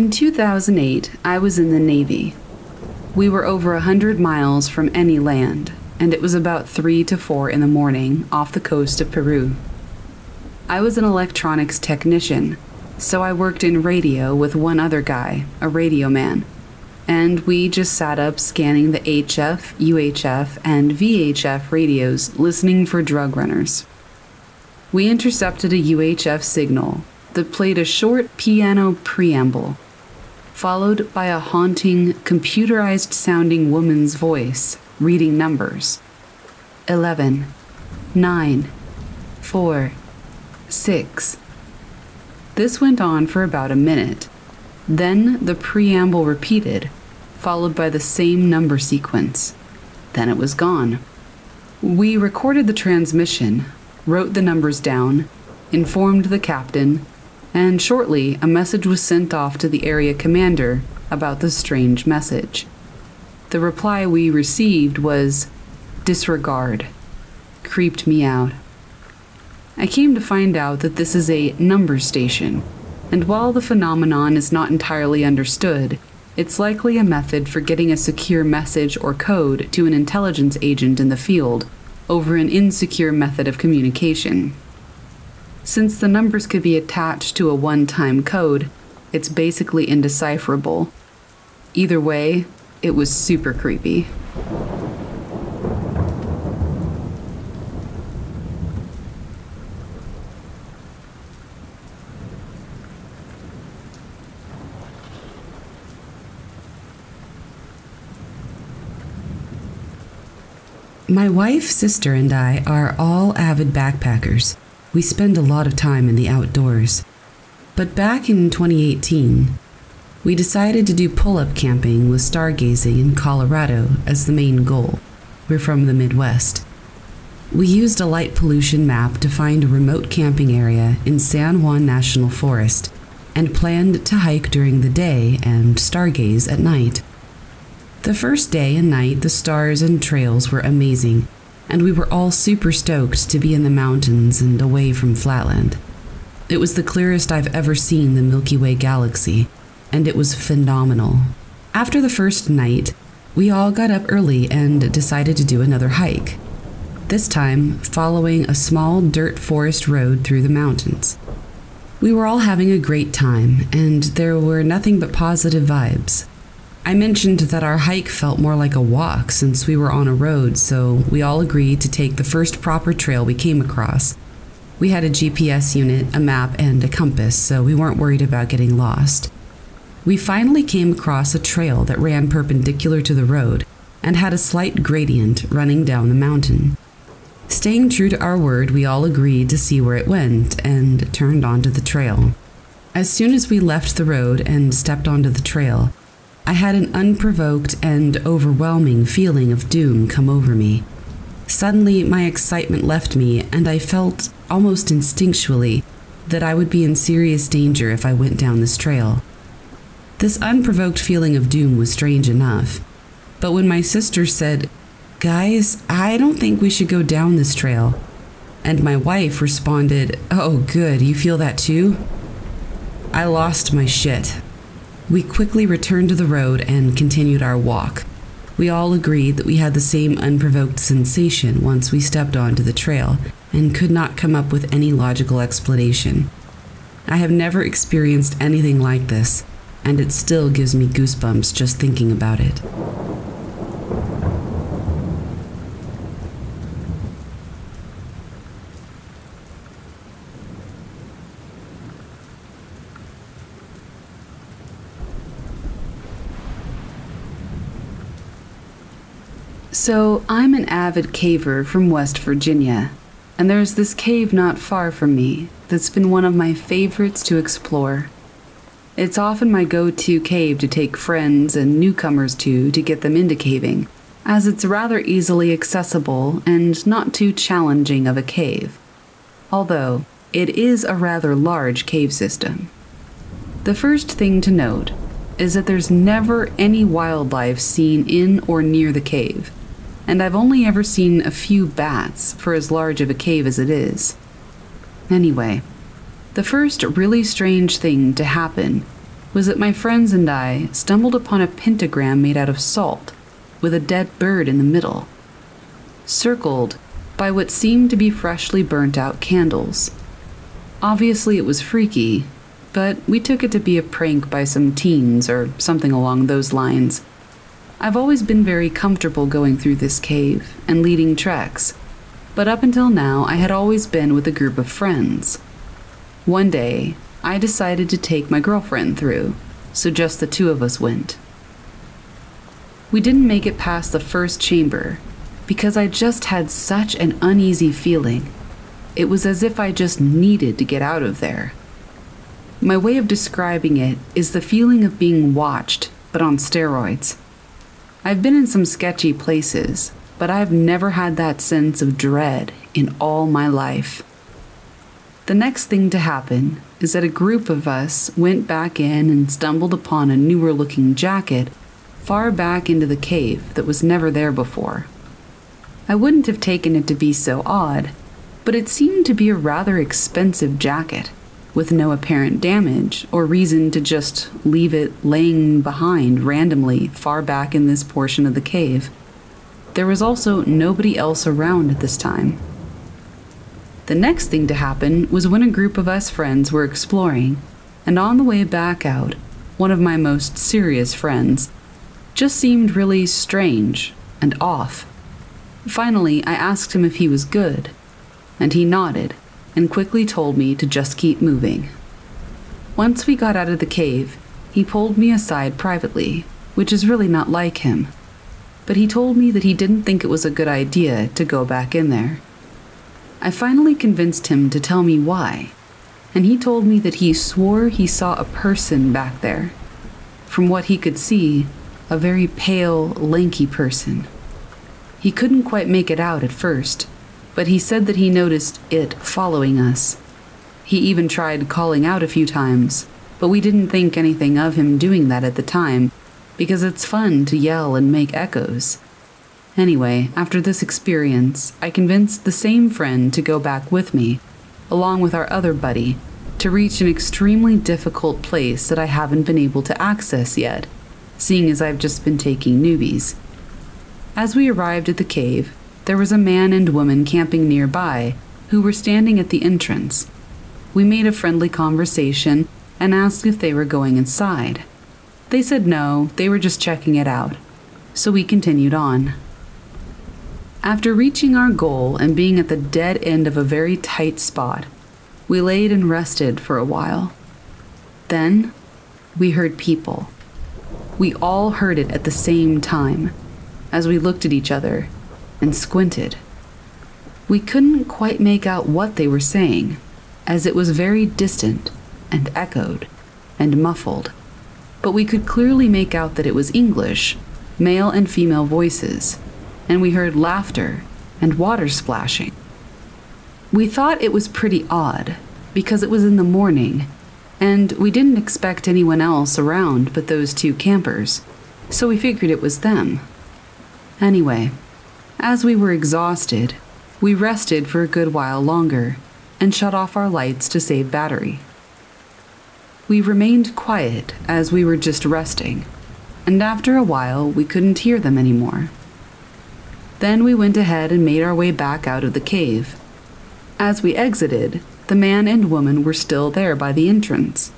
In 2008, I was in the Navy. We were over a hundred miles from any land, and it was about 3 to 4 in the morning off the coast of Peru. I was an electronics technician, so I worked in radio with one other guy, a radio man, and we just sat up scanning the HF, UHF, and VHF radios listening for drug runners. We intercepted a UHF signal that played a short piano preamble, followed by a haunting, computerized sounding woman's voice reading numbers 11, 9, 4, 6. This went on for about a minute. Then the preamble repeated, followed by the same number sequence. Then it was gone. We recorded the transmission, wrote the numbers down, informed the captain, and shortly a message was sent off to the area commander about the strange message. The reply we received was disregard. Creeped me out. I came to find out that this is a number station, and while the phenomenon is not entirely understood, it's likely a method for getting a secure message or code to an intelligence agent in the field over an insecure method of communication. Since the numbers could be attached to a one time code, it's basically indecipherable. Either way, it was super creepy. My wife, sister, and I are all avid backpackers. We spend a lot of time in the outdoors. But back in 2018, we decided to do pull up camping with stargazing in Colorado as the main goal. We're from the Midwest. We used a light pollution map to find a remote camping area in San Juan National Forest and planned to hike during the day and stargaze at night. The first day and night, the stars and trails were amazing, and we were all super stoked to be in the mountains and away from flatland. It was the clearest I've ever seen the Milky Way galaxy, and it was phenomenal. After the first night, we all got up early and decided to do another hike. This time, following a small dirt forest road through the mountains. We were all having a great time, and there were nothing but positive vibes. I mentioned that our hike felt more like a walk since we were on a road, so we all agreed to take the first proper trail we came across. We had a GPS unit, a map, and a compass, so we weren't worried about getting lost. We finally came across a trail that ran perpendicular to the road and had a slight gradient running down the mountain. Staying true to our word, we all agreed to see where it went and turned onto the trail. As soon as we left the road and stepped onto the trail, I had an unprovoked and overwhelming feeling of doom come over me. Suddenly, my excitement left me, and I felt, almost instinctually, that I would be in serious danger if I went down this trail. This unprovoked feeling of doom was strange enough, but when my sister said, Guys, I don't think we should go down this trail, and my wife responded, Oh, good, you feel that too? I lost my shit. We quickly returned to the road and continued our walk. We all agreed that we had the same unprovoked sensation once we stepped onto the trail and could not come up with any logical explanation. I have never experienced anything like this, and it still gives me goosebumps just thinking about it. So, I'm an avid caver from West Virginia, and there's this cave not far from me that's been one of my favorites to explore. It's often my go to cave to take friends and newcomers to to get them into caving, as it's rather easily accessible and not too challenging of a cave. Although, it is a rather large cave system. The first thing to note is that there's never any wildlife seen in or near the cave and I've only ever seen a few bats for as large of a cave as it is. Anyway, the first really strange thing to happen was that my friends and I stumbled upon a pentagram made out of salt with a dead bird in the middle, circled by what seemed to be freshly burnt out candles. Obviously, it was freaky, but we took it to be a prank by some teens or something along those lines. I've always been very comfortable going through this cave and leading treks, but up until now I had always been with a group of friends. One day, I decided to take my girlfriend through, so just the two of us went. We didn't make it past the first chamber because I just had such an uneasy feeling. It was as if I just needed to get out of there. My way of describing it is the feeling of being watched, but on steroids. I've been in some sketchy places, but I've never had that sense of dread in all my life. The next thing to happen is that a group of us went back in and stumbled upon a newer looking jacket far back into the cave that was never there before. I wouldn't have taken it to be so odd, but it seemed to be a rather expensive jacket, with no apparent damage or reason to just leave it laying behind randomly far back in this portion of the cave. There was also nobody else around at this time. The next thing to happen was when a group of us friends were exploring, and on the way back out, one of my most serious friends just seemed really strange and off. Finally, I asked him if he was good, and he nodded and quickly told me to just keep moving. Once we got out of the cave, he pulled me aside privately, which is really not like him. But he told me that he didn't think it was a good idea to go back in there. I finally convinced him to tell me why, and he told me that he swore he saw a person back there. From what he could see, a very pale, lanky person. He couldn't quite make it out at first, but he said that he noticed it following us. He even tried calling out a few times, but we didn't think anything of him doing that at the time because it's fun to yell and make echoes. Anyway, after this experience, I convinced the same friend to go back with me, along with our other buddy, to reach an extremely difficult place that I haven't been able to access yet, seeing as I've just been taking newbies. As we arrived at the cave, there was a man and woman camping nearby who were standing at the entrance. We made a friendly conversation and asked if they were going inside. They said no, they were just checking it out. So we continued on. After reaching our goal and being at the dead end of a very tight spot, we laid and rested for a while. Then we heard people. We all heard it at the same time as we looked at each other and squinted. We couldn't quite make out what they were saying, as it was very distant and echoed and muffled, but we could clearly make out that it was English, male and female voices and we heard laughter and water splashing. We thought it was pretty odd because it was in the morning and we didn't expect anyone else around but those two campers, so we figured it was them. Anyway, as we were exhausted, we rested for a good while longer and shut off our lights to save battery. We remained quiet as we were just resting, and after a while we couldn't hear them anymore. Then we went ahead and made our way back out of the cave. As we exited, the man and woman were still there by the entrance.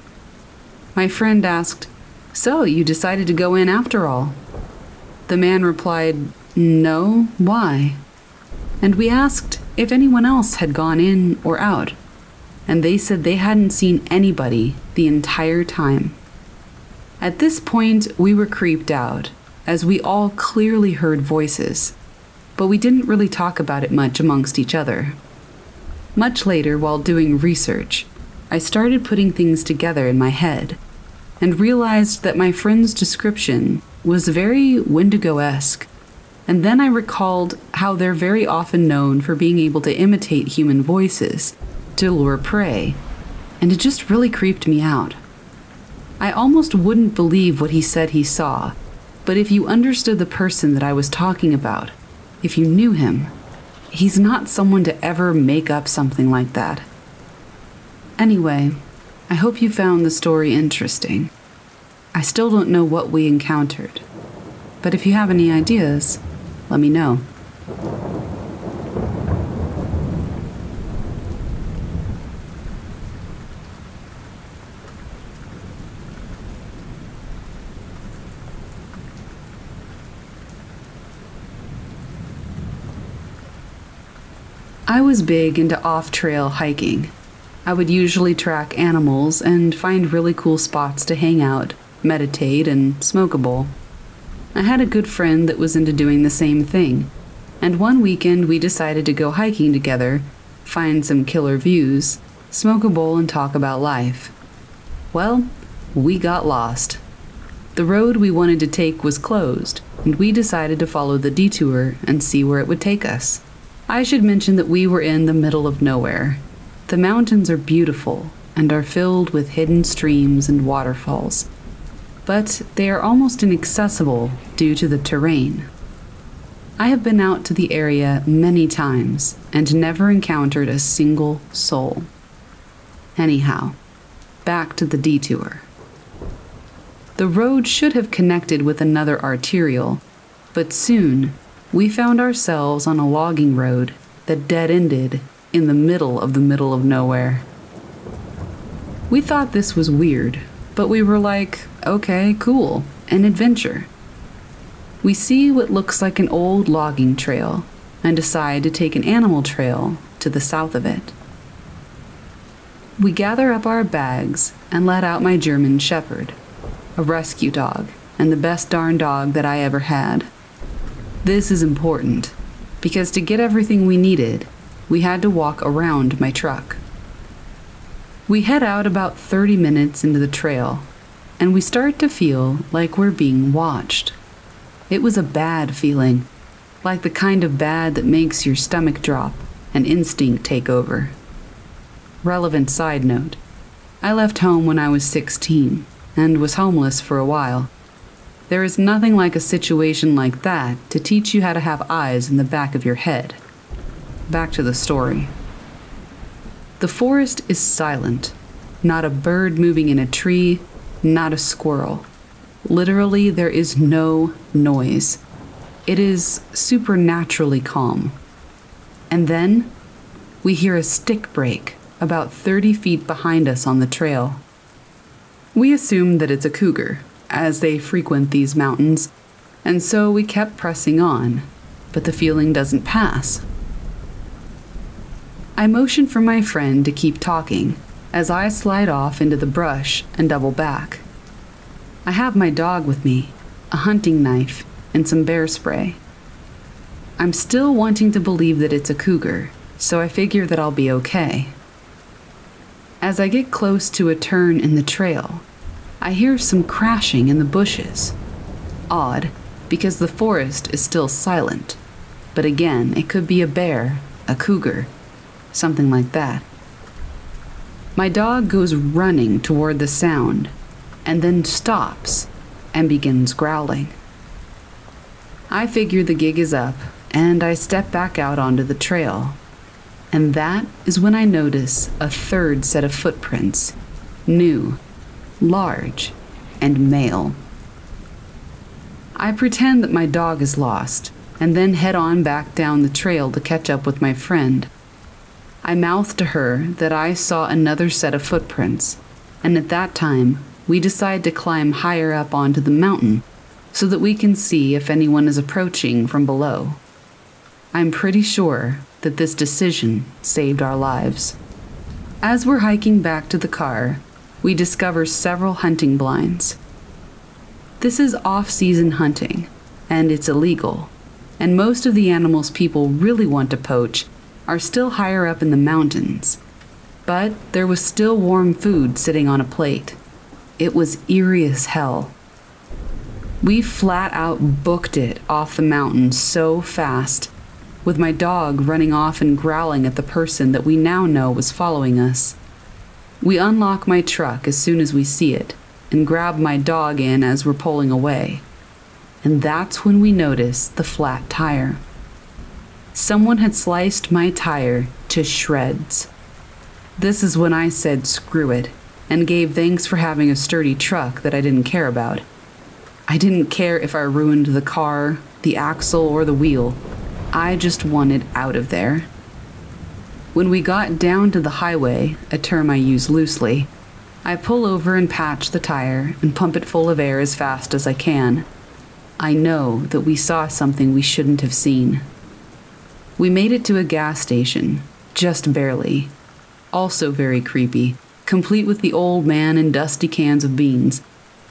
My friend asked, So, you decided to go in after all? The man replied, No, why? And we asked if anyone else had gone in or out, and they said they hadn't seen anybody the entire time. At this point, we were creeped out, as we all clearly heard voices but we didn't really talk about it much amongst each other. Much later, while doing research, I started putting things together in my head and realized that my friend's description was very Wendigo esque. And then I recalled how they're very often known for being able to imitate human voices to lure prey, and it just really creeped me out. I almost wouldn't believe what he said he saw, but if you understood the person that I was talking about, if you knew him, he's not someone to ever make up something like that. Anyway, I hope you found the story interesting. I still don't know what we encountered. But if you have any ideas, let me know. I was big into off trail hiking. I would usually track animals and find really cool spots to hang out, meditate, and smoke a bowl. I had a good friend that was into doing the same thing, and one weekend we decided to go hiking together, find some killer views, smoke a bowl, and talk about life. Well, we got lost. The road we wanted to take was closed, and we decided to follow the detour and see where it would take us. I should mention that we were in the middle of nowhere. The mountains are beautiful and are filled with hidden streams and waterfalls, but they are almost inaccessible due to the terrain. I have been out to the area many times and never encountered a single soul. Anyhow, back to the detour. The road should have connected with another arterial, but soon we found ourselves on a logging road that dead ended in the middle of the middle of nowhere. We thought this was weird, but we were like, okay, cool, an adventure. We see what looks like an old logging trail and decide to take an animal trail to the south of it. We gather up our bags and let out my German Shepherd, a rescue dog, and the best darn dog that I ever had. This is important because to get everything we needed, we had to walk around my truck. We head out about 30 minutes into the trail, and we start to feel like we're being watched. It was a bad feeling, like the kind of bad that makes your stomach drop and instinct take over. Relevant side note I left home when I was 16 and was homeless for a while. There is nothing like a situation like that to teach you how to have eyes in the back of your head. Back to the story. The forest is silent. Not a bird moving in a tree, not a squirrel. Literally, there is no noise. It is supernaturally calm. And then we hear a stick break about 30 feet behind us on the trail. We assume that it's a cougar, as they frequent these mountains, and so we kept pressing on, but the feeling doesn't pass. I motion for my friend to keep talking as I slide off into the brush and double back. I have my dog with me, a hunting knife, and some bear spray. I'm still wanting to believe that it's a cougar, so I figure that I'll be okay. As I get close to a turn in the trail, I hear some crashing in the bushes. Odd, because the forest is still silent. But again, it could be a bear, a cougar, something like that. My dog goes running toward the sound and then stops and begins growling. I figure the gig is up and I step back out onto the trail. And that is when I notice a third set of footprints new, large, and male. I pretend that my dog is lost and then head on back down the trail to catch up with my friend. I mouthed to her that I saw another set of footprints, and at that time, we decide to climb higher up onto the mountain so that we can see if anyone is approaching from below. I'm pretty sure that this decision saved our lives. As we're hiking back to the car, we discover several hunting blinds. This is off season hunting, and it's illegal, and most of the animals people really want to poach are still higher up in the mountains. But there was still warm food sitting on a plate. It was eerie as hell. We flat out booked it off the mountain so fast, with my dog running off and growling at the person that we now know was following us. We unlock my truck as soon as we see it and grab my dog in as we're pulling away. And that's when we notice the flat tire. Someone had sliced my tire to shreds. This is when I said screw it and gave thanks for having a sturdy truck that I didn't care about. I didn't care if I ruined the car, the axle, or the wheel. I just wanted out of there. When we got down to the highway, a term I use loosely, I pull over and patch the tire and pump it full of air as fast as I can. I know that we saw something we shouldn't have seen. We made it to a gas station, just barely. Also very creepy, complete with the old man and dusty cans of beans.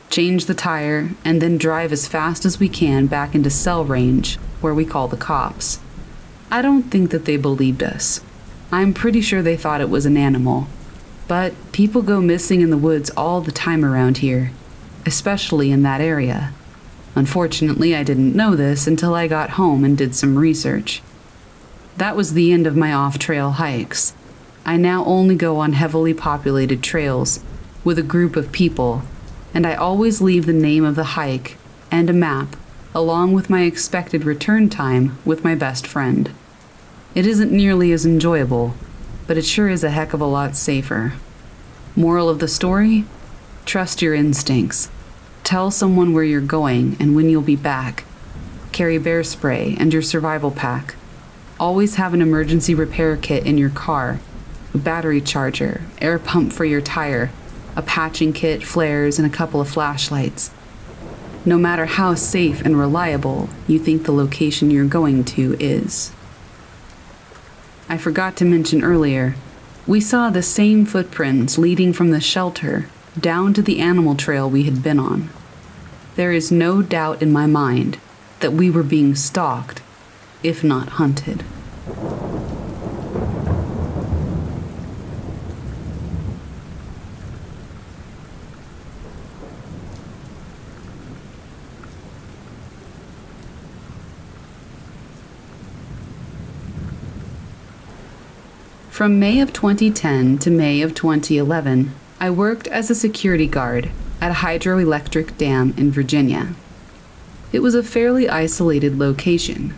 Change the tire, and then drive as fast as we can back into cell range, where we call the cops. I don't think that they believed us. I'm pretty sure they thought it was an animal. But people go missing in the woods all the time around here, especially in that area. Unfortunately, I didn't know this until I got home and did some research. That was the end of my off trail hikes. I now only go on heavily populated trails with a group of people, and I always leave the name of the hike and a map along with my expected return time with my best friend. It isn't nearly as enjoyable, but it sure is a heck of a lot safer. Moral of the story? Trust your instincts. Tell someone where you're going and when you'll be back. Carry bear spray and your survival pack. Always have an emergency repair kit in your car a battery charger, air pump for your tire, a patching kit, flares, and a couple of flashlights. No matter how safe and reliable you think the location you're going to is. I forgot to mention earlier, we saw the same footprints leading from the shelter down to the animal trail we had been on. There is no doubt in my mind that we were being stalked, if not hunted. From May of 2010 to May of 2011, I worked as a security guard at a hydroelectric dam in Virginia. It was a fairly isolated location.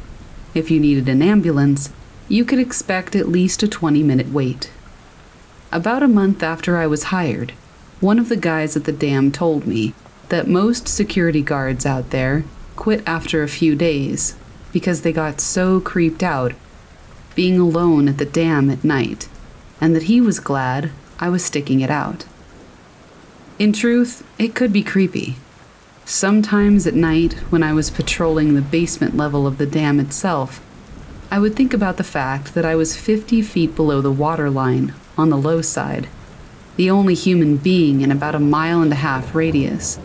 If you needed an ambulance, you could expect at least a 20 minute wait. About a month after I was hired, one of the guys at the dam told me that most security guards out there quit after a few days because they got so creeped out being alone at the dam at night, and that he was glad I was sticking it out. In truth, it could be creepy. Sometimes at night, when I was patrolling the basement level of the dam itself, I would think about the fact that I was 50 feet below the water line on the low side, the only human being in about a mile and a half radius.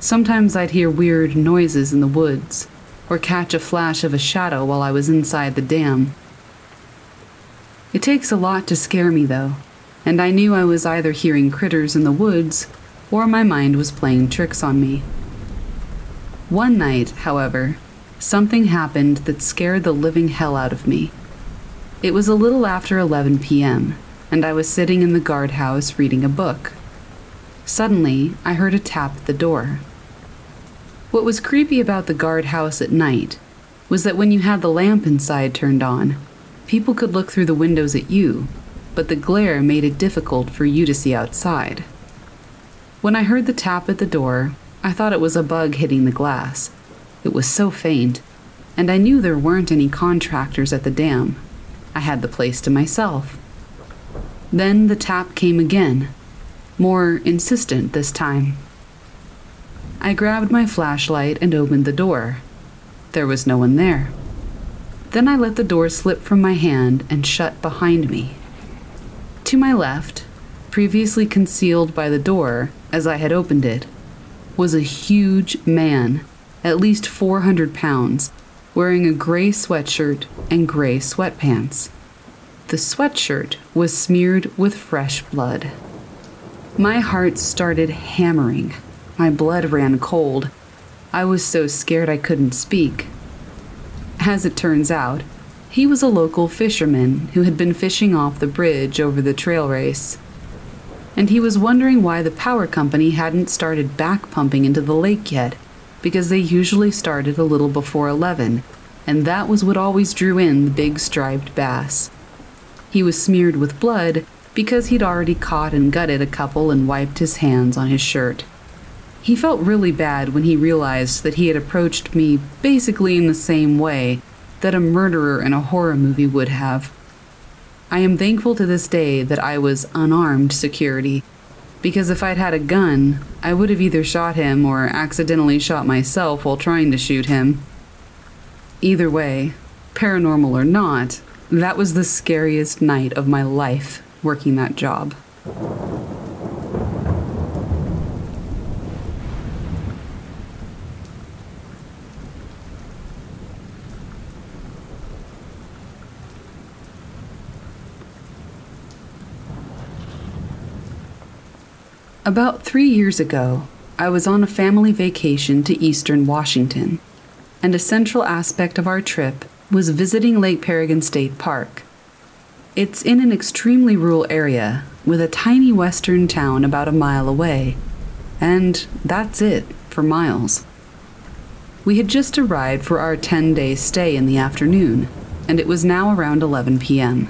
Sometimes I'd hear weird noises in the woods, or catch a flash of a shadow while I was inside the dam. It takes a lot to scare me, though, and I knew I was either hearing critters in the woods or my mind was playing tricks on me. One night, however, something happened that scared the living hell out of me. It was a little after 11 p.m., and I was sitting in the guardhouse reading a book. Suddenly, I heard a tap at the door. What was creepy about the guardhouse at night was that when you had the lamp inside turned on, People could look through the windows at you, but the glare made it difficult for you to see outside. When I heard the tap at the door, I thought it was a bug hitting the glass. It was so faint, and I knew there weren't any contractors at the dam. I had the place to myself. Then the tap came again, more insistent this time. I grabbed my flashlight and opened the door. There was no one there. Then I let the door slip from my hand and shut behind me. To my left, previously concealed by the door as I had opened it, was a huge man, at least 400 pounds, wearing a gray sweatshirt and gray sweatpants. The sweatshirt was smeared with fresh blood. My heart started hammering. My blood ran cold. I was so scared I couldn't speak. As it turns out, he was a local fisherman who had been fishing off the bridge over the tailrace. And he was wondering why the power company hadn't started back pumping into the lake yet, because they usually started a little before 11, and that was what always drew in the big striped bass. He was smeared with blood, because he'd already caught and gutted a couple and wiped his hands on his shirt. He felt really bad when he realized that he had approached me basically in the same way that a murderer in a horror movie would have. I am thankful to this day that I was unarmed security, because if I'd had a gun, I would have either shot him or accidentally shot myself while trying to shoot him. Either way, paranormal or not, that was the scariest night of my life working that job. About three years ago, I was on a family vacation to eastern Washington, and a central aspect of our trip was visiting Lake Paragon State Park. It's in an extremely rural area with a tiny western town about a mile away, and that's it for miles. We had just arrived for our 10 day stay in the afternoon, and it was now around 11 p.m.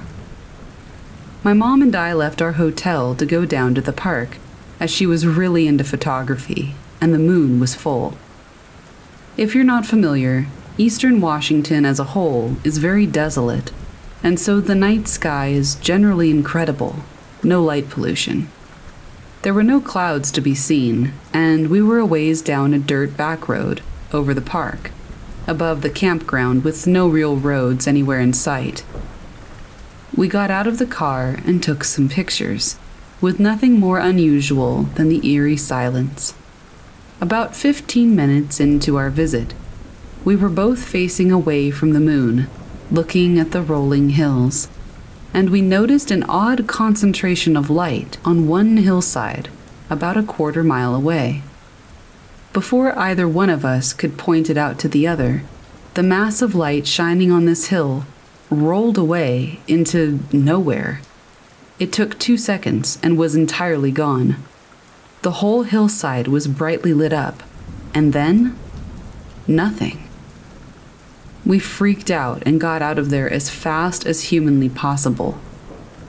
My mom and I left our hotel to go down to the park as she was really into photography and the moon was full. If you're not familiar, eastern Washington as a whole is very desolate, and so the night sky is generally incredible, no light pollution. There were no clouds to be seen, and we were a ways down a dirt back road over the park, above the campground with no real roads anywhere in sight. We got out of the car and took some pictures with nothing more unusual than the eerie silence. About 15 minutes into our visit, we were both facing away from the moon, looking at the rolling hills, and we noticed an odd concentration of light on one hillside about a quarter mile away. Before either one of us could point it out to the other, the mass of light shining on this hill rolled away into nowhere it took two seconds and was entirely gone. The whole hillside was brightly lit up, and then nothing. We freaked out and got out of there as fast as humanly possible.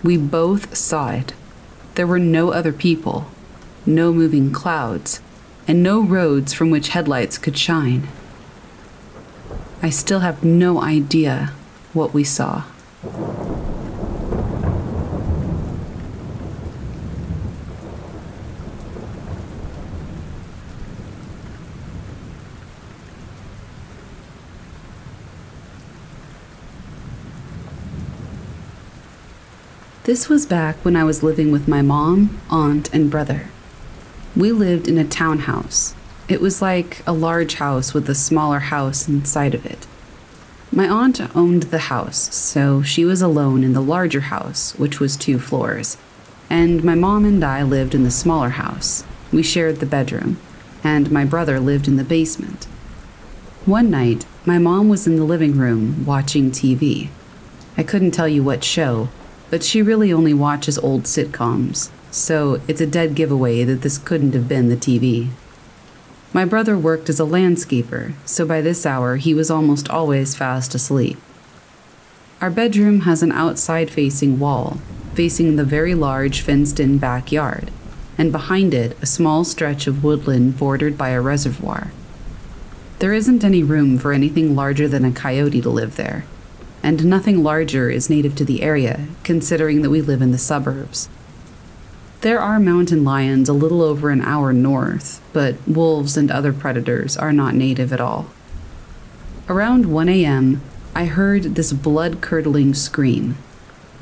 We both saw it. There were no other people, no moving clouds, and no roads from which headlights could shine. I still have no idea what we saw. This was back when I was living with my mom, aunt, and brother. We lived in a townhouse. It was like a large house with a smaller house inside of it. My aunt owned the house, so she was alone in the larger house, which was two floors. And my mom and I lived in the smaller house. We shared the bedroom, and my brother lived in the basement. One night, my mom was in the living room watching TV. I couldn't tell you what show, but she really only watches old sitcoms, so it's a dead giveaway that this couldn't have been the TV. My brother worked as a landscaper, so by this hour he was almost always fast asleep. Our bedroom has an outside facing wall, facing the very large fenced in backyard, and behind it a small stretch of woodland bordered by a reservoir. There isn't any room for anything larger than a coyote to live there, and nothing larger is native to the area, considering that we live in the suburbs. There are mountain lions a little over an hour north, but wolves and other predators are not native at all. Around 1 a.m., I heard this blood curdling scream.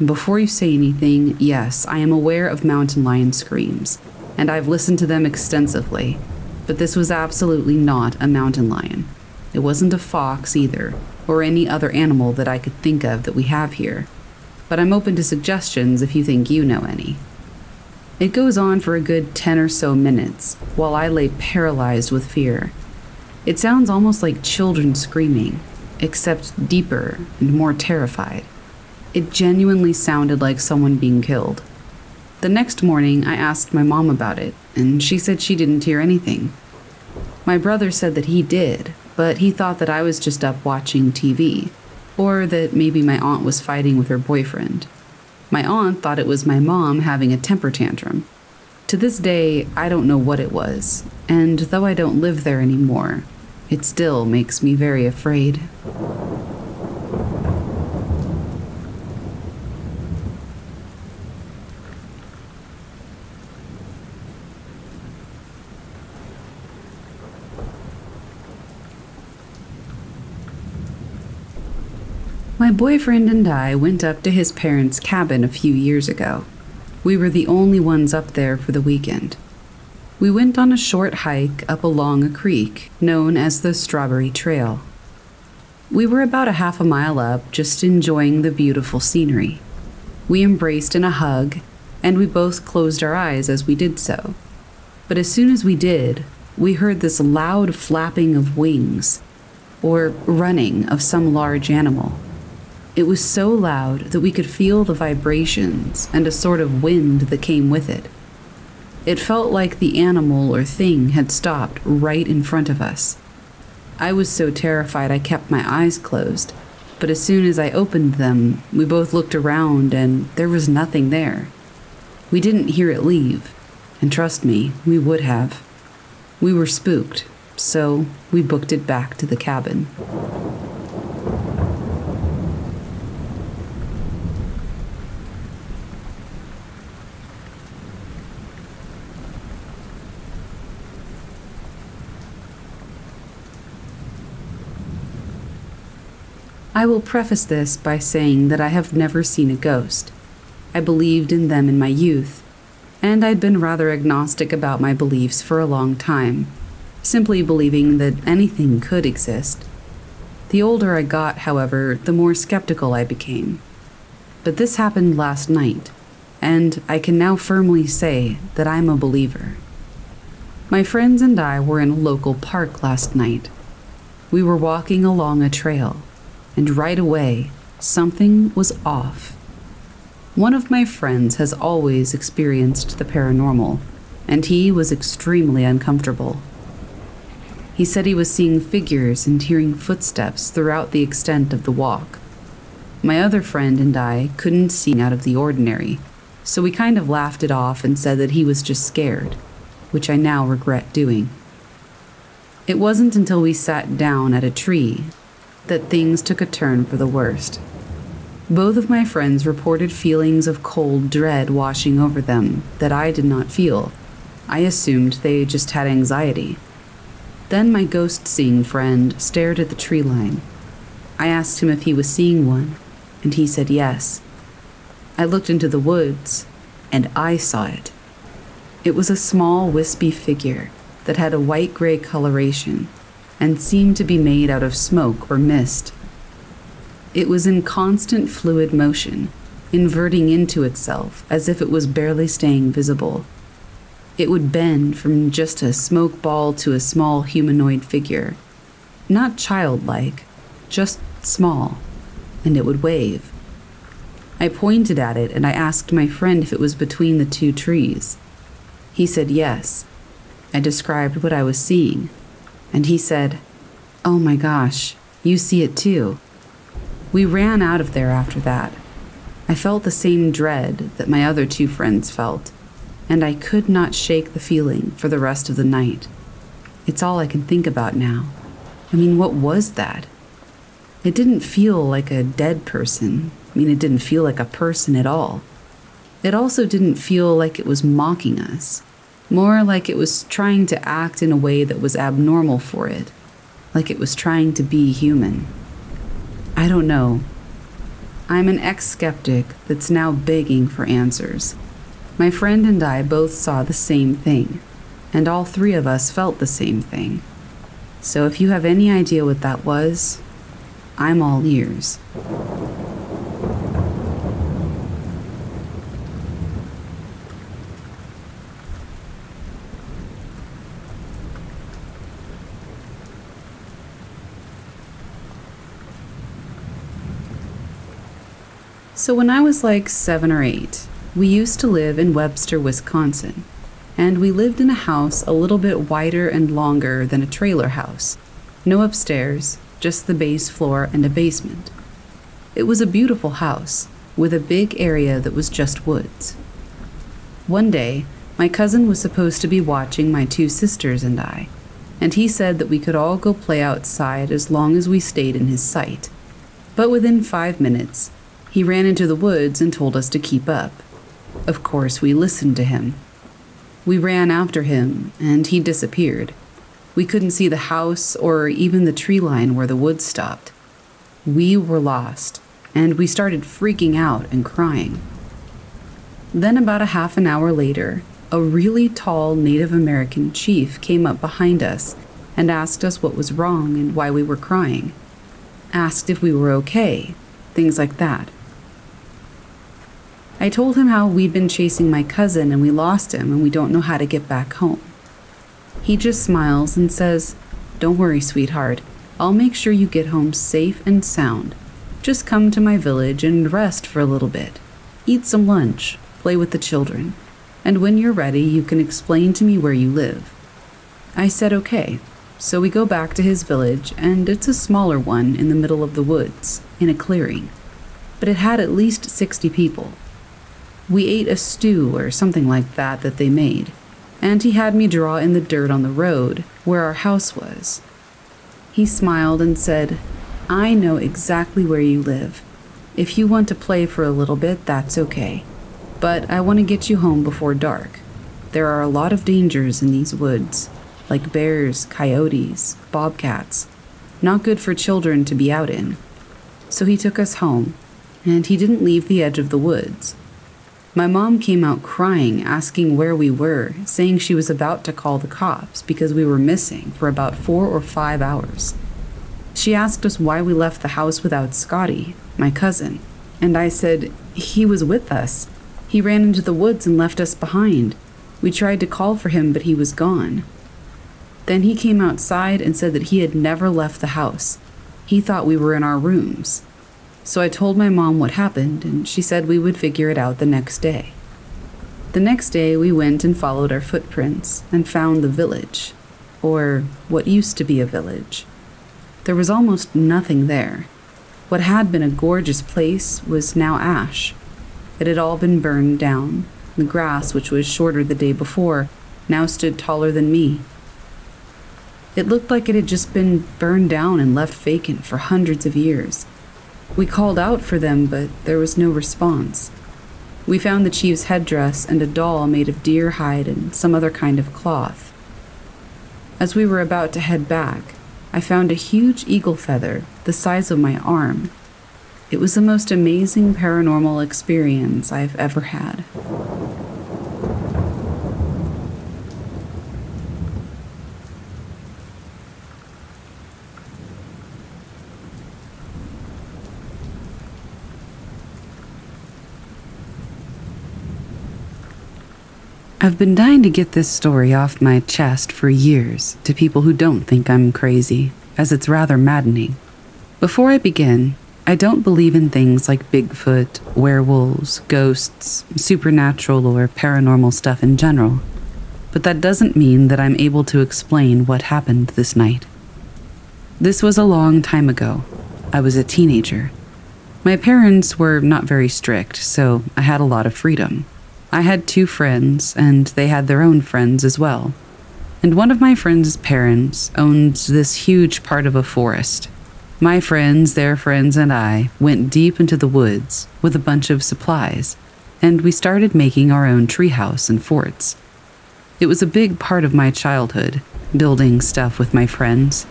Before you say anything, yes, I am aware of mountain lion screams, and I've listened to them extensively, but this was absolutely not a mountain lion. It wasn't a fox either, or any other animal that I could think of that we have here, but I'm open to suggestions if you think you know any. It goes on for a good 10 or so minutes while I lay paralyzed with fear. It sounds almost like children screaming, except deeper and more terrified. It genuinely sounded like someone being killed. The next morning, I asked my mom about it, and she said she didn't hear anything. My brother said that he did, but he thought that I was just up watching TV, or that maybe my aunt was fighting with her boyfriend. My aunt thought it was my mom having a temper tantrum. To this day, I don't know what it was, and though I don't live there anymore, it still makes me very afraid. My boyfriend and I went up to his parents' cabin a few years ago. We were the only ones up there for the weekend. We went on a short hike up along a creek known as the Strawberry Trail. We were about a half a mile up, just enjoying the beautiful scenery. We embraced in a hug, and we both closed our eyes as we did so. But as soon as we did, we heard this loud flapping of wings, or running of some large animal. It was so loud that we could feel the vibrations and a sort of wind that came with it. It felt like the animal or thing had stopped right in front of us. I was so terrified I kept my eyes closed, but as soon as I opened them, we both looked around and there was nothing there. We didn't hear it leave, and trust me, we would have. We were spooked, so we booked it back to the cabin. I will preface this by saying that I have never seen a ghost. I believed in them in my youth, and I'd been rather agnostic about my beliefs for a long time, simply believing that anything could exist. The older I got, however, the more skeptical I became. But this happened last night, and I can now firmly say that I'm a believer. My friends and I were in a local park last night. We were walking along a trail and right away, something was off. One of my friends has always experienced the paranormal, and he was extremely uncomfortable. He said he was seeing figures and hearing footsteps throughout the extent of the walk. My other friend and I couldn't see out of the ordinary, so we kind of laughed it off and said that he was just scared, which I now regret doing. It wasn't until we sat down at a tree that things took a turn for the worst. Both of my friends reported feelings of cold dread washing over them that I did not feel. I assumed they just had anxiety. Then my ghost seeing friend stared at the tree line. I asked him if he was seeing one, and he said yes. I looked into the woods, and I saw it. It was a small, wispy figure that had a white gray coloration and seemed to be made out of smoke or mist. It was in constant fluid motion, inverting into itself as if it was barely staying visible. It would bend from just a smoke ball to a small humanoid figure. Not childlike, just small, and it would wave. I pointed at it and I asked my friend if it was between the two trees. He said yes. I described what I was seeing and he said, Oh my gosh, you see it too. We ran out of there after that. I felt the same dread that my other two friends felt, and I could not shake the feeling for the rest of the night. It's all I can think about now. I mean, what was that? It didn't feel like a dead person. I mean, it didn't feel like a person at all. It also didn't feel like it was mocking us more like it was trying to act in a way that was abnormal for it, like it was trying to be human. I don't know. I'm an ex skeptic that's now begging for answers. My friend and I both saw the same thing, and all three of us felt the same thing. So if you have any idea what that was, I'm all ears. So, when I was like seven or eight, we used to live in Webster, Wisconsin, and we lived in a house a little bit wider and longer than a trailer house. No upstairs, just the base floor and a basement. It was a beautiful house, with a big area that was just woods. One day, my cousin was supposed to be watching my two sisters and I, and he said that we could all go play outside as long as we stayed in his sight. But within five minutes, he ran into the woods and told us to keep up. Of course, we listened to him. We ran after him, and he disappeared. We couldn't see the house or even the tree line where the woods stopped. We were lost, and we started freaking out and crying. Then, about a half an hour later, a really tall Native American chief came up behind us and asked us what was wrong and why we were crying. Asked if we were okay, things like that. I told him how we'd been chasing my cousin and we lost him and we don't know how to get back home. He just smiles and says, Don't worry, sweetheart. I'll make sure you get home safe and sound. Just come to my village and rest for a little bit. Eat some lunch, play with the children, and when you're ready, you can explain to me where you live. I said okay, so we go back to his village, and it's a smaller one in the middle of the woods, in a clearing. But it had at least 60 people. We ate a stew or something like that that they made, and he had me draw in the dirt on the road where our house was. He smiled and said, I know exactly where you live. If you want to play for a little bit, that's okay but I want to get you home before dark. There are a lot of dangers in these woods, like bears, coyotes, bobcats. Not good for children to be out in. So he took us home, and he didn't leave the edge of the woods. My mom came out crying, asking where we were, saying she was about to call the cops because we were missing for about four or five hours. She asked us why we left the house without Scotty, my cousin, and I said, He was with us. He ran into the woods and left us behind. We tried to call for him, but he was gone. Then he came outside and said that he had never left the house. He thought we were in our rooms. So I told my mom what happened, and she said we would figure it out the next day. The next day, we went and followed our footprints and found the village, or what used to be a village. There was almost nothing there. What had been a gorgeous place was now ash. It had all been burned down. The grass, which was shorter the day before, now stood taller than me. It looked like it had just been burned down and left vacant for hundreds of years. We called out for them, but there was no response. We found the chief's headdress and a doll made of deer hide and some other kind of cloth. As we were about to head back, I found a huge eagle feather the size of my arm it was the most amazing paranormal experience I've ever had. I've been dying to get this story off my chest for years to people who don't think I'm crazy, as it's rather maddening. Before I begin, I don't believe in things like Bigfoot, werewolves, ghosts, supernatural, or paranormal stuff in general, but that doesn't mean that I'm able to explain what happened this night. This was a long time ago. I was a teenager. My parents were not very strict, so I had a lot of freedom. I had two friends, and they had their own friends as well. And one of my friends' parents owned this huge part of a forest my friends, their friends, and I went deep into the woods with a bunch of supplies, and we started making our own treehouse and forts. It was a big part of my childhood, building stuff with my friends,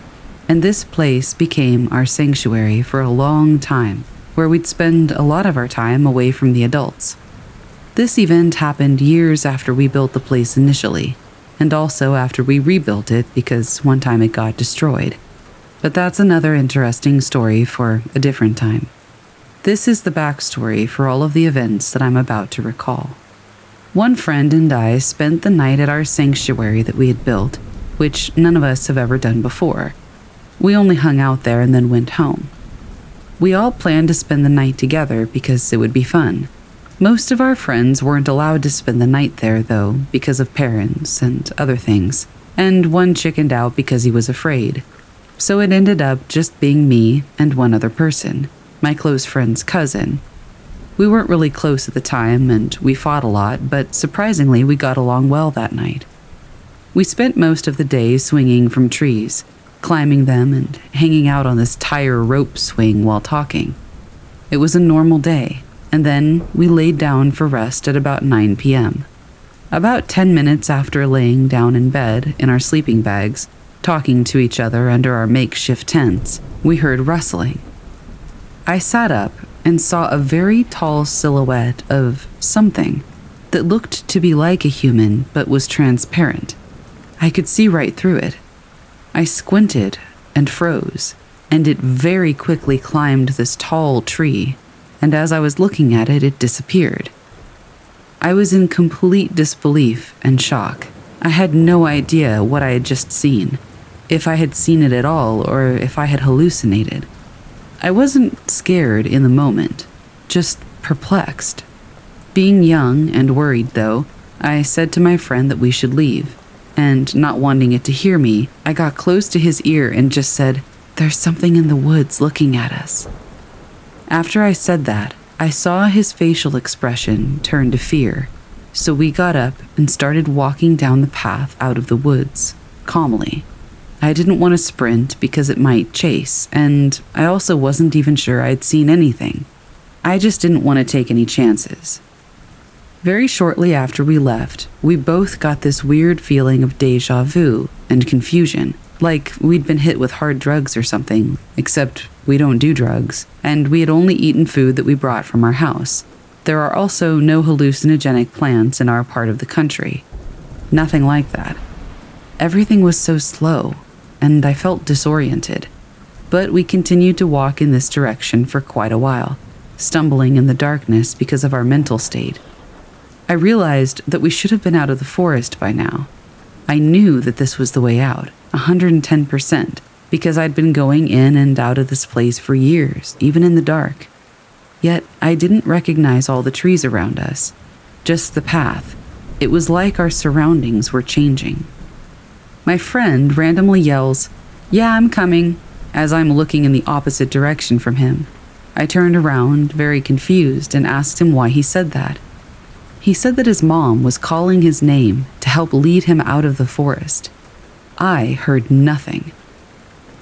and this place became our sanctuary for a long time, where we'd spend a lot of our time away from the adults. This event happened years after we built the place initially, and also after we rebuilt it because one time it got destroyed. But that's another interesting story for a different time. This is the backstory for all of the events that I'm about to recall. One friend and I spent the night at our sanctuary that we had built, which none of us have ever done before. We only hung out there and then went home. We all planned to spend the night together because it would be fun. Most of our friends weren't allowed to spend the night there, though, because of parents and other things, and one chickened out because he was afraid so it ended up just being me and one other person, my close friend's cousin. We weren't really close at the time, and we fought a lot, but surprisingly, we got along well that night. We spent most of the day swinging from trees, climbing them, and hanging out on this tire rope swing while talking. It was a normal day, and then we laid down for rest at about 9 p.m. About 10 minutes after laying down in bed in our sleeping bags, talking to each other under our makeshift tents, we heard rustling. I sat up and saw a very tall silhouette of something that looked to be like a human but was transparent. I could see right through it. I squinted and froze, and it very quickly climbed this tall tree, and as I was looking at it, it disappeared. I was in complete disbelief and shock. I had no idea what I had just seen, if I had seen it at all, or if I had hallucinated. I wasn't scared in the moment, just perplexed. Being young and worried, though, I said to my friend that we should leave, and not wanting it to hear me, I got close to his ear and just said, There's something in the woods looking at us. After I said that, I saw his facial expression turn to fear, so we got up and started walking down the path out of the woods, calmly. I didn't want to sprint because it might chase, and I also wasn't even sure I'd seen anything. I just didn't want to take any chances. Very shortly after we left, we both got this weird feeling of deja vu and confusion, like we'd been hit with hard drugs or something, except we don't do drugs, and we had only eaten food that we brought from our house. There are also no hallucinogenic plants in our part of the country. Nothing like that. Everything was so slow, and I felt disoriented. But we continued to walk in this direction for quite a while, stumbling in the darkness because of our mental state. I realized that we should have been out of the forest by now. I knew that this was the way out, 110%, because I'd been going in and out of this place for years, even in the dark. Yet I didn't recognize all the trees around us, just the path. It was like our surroundings were changing. My friend randomly yells, Yeah, I'm coming, as I'm looking in the opposite direction from him. I turned around, very confused, and asked him why he said that. He said that his mom was calling his name to help lead him out of the forest. I heard nothing.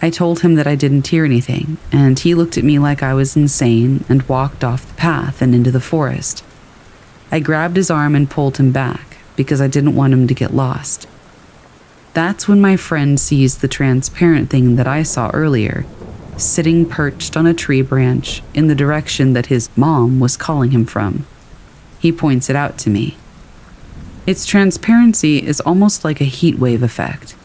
I told him that I didn't hear anything, and he looked at me like I was insane and walked off the path and into the forest. I grabbed his arm and pulled him back because I didn't want him to get lost. That's when my friend sees the transparent thing that I saw earlier, sitting perched on a tree branch in the direction that his mom was calling him from. He points it out to me. Its transparency is almost like a heat wave effect.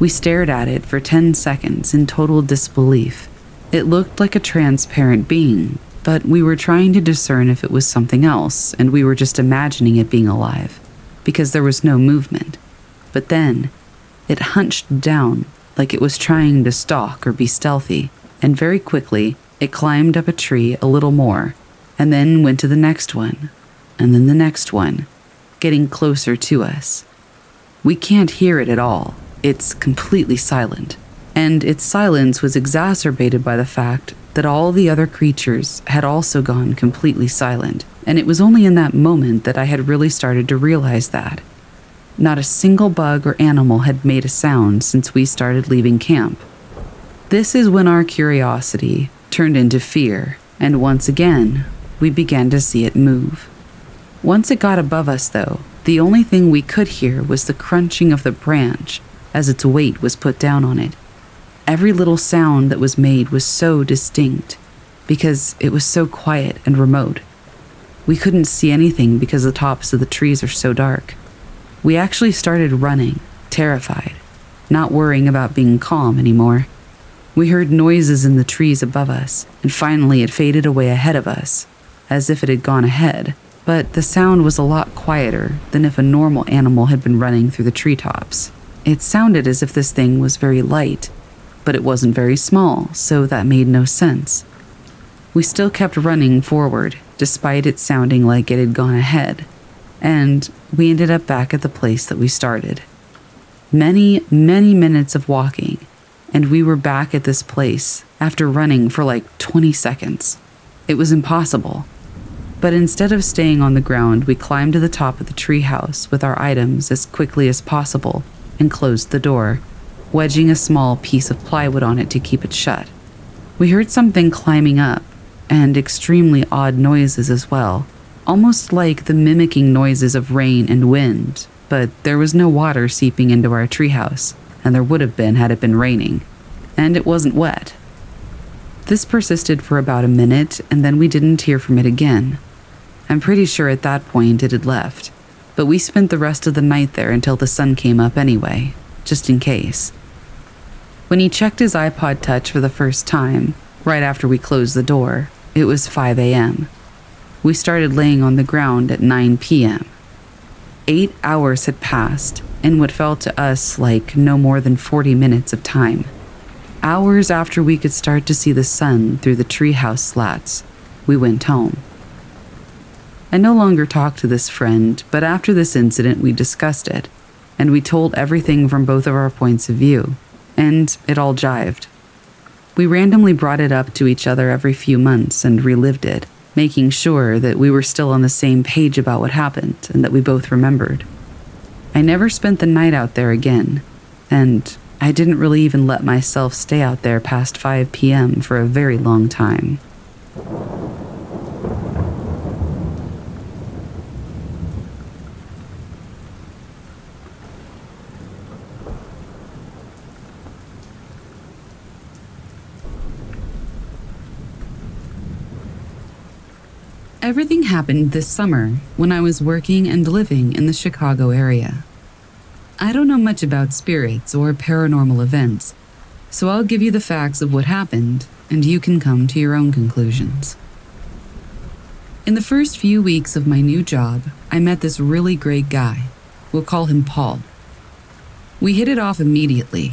We stared at it for 10 seconds in total disbelief. It looked like a transparent being, but we were trying to discern if it was something else, and we were just imagining it being alive, because there was no movement. But then, it hunched down like it was trying to stalk or be stealthy, and very quickly it climbed up a tree a little more, and then went to the next one, and then the next one, getting closer to us. We can't hear it at all. It's completely silent. And its silence was exacerbated by the fact that all the other creatures had also gone completely silent. And it was only in that moment that I had really started to realize that. Not a single bug or animal had made a sound since we started leaving camp. This is when our curiosity turned into fear, and once again, we began to see it move. Once it got above us, though, the only thing we could hear was the crunching of the branch as its weight was put down on it. Every little sound that was made was so distinct because it was so quiet and remote. We couldn't see anything because the tops of the trees are so dark. We actually started running, terrified, not worrying about being calm anymore. We heard noises in the trees above us, and finally it faded away ahead of us, as if it had gone ahead, but the sound was a lot quieter than if a normal animal had been running through the treetops. It sounded as if this thing was very light, but it wasn't very small, so that made no sense. We still kept running forward, despite it sounding like it had gone ahead, and we ended up back at the place that we started. Many, many minutes of walking, and we were back at this place after running for like 20 seconds. It was impossible. But instead of staying on the ground, we climbed to the top of the treehouse with our items as quickly as possible and closed the door, wedging a small piece of plywood on it to keep it shut. We heard something climbing up, and extremely odd noises as well, almost like the mimicking noises of rain and wind, but there was no water seeping into our treehouse, and there would have been had it been raining. And it wasn't wet. This persisted for about a minute, and then we didn't hear from it again. I'm pretty sure at that point it had left, but we spent the rest of the night there until the sun came up anyway, just in case. When he checked his iPod Touch for the first time, right after we closed the door, it was 5 a.m. We started laying on the ground at 9 p.m. Eight hours had passed in what felt to us like no more than 40 minutes of time. Hours after we could start to see the sun through the treehouse slats, we went home. I no longer talk to this friend, but after this incident, we discussed it, and we told everything from both of our points of view, and it all jived. We randomly brought it up to each other every few months and relived it, making sure that we were still on the same page about what happened and that we both remembered. I never spent the night out there again, and I didn't really even let myself stay out there past 5 p.m. for a very long time. Everything happened this summer when I was working and living in the Chicago area. I don't know much about spirits or paranormal events, so I'll give you the facts of what happened, and you can come to your own conclusions. In the first few weeks of my new job, I met this really great guy. We'll call him Paul. We hit it off immediately,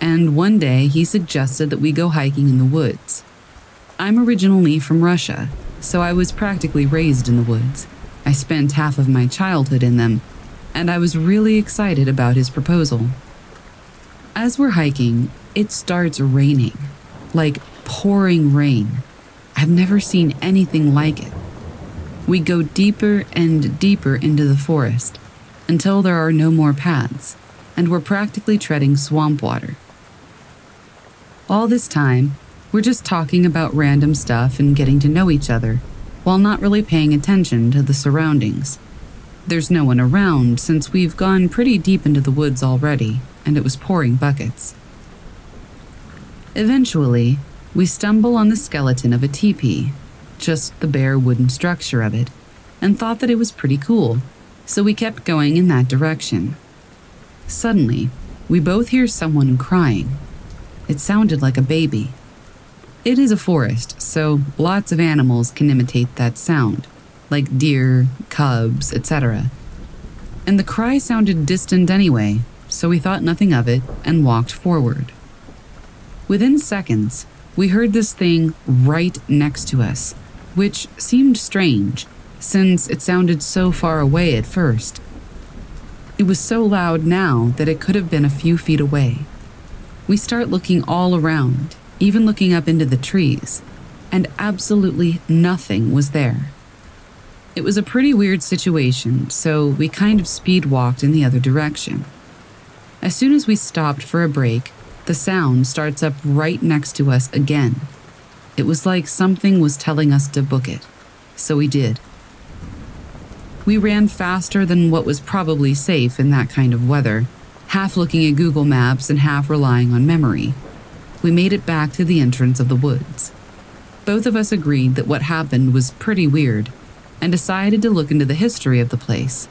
and one day he suggested that we go hiking in the woods. I'm originally from Russia, so I was practically raised in the woods. I spent half of my childhood in them, and I was really excited about his proposal. As we're hiking, it starts raining, like pouring rain. I've never seen anything like it. We go deeper and deeper into the forest until there are no more paths, and we're practically treading swamp water. All this time, we're just talking about random stuff and getting to know each other, while not really paying attention to the surroundings. There's no one around since we've gone pretty deep into the woods already, and it was pouring buckets. Eventually, we stumble on the skeleton of a teepee, just the bare wooden structure of it, and thought that it was pretty cool, so we kept going in that direction. Suddenly, we both hear someone crying. It sounded like a baby. It is a forest, so lots of animals can imitate that sound like deer, cubs, etc. And the cry sounded distant anyway, so we thought nothing of it and walked forward. Within seconds, we heard this thing right next to us, which seemed strange since it sounded so far away at first. It was so loud now that it could have been a few feet away. We start looking all around, even looking up into the trees, and absolutely nothing was there. It was a pretty weird situation, so we kind of speed walked in the other direction. As soon as we stopped for a break, the sound starts up right next to us again. It was like something was telling us to book it, so we did. We ran faster than what was probably safe in that kind of weather, half looking at Google Maps and half relying on memory. We made it back to the entrance of the woods. Both of us agreed that what happened was pretty weird and decided to look into the history of the place.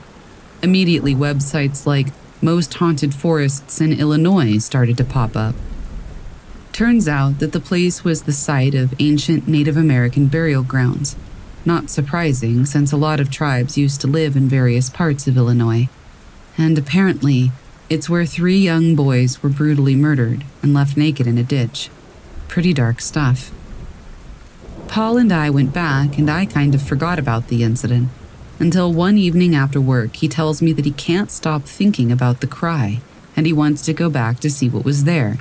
Immediately, websites like Most Haunted Forests in Illinois started to pop up. Turns out that the place was the site of ancient Native American burial grounds. Not surprising, since a lot of tribes used to live in various parts of Illinois. And apparently, it's where three young boys were brutally murdered and left naked in a ditch. Pretty dark stuff. Paul and I went back, and I kind of forgot about the incident. Until one evening after work, he tells me that he can't stop thinking about the cry, and he wants to go back to see what was there.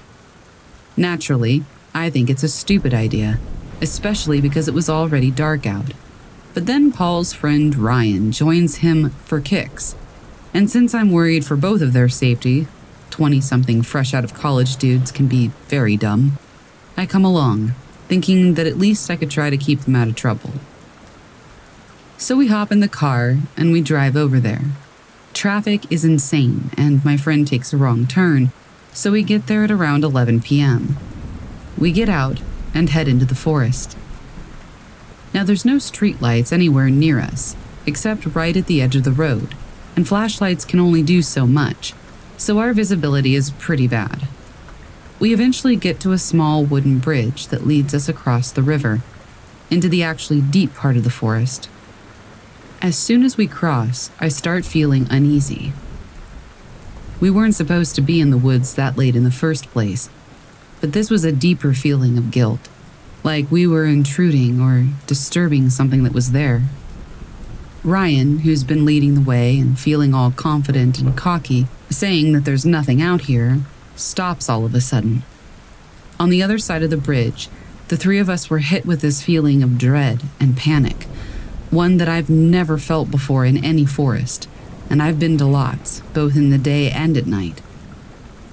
Naturally, I think it's a stupid idea, especially because it was already dark out. But then Paul's friend Ryan joins him for kicks. And since I'm worried for both of their safety, 20 something fresh out of college dudes can be very dumb, I come along, thinking that at least I could try to keep them out of trouble. So we hop in the car and we drive over there. Traffic is insane, and my friend takes a wrong turn, so we get there at around 11 p.m. We get out and head into the forest. Now, there's no streetlights anywhere near us, except right at the edge of the road, and flashlights can only do so much, so our visibility is pretty bad. We eventually get to a small wooden bridge that leads us across the river into the actually deep part of the forest. As soon as we cross, I start feeling uneasy. We weren't supposed to be in the woods that late in the first place, but this was a deeper feeling of guilt, like we were intruding or disturbing something that was there. Ryan, who's been leading the way and feeling all confident and cocky, saying that there's nothing out here, stops all of a sudden. On the other side of the bridge, the three of us were hit with this feeling of dread and panic, one that I've never felt before in any forest, and I've been to lots, both in the day and at night.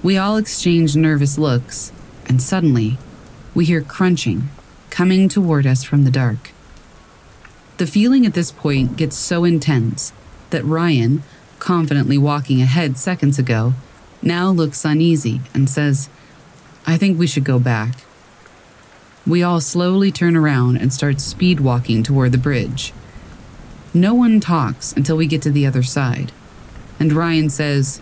We all exchange nervous looks, and suddenly, we hear crunching coming toward us from the dark. The feeling at this point gets so intense that Ryan, confidently walking ahead seconds ago, now looks uneasy and says, I think we should go back. We all slowly turn around and start speed walking toward the bridge. No one talks until we get to the other side. And Ryan says,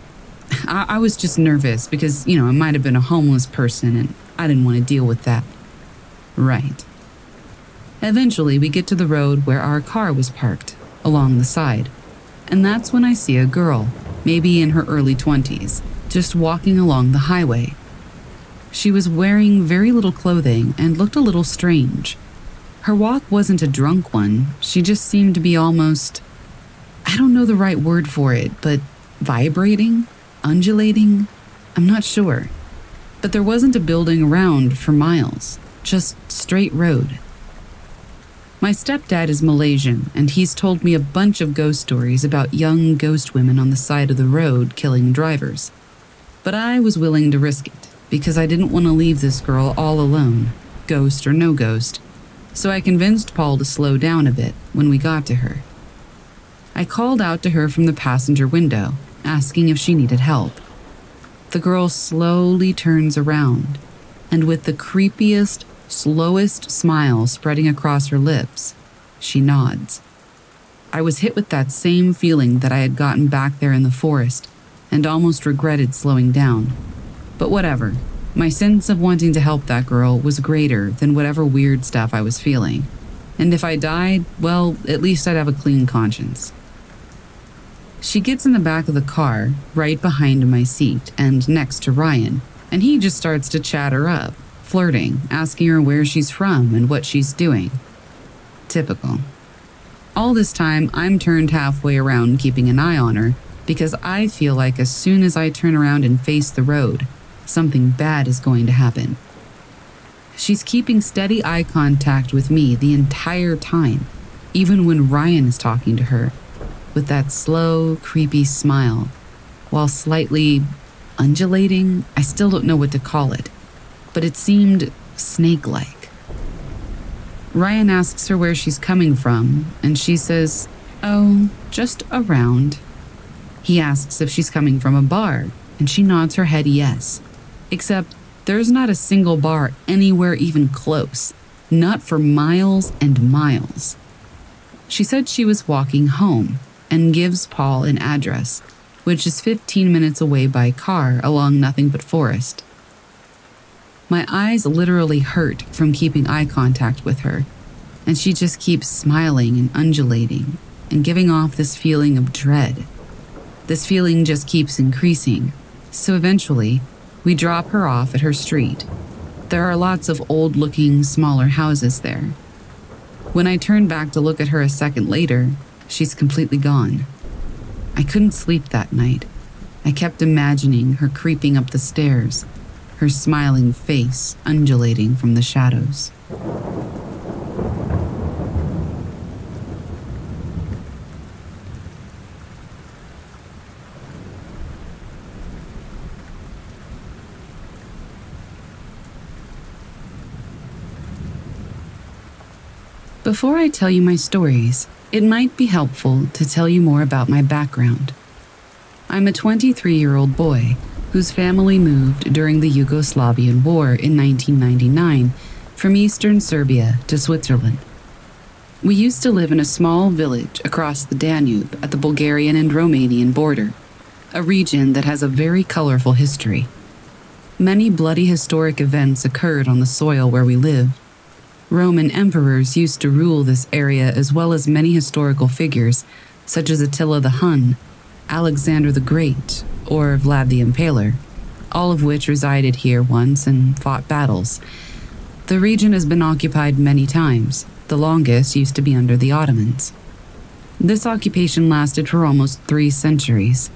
I, I was just nervous because, you know, it might have been a homeless person and I didn't want to deal with that. Right. Eventually, we get to the road where our car was parked, along the side. And that's when I see a girl, maybe in her early 20s, just walking along the highway. She was wearing very little clothing and looked a little strange. Her walk wasn't a drunk one, she just seemed to be almost. I don't know the right word for it, but vibrating? Undulating? I'm not sure. But there wasn't a building around for miles, just straight road. My stepdad is Malaysian, and he's told me a bunch of ghost stories about young ghost women on the side of the road killing drivers. But I was willing to risk it because I didn't want to leave this girl all alone, ghost or no ghost, so I convinced Paul to slow down a bit when we got to her. I called out to her from the passenger window, asking if she needed help. The girl slowly turns around, and with the creepiest, slowest smile spreading across her lips, she nods. I was hit with that same feeling that I had gotten back there in the forest and almost regretted slowing down. But whatever, my sense of wanting to help that girl was greater than whatever weird stuff I was feeling. And if I died, well, at least I'd have a clean conscience. She gets in the back of the car, right behind my seat and next to Ryan, and he just starts to chat her up, flirting, asking her where she's from and what she's doing. Typical. All this time, I'm turned halfway around keeping an eye on her because I feel like as soon as I turn around and face the road, something bad is going to happen. She's keeping steady eye contact with me the entire time, even when Ryan is talking to her, with that slow, creepy smile, while slightly undulating. I still don't know what to call it, but it seemed snake like. Ryan asks her where she's coming from, and she says, Oh, just around. He asks if she's coming from a bar, and she nods her head yes. Except there's not a single bar anywhere even close, not for miles and miles. She said she was walking home and gives Paul an address, which is 15 minutes away by car along nothing but forest. My eyes literally hurt from keeping eye contact with her, and she just keeps smiling and undulating and giving off this feeling of dread. This feeling just keeps increasing, so eventually, we drop her off at her street. There are lots of old looking, smaller houses there. When I turn back to look at her a second later, she's completely gone. I couldn't sleep that night. I kept imagining her creeping up the stairs, her smiling face undulating from the shadows. Before I tell you my stories, it might be helpful to tell you more about my background. I'm a 23 year old boy whose family moved during the Yugoslavian War in 1999 from eastern Serbia to Switzerland. We used to live in a small village across the Danube at the Bulgarian and Romanian border, a region that has a very colorful history. Many bloody historic events occurred on the soil where we lived. Roman emperors used to rule this area as well as many historical figures, such as Attila the Hun, Alexander the Great, or Vlad the Impaler, all of which resided here once and fought battles. The region has been occupied many times, the longest used to be under the Ottomans. This occupation lasted for almost three centuries.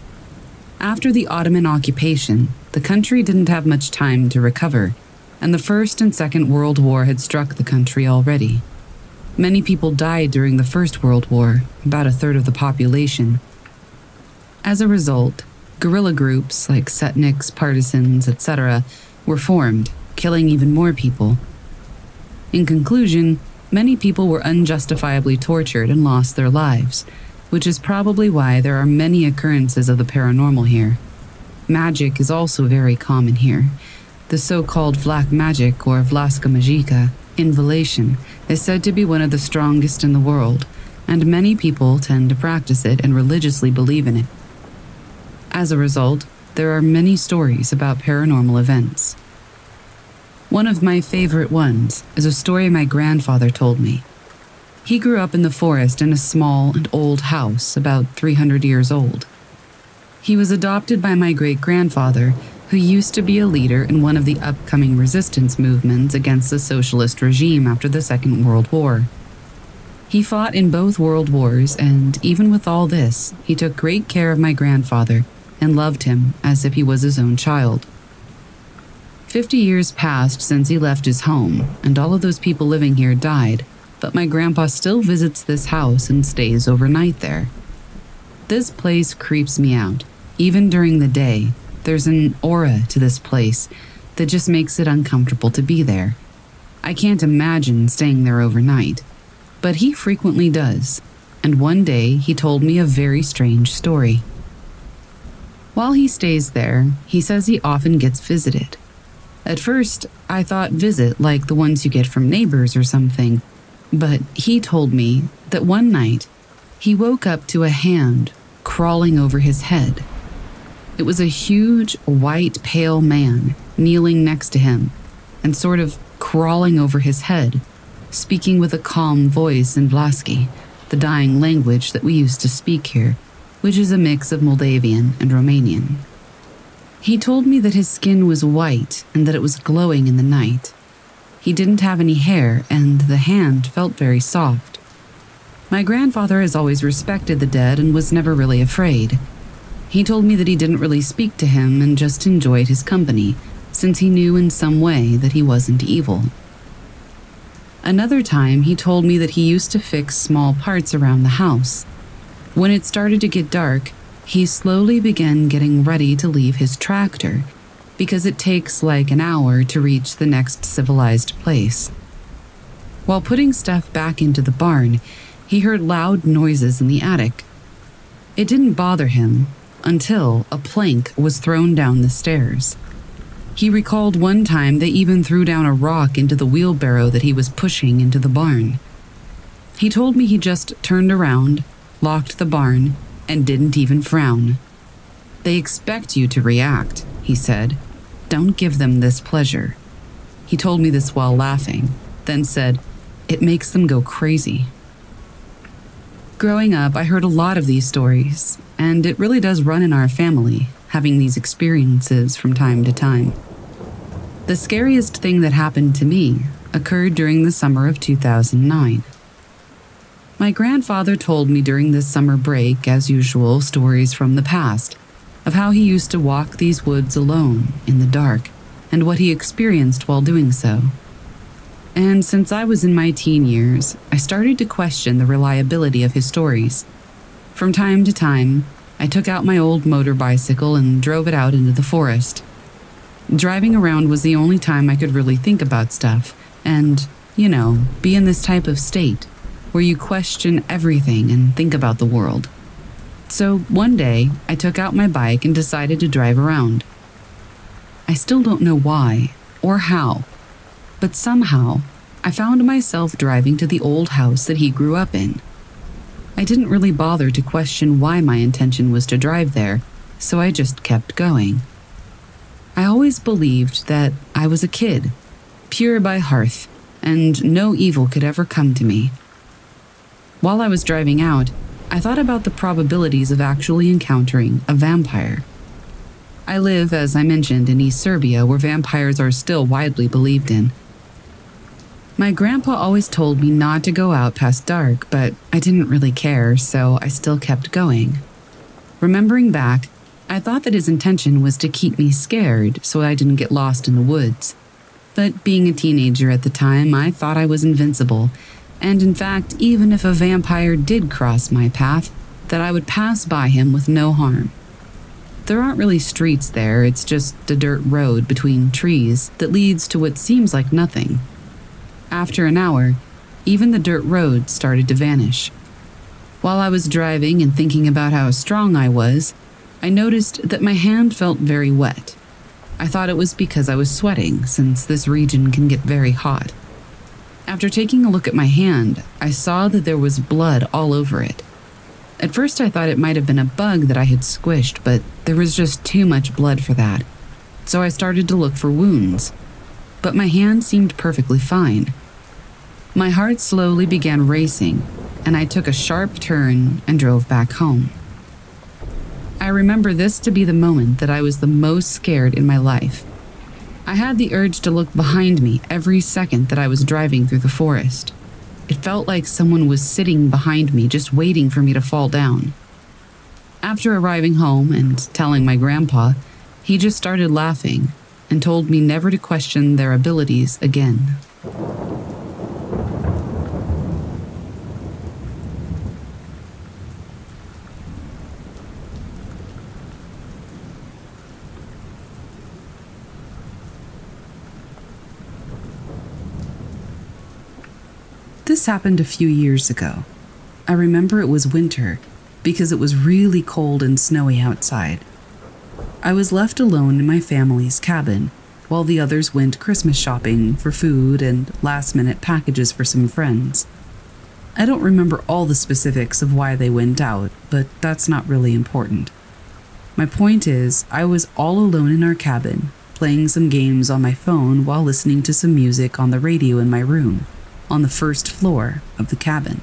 After the Ottoman occupation, the country didn't have much time to recover, and the First and Second World War had struck the country already. Many people died during the First World War, about a third of the population. As a result, guerrilla groups like Chetniks, partisans, etc., were formed, killing even more people. In conclusion, many people were unjustifiably tortured and lost their lives, which is probably why there are many occurrences of the paranormal here. Magic is also very common here. The so called Vlach magic or Vlaska magica, involation, is said to be one of the strongest in the world, and many people tend to practice it and religiously believe in it. As a result, there are many stories about paranormal events. One of my favorite ones is a story my grandfather told me. He grew up in the forest in a small and old house about 300 years old. He was adopted by my great grandfather, who used to be a leader in one of the upcoming resistance movements against the socialist regime after the Second World War. He fought in both world wars, and even with all this, he took great care of my grandfather and loved him as if he was his own child. Fifty years passed since he left his home, and all of those people living here died, but my grandpa still visits this house and stays overnight there. This place creeps me out. Even during the day, there's an aura to this place that just makes it uncomfortable to be there. I can't imagine staying there overnight, but he frequently does, and one day he told me a very strange story. While he stays there, he says he often gets visited. At first, I thought visit like the ones you get from neighbors or something, but he told me that one night he woke up to a hand crawling over his head. It was a huge, white, pale man kneeling next to him and sort of crawling over his head, speaking with a calm voice in Vlaski, the dying language that we used to speak here which is a mix of Moldavian and Romanian. He told me that his skin was white and that it was glowing in the night. He didn't have any hair, and the hand felt very soft. My grandfather has always respected the dead and was never really afraid. He told me that he didn't really speak to him and just enjoyed his company, since he knew in some way that he wasn't evil. Another time, he told me that he used to fix small parts around the house when it started to get dark, he slowly began getting ready to leave his tractor because it takes like an hour to reach the next civilized place. While putting stuff back into the barn, he heard loud noises in the attic. It didn't bother him until a plank was thrown down the stairs. He recalled one time they even threw down a rock into the wheelbarrow that he was pushing into the barn. He told me he just turned around, locked the barn, and didn't even frown. They expect you to react, he said. Don't give them this pleasure. He told me this while laughing, then said, It makes them go crazy. Growing up, I heard a lot of these stories, and it really does run in our family, having these experiences from time to time. The scariest thing that happened to me occurred during the summer of 2009. My grandfather told me during this summer break, as usual, stories from the past of how he used to walk these woods alone in the dark and what he experienced while doing so. And since I was in my teen years, I started to question the reliability of his stories. From time to time, I took out my old motor bicycle and drove it out into the forest. Driving around was the only time I could really think about stuff and, you know, be in this type of state where you question everything and think about the world. So one day, I took out my bike and decided to drive around. I still don't know why or how, but somehow I found myself driving to the old house that he grew up in. I didn't really bother to question why my intention was to drive there, so I just kept going. I always believed that I was a kid, pure by hearth, and no evil could ever come to me. While I was driving out, I thought about the probabilities of actually encountering a vampire. I live, as I mentioned, in East Serbia, where vampires are still widely believed in. My grandpa always told me not to go out past dark, but I didn't really care, so I still kept going. Remembering back, I thought that his intention was to keep me scared so I didn't get lost in the woods. But being a teenager at the time, I thought I was invincible, and in fact, even if a vampire did cross my path, that I would pass by him with no harm. There aren't really streets there, it's just a dirt road between trees that leads to what seems like nothing. After an hour, even the dirt road started to vanish. While I was driving and thinking about how strong I was, I noticed that my hand felt very wet. I thought it was because I was sweating, since this region can get very hot. After taking a look at my hand, I saw that there was blood all over it. At first, I thought it might have been a bug that I had squished, but there was just too much blood for that. So I started to look for wounds. But my hand seemed perfectly fine. My heart slowly began racing, and I took a sharp turn and drove back home. I remember this to be the moment that I was the most scared in my life. I had the urge to look behind me every second that I was driving through the forest. It felt like someone was sitting behind me just waiting for me to fall down. After arriving home and telling my grandpa, he just started laughing and told me never to question their abilities again. Happened a few years ago. I remember it was winter because it was really cold and snowy outside. I was left alone in my family's cabin while the others went Christmas shopping for food and last minute packages for some friends. I don't remember all the specifics of why they went out, but that's not really important. My point is, I was all alone in our cabin, playing some games on my phone while listening to some music on the radio in my room on the first floor of the cabin.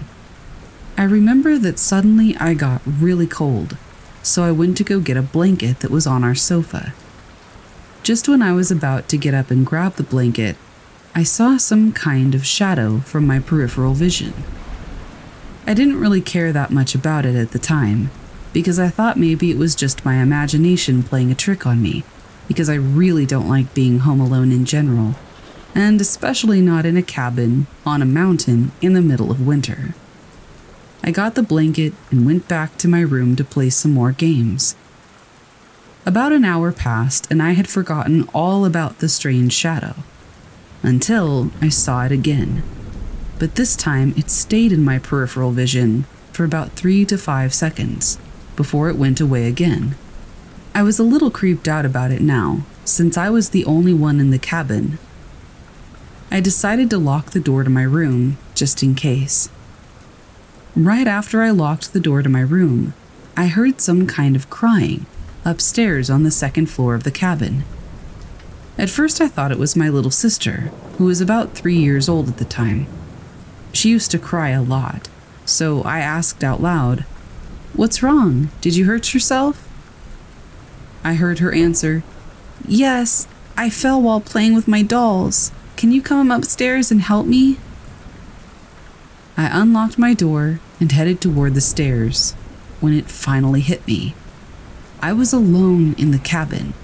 I remember that suddenly I got really cold, so I went to go get a blanket that was on our sofa. Just when I was about to get up and grab the blanket, I saw some kind of shadow from my peripheral vision. I didn't really care that much about it at the time, because I thought maybe it was just my imagination playing a trick on me, because I really don't like being home alone in general and especially not in a cabin on a mountain in the middle of winter. I got the blanket and went back to my room to play some more games. About an hour passed, and I had forgotten all about the strange shadow until I saw it again. But this time it stayed in my peripheral vision for about three to five seconds before it went away again. I was a little creeped out about it now, since I was the only one in the cabin I decided to lock the door to my room just in case. Right after I locked the door to my room, I heard some kind of crying upstairs on the second floor of the cabin. At first, I thought it was my little sister, who was about three years old at the time. She used to cry a lot, so I asked out loud, What's wrong? Did you hurt yourself? I heard her answer, Yes, I fell while playing with my dolls. Can you come upstairs and help me? I unlocked my door and headed toward the stairs when it finally hit me. I was alone in the cabin,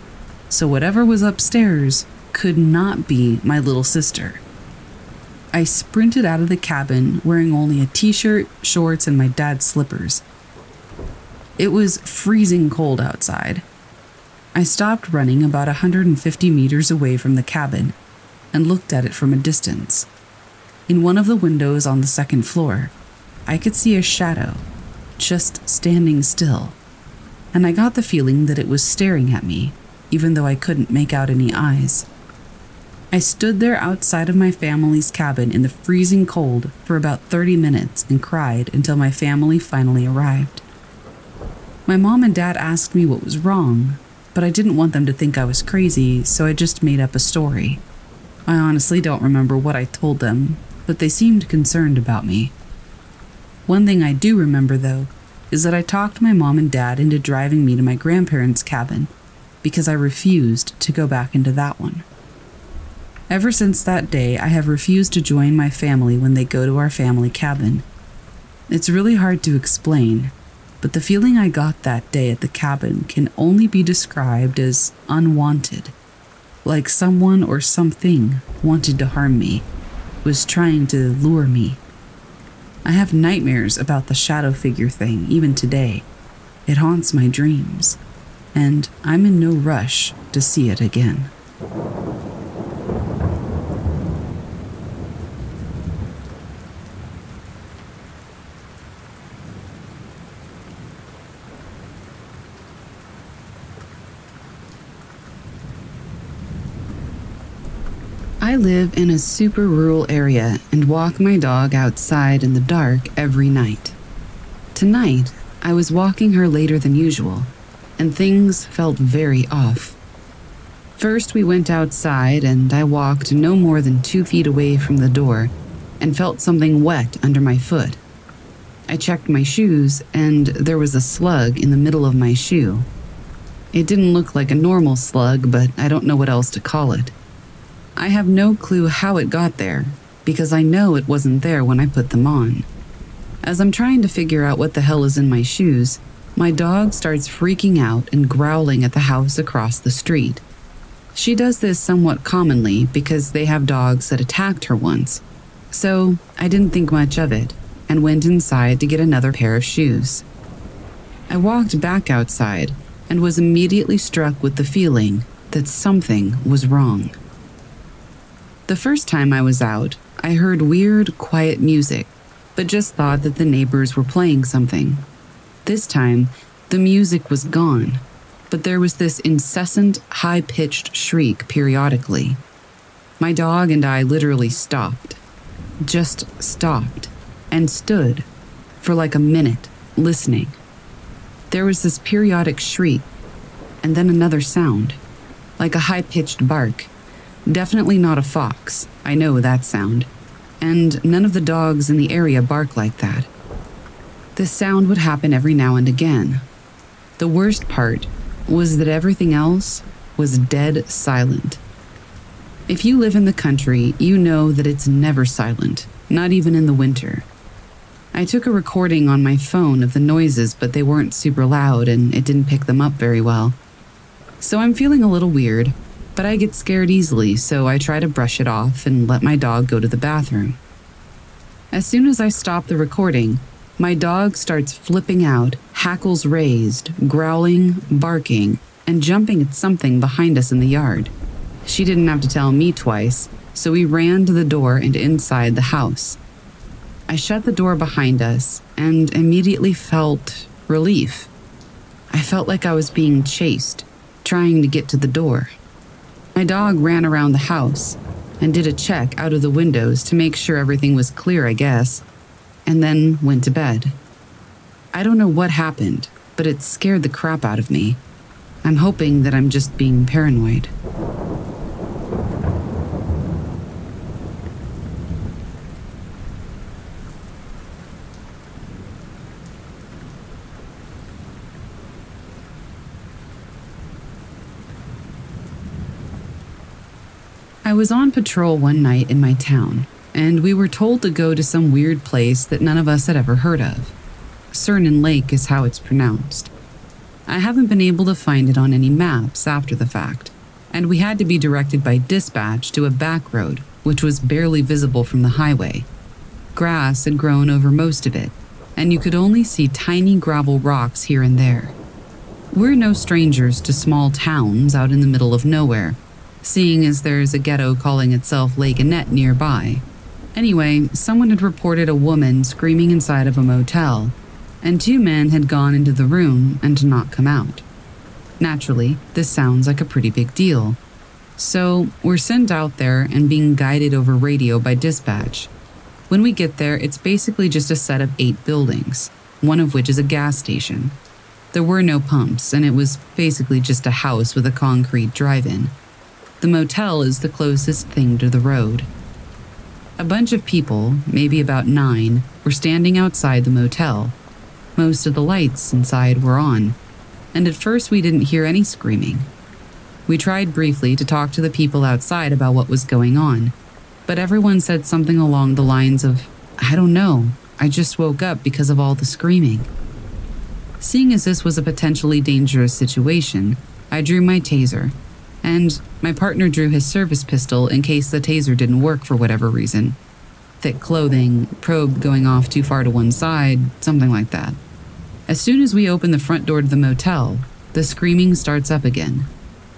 so whatever was upstairs could not be my little sister. I sprinted out of the cabin wearing only a t shirt, shorts, and my dad's slippers. It was freezing cold outside. I stopped running about 150 meters away from the cabin and looked at it from a distance. In one of the windows on the second floor, I could see a shadow just standing still, and I got the feeling that it was staring at me, even though I couldn't make out any eyes. I stood there outside of my family's cabin in the freezing cold for about 30 minutes and cried until my family finally arrived. My mom and dad asked me what was wrong, but I didn't want them to think I was crazy, so I just made up a story. I honestly don't remember what I told them, but they seemed concerned about me. One thing I do remember, though, is that I talked my mom and dad into driving me to my grandparents' cabin because I refused to go back into that one. Ever since that day, I have refused to join my family when they go to our family cabin. It's really hard to explain, but the feeling I got that day at the cabin can only be described as unwanted. Like someone or something wanted to harm me, was trying to lure me. I have nightmares about the shadow figure thing even today. It haunts my dreams, and I'm in no rush to see it again. I live in a super rural area and walk my dog outside in the dark every night. Tonight, I was walking her later than usual, and things felt very off. First, we went outside, and I walked no more than two feet away from the door and felt something wet under my foot. I checked my shoes, and there was a slug in the middle of my shoe. It didn't look like a normal slug, but I don't know what else to call it. I have no clue how it got there, because I know it wasn't there when I put them on. As I'm trying to figure out what the hell is in my shoes, my dog starts freaking out and growling at the house across the street. She does this somewhat commonly because they have dogs that attacked her once. So I didn't think much of it and went inside to get another pair of shoes. I walked back outside and was immediately struck with the feeling that something was wrong. The first time I was out, I heard weird, quiet music, but just thought that the neighbors were playing something. This time, the music was gone, but there was this incessant, high pitched shriek periodically. My dog and I literally stopped. Just stopped and stood for like a minute, listening. There was this periodic shriek, and then another sound, like a high pitched bark Definitely not a fox. I know that sound. And none of the dogs in the area bark like that. This sound would happen every now and again. The worst part was that everything else was dead silent. If you live in the country, you know that it's never silent, not even in the winter. I took a recording on my phone of the noises, but they weren't super loud and it didn't pick them up very well. So I'm feeling a little weird, but I get scared easily, so I try to brush it off and let my dog go to the bathroom. As soon as I stop the recording, my dog starts flipping out, hackles raised, growling, barking, and jumping at something behind us in the yard. She didn't have to tell me twice, so we ran to the door and inside the house. I shut the door behind us and immediately felt relief. I felt like I was being chased, trying to get to the door. My dog ran around the house and did a check out of the windows to make sure everything was clear, I guess, and then went to bed. I don't know what happened, but it scared the crap out of me. I'm hoping that I'm just being paranoid. Was on patrol one night in my town, and we were told to go to some weird place that none of us had ever heard of. Cernan Lake is how it's pronounced. I haven't been able to find it on any maps after the fact, and we had to be directed by dispatch to a back road, which was barely visible from the highway. Grass had grown over most of it, and you could only see tiny gravel rocks here and there. We're no strangers to small towns out in the middle of nowhere, seeing as there's a ghetto calling itself Lake Annette nearby. Anyway, someone had reported a woman screaming inside of a motel, and two men had gone into the room and not come out. Naturally, this sounds like a pretty big deal. So, we're sent out there and being guided over radio by dispatch. When we get there, it's basically just a set of eight buildings, one of which is a gas station. There were no pumps, and it was basically just a house with a concrete drive in. The motel is the closest thing to the road. A bunch of people, maybe about nine, were standing outside the motel. Most of the lights inside were on, and at first we didn't hear any screaming. We tried briefly to talk to the people outside about what was going on, but everyone said something along the lines of, I don't know, I just woke up because of all the screaming. Seeing as this was a potentially dangerous situation, I drew my taser and my partner drew his service pistol in case the taser didn't work for whatever reason. Thick clothing, probe going off too far to one side, something like that. As soon as we open the front door to the motel, the screaming starts up again.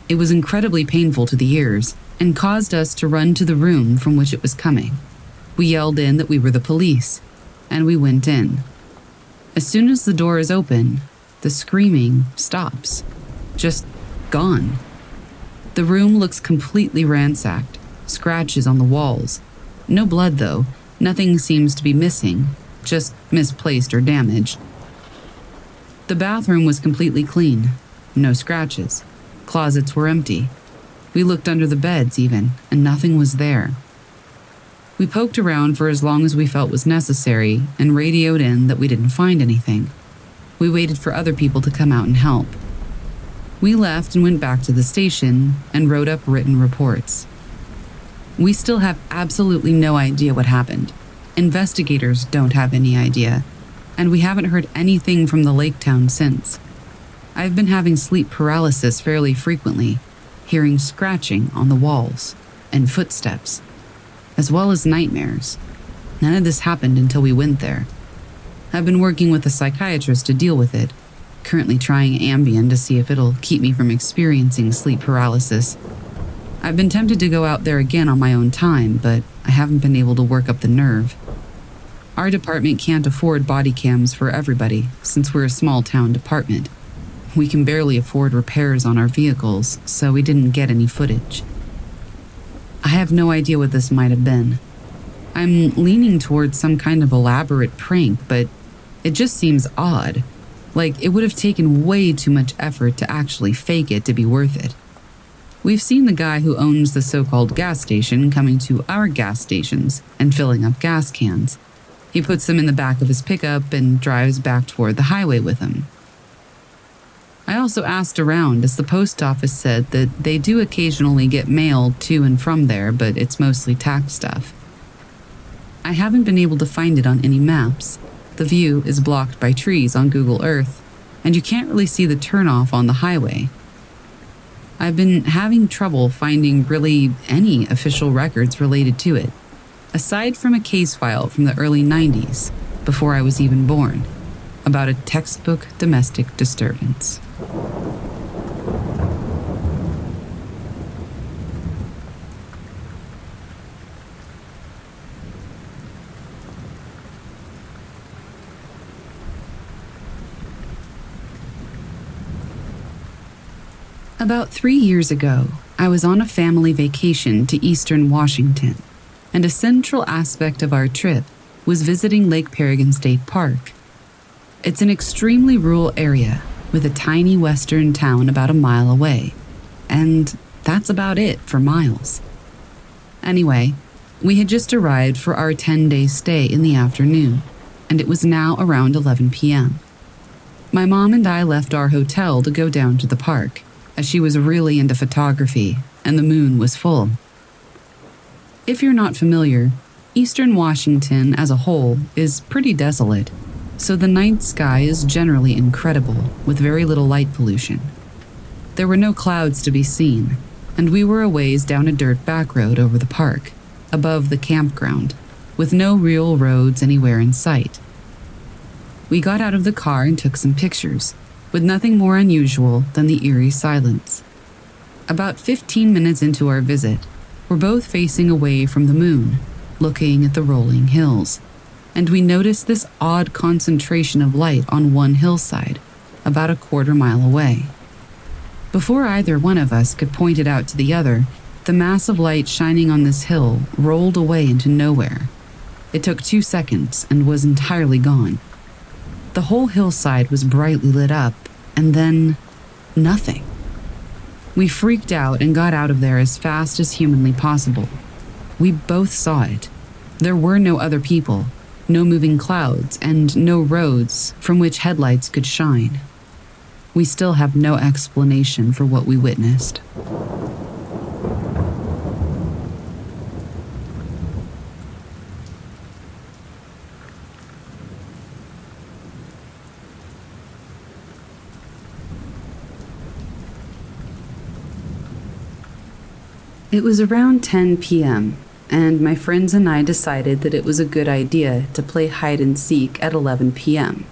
It was incredibly painful to the ears and caused us to run to the room from which it was coming. We yelled in that we were the police, and we went in. As soon as the door is open, the screaming stops. Just gone. The room looks completely ransacked, scratches on the walls. No blood, though. Nothing seems to be missing, just misplaced or damaged. The bathroom was completely clean, no scratches. Closets were empty. We looked under the beds, even, and nothing was there. We poked around for as long as we felt was necessary and radioed in that we didn't find anything. We waited for other people to come out and help. We left and went back to the station and wrote up written reports. We still have absolutely no idea what happened. Investigators don't have any idea, and we haven't heard anything from the lake town since. I've been having sleep paralysis fairly frequently, hearing scratching on the walls and footsteps, as well as nightmares. None of this happened until we went there. I've been working with a psychiatrist to deal with it, currently trying Ambien to see if it'll keep me from experiencing sleep paralysis. I've been tempted to go out there again on my own time, but I haven't been able to work up the nerve. Our department can't afford body cams for everybody, since we're a small town department. We can barely afford repairs on our vehicles, so we didn't get any footage. I have no idea what this might have been. I'm leaning towards some kind of elaborate prank, but it just seems odd. Like, it would have taken way too much effort to actually fake it to be worth it. We've seen the guy who owns the so called gas station coming to our gas stations and filling up gas cans. He puts them in the back of his pickup and drives back toward the highway with them. I also asked around, as the post office said that they do occasionally get mail to and from there, but it's mostly tax stuff. I haven't been able to find it on any maps, the view is blocked by trees on Google Earth, and you can't really see the turnoff on the highway. I've been having trouble finding really any official records related to it, aside from a case file from the early 90s, before I was even born, about a textbook domestic disturbance. About three years ago, I was on a family vacation to eastern Washington, and a central aspect of our trip was visiting Lake Paragon State Park. It's an extremely rural area with a tiny western town about a mile away, and that's about it for miles. Anyway, we had just arrived for our 10 day stay in the afternoon, and it was now around 11 p.m. My mom and I left our hotel to go down to the park as she was really into photography and the moon was full. If you're not familiar, eastern Washington as a whole is pretty desolate, so the night sky is generally incredible with very little light pollution. There were no clouds to be seen, and we were a ways down a dirt back road over the park, above the campground, with no real roads anywhere in sight. We got out of the car and took some pictures, with nothing more unusual than the eerie silence. About 15 minutes into our visit, we're both facing away from the moon, looking at the rolling hills, and we notice this odd concentration of light on one hillside, about a quarter mile away. Before either one of us could point it out to the other, the mass of light shining on this hill rolled away into nowhere. It took two seconds and was entirely gone. The whole hillside was brightly lit up, and then nothing. We freaked out and got out of there as fast as humanly possible. We both saw it. There were no other people, no moving clouds, and no roads from which headlights could shine. We still have no explanation for what we witnessed. It was around 10 p.m., and my friends and I decided that it was a good idea to play hide and seek at 11 p.m.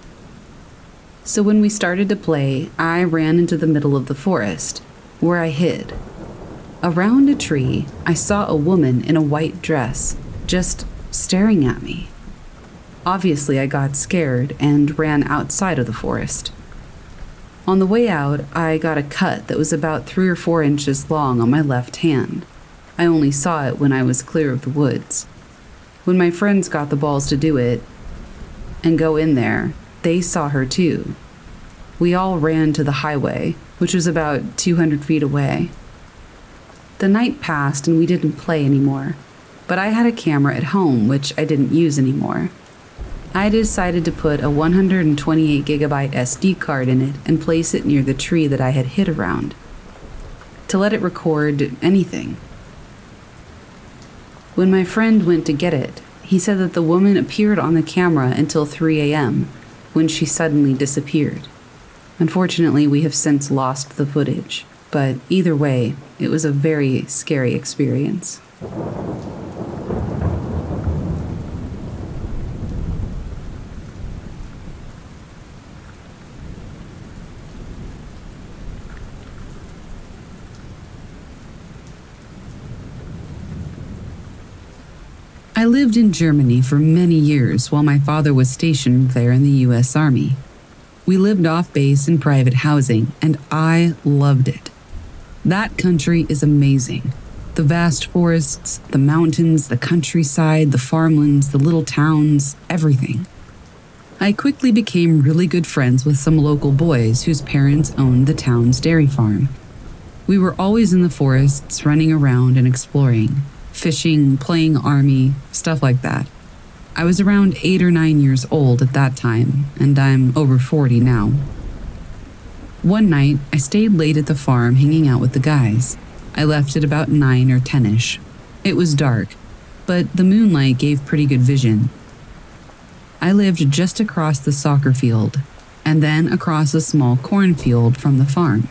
So when we started to play, I ran into the middle of the forest, where I hid. Around a tree, I saw a woman in a white dress just staring at me. Obviously, I got scared and ran outside of the forest. On the way out, I got a cut that was about three or four inches long on my left hand. I only saw it when I was clear of the woods. When my friends got the balls to do it and go in there, they saw her too. We all ran to the highway, which was about 200 feet away. The night passed and we didn't play anymore, but I had a camera at home, which I didn't use anymore. I decided to put a 128 gigabyte SD card in it and place it near the tree that I had hit around to let it record anything. When my friend went to get it, he said that the woman appeared on the camera until 3 a.m., when she suddenly disappeared. Unfortunately, we have since lost the footage, but either way, it was a very scary experience. Lived in Germany for many years while my father was stationed there in the U.S. Army. We lived off base in private housing, and I loved it. That country is amazing. The vast forests, the mountains, the countryside, the farmlands, the little towns, everything. I quickly became really good friends with some local boys whose parents owned the town's dairy farm. We were always in the forests running around and exploring, fishing, playing army, stuff like that. I was around eight or nine years old at that time, and I'm over 40 now. One night, I stayed late at the farm hanging out with the guys. I left at about 9 or 10 ish. It was dark, but the moonlight gave pretty good vision. I lived just across the soccer field, and then across a small cornfield from the farm.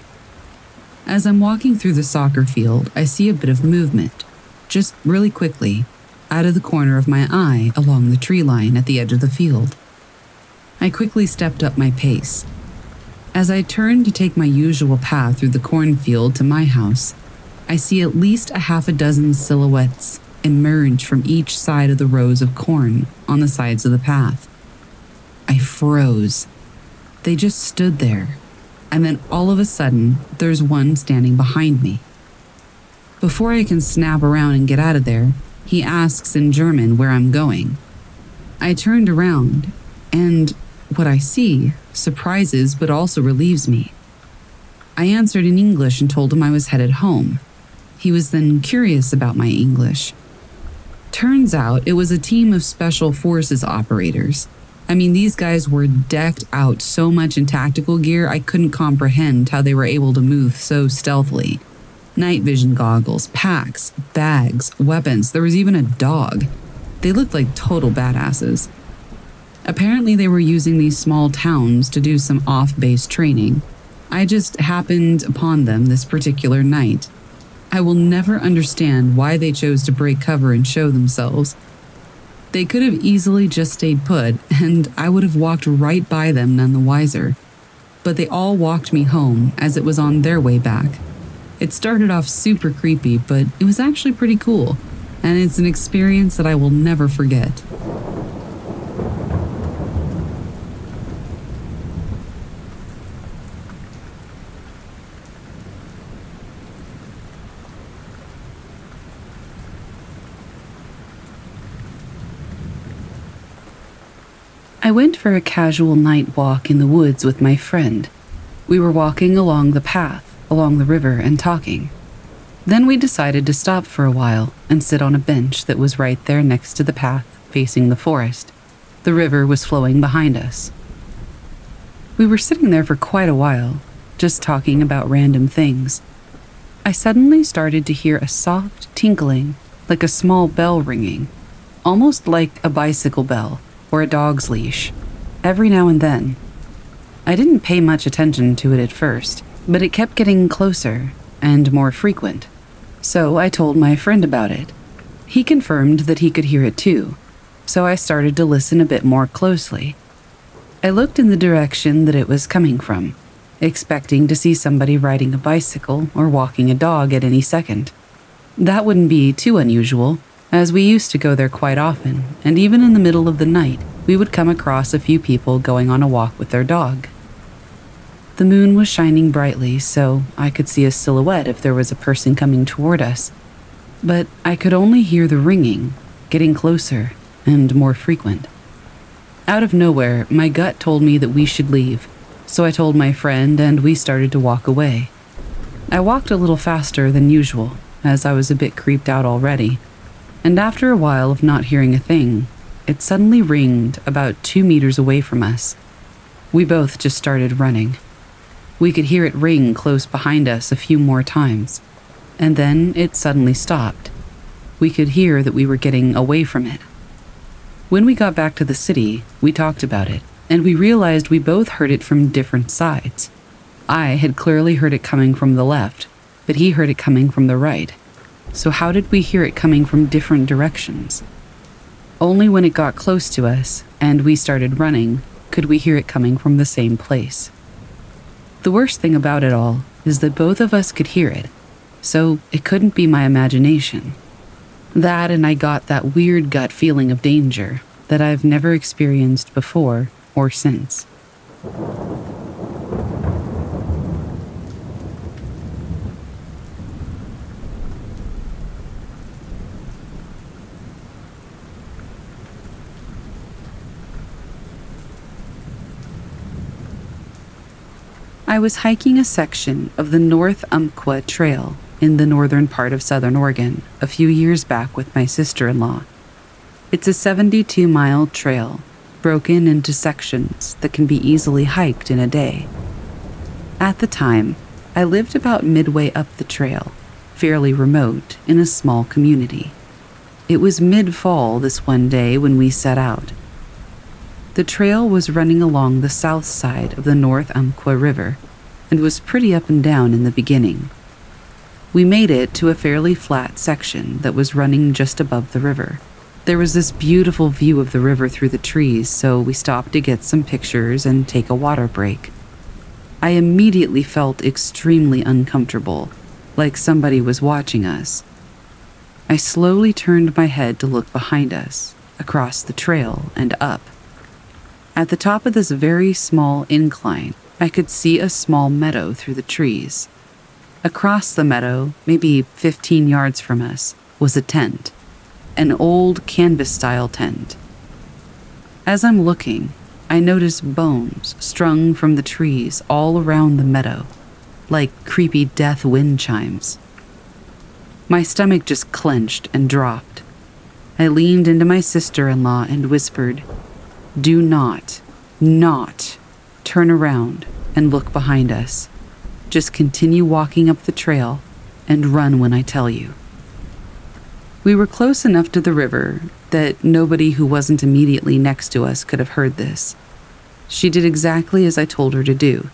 As I'm walking through the soccer field, I see a bit of movement just really quickly, out of the corner of my eye along the tree line at the edge of the field. I quickly stepped up my pace. As I turn to take my usual path through the cornfield to my house, I see at least a half a dozen silhouettes emerge from each side of the rows of corn on the sides of the path. I froze. They just stood there, and then all of a sudden, there's one standing behind me. Before I can snap around and get out of there, he asks in German where I'm going. I turned around, and what I see surprises but also relieves me. I answered in English and told him I was headed home. He was then curious about my English. Turns out it was a team of special forces operators. I mean, these guys were decked out so much in tactical gear, I couldn't comprehend how they were able to move so stealthily night vision goggles, packs, bags, weapons. There was even a dog. They looked like total badasses. Apparently, they were using these small towns to do some off base training. I just happened upon them this particular night. I will never understand why they chose to break cover and show themselves. They could have easily just stayed put, and I would have walked right by them none the wiser. But they all walked me home as it was on their way back. It started off super creepy, but it was actually pretty cool. and it's an experience that I will never forget. I went for a casual night walk in the woods with my friend. We were walking along the path, along the river, and talking. Then we decided to stop for a while and sit on a bench that was right there next to the path, facing the forest. The river was flowing behind us. We were sitting there for quite a while, just talking about random things. I suddenly started to hear a soft tinkling, like a small bell ringing, almost like a bicycle bell or a dog's leash, every now and then. I didn't pay much attention to it at first, but it kept getting closer and more frequent. So I told my friend about it. He confirmed that he could hear it too, so I started to listen a bit more closely. I looked in the direction that it was coming from, expecting to see somebody riding a bicycle or walking a dog at any second. That wouldn't be too unusual, as we used to go there quite often, and even in the middle of the night, we would come across a few people going on a walk with their dog. The moon was shining brightly, so I could see a silhouette if there was a person coming toward us. But I could only hear the ringing, getting closer and more frequent. Out of nowhere, my gut told me that we should leave, so I told my friend and we started to walk away. I walked a little faster than usual, as I was a bit creeped out already, and after a while of not hearing a thing, it suddenly ringed about two meters away from us. We both just started running. We could hear it ring close behind us a few more times, and then it suddenly stopped. We could hear that we were getting away from it. When we got back to the city, we talked about it, and we realized we both heard it from different sides. I had clearly heard it coming from the left, but he heard it coming from the right. So, how did we hear it coming from different directions? Only when it got close to us and we started running could we hear it coming from the same place. The worst thing about it all is that both of us could hear it, so it couldn't be my imagination. That, and I got that weird gut feeling of danger that I've never experienced before or since. I was hiking a section of the North Umpqua Trail in the northern part of southern Oregon a few years back with my sister in law. It's a 72 mile trail broken into sections that can be easily hiked in a day. At the time, I lived about midway up the trail, fairly remote, in a small community. It was mid fall this one day when we set out, the trail was running along the south side of the North Umpqua River and was pretty up and down in the beginning. We made it to a fairly flat section that was running just above the river. There was this beautiful view of the river through the trees, so we stopped to get some pictures and take a water break. I immediately felt extremely uncomfortable, like somebody was watching us. I slowly turned my head to look behind us, across the trail, and up. At the top of this very small incline, I could see a small meadow through the trees. Across the meadow, maybe 15 yards from us, was a tent, an old canvas style tent. As I'm looking, I notice bones strung from the trees all around the meadow, like creepy death wind chimes. My stomach just clenched and dropped. I leaned into my sister in law and whispered, do not, not turn around and look behind us. Just continue walking up the trail and run when I tell you. We were close enough to the river that nobody who wasn't immediately next to us could have heard this. She did exactly as I told her to do,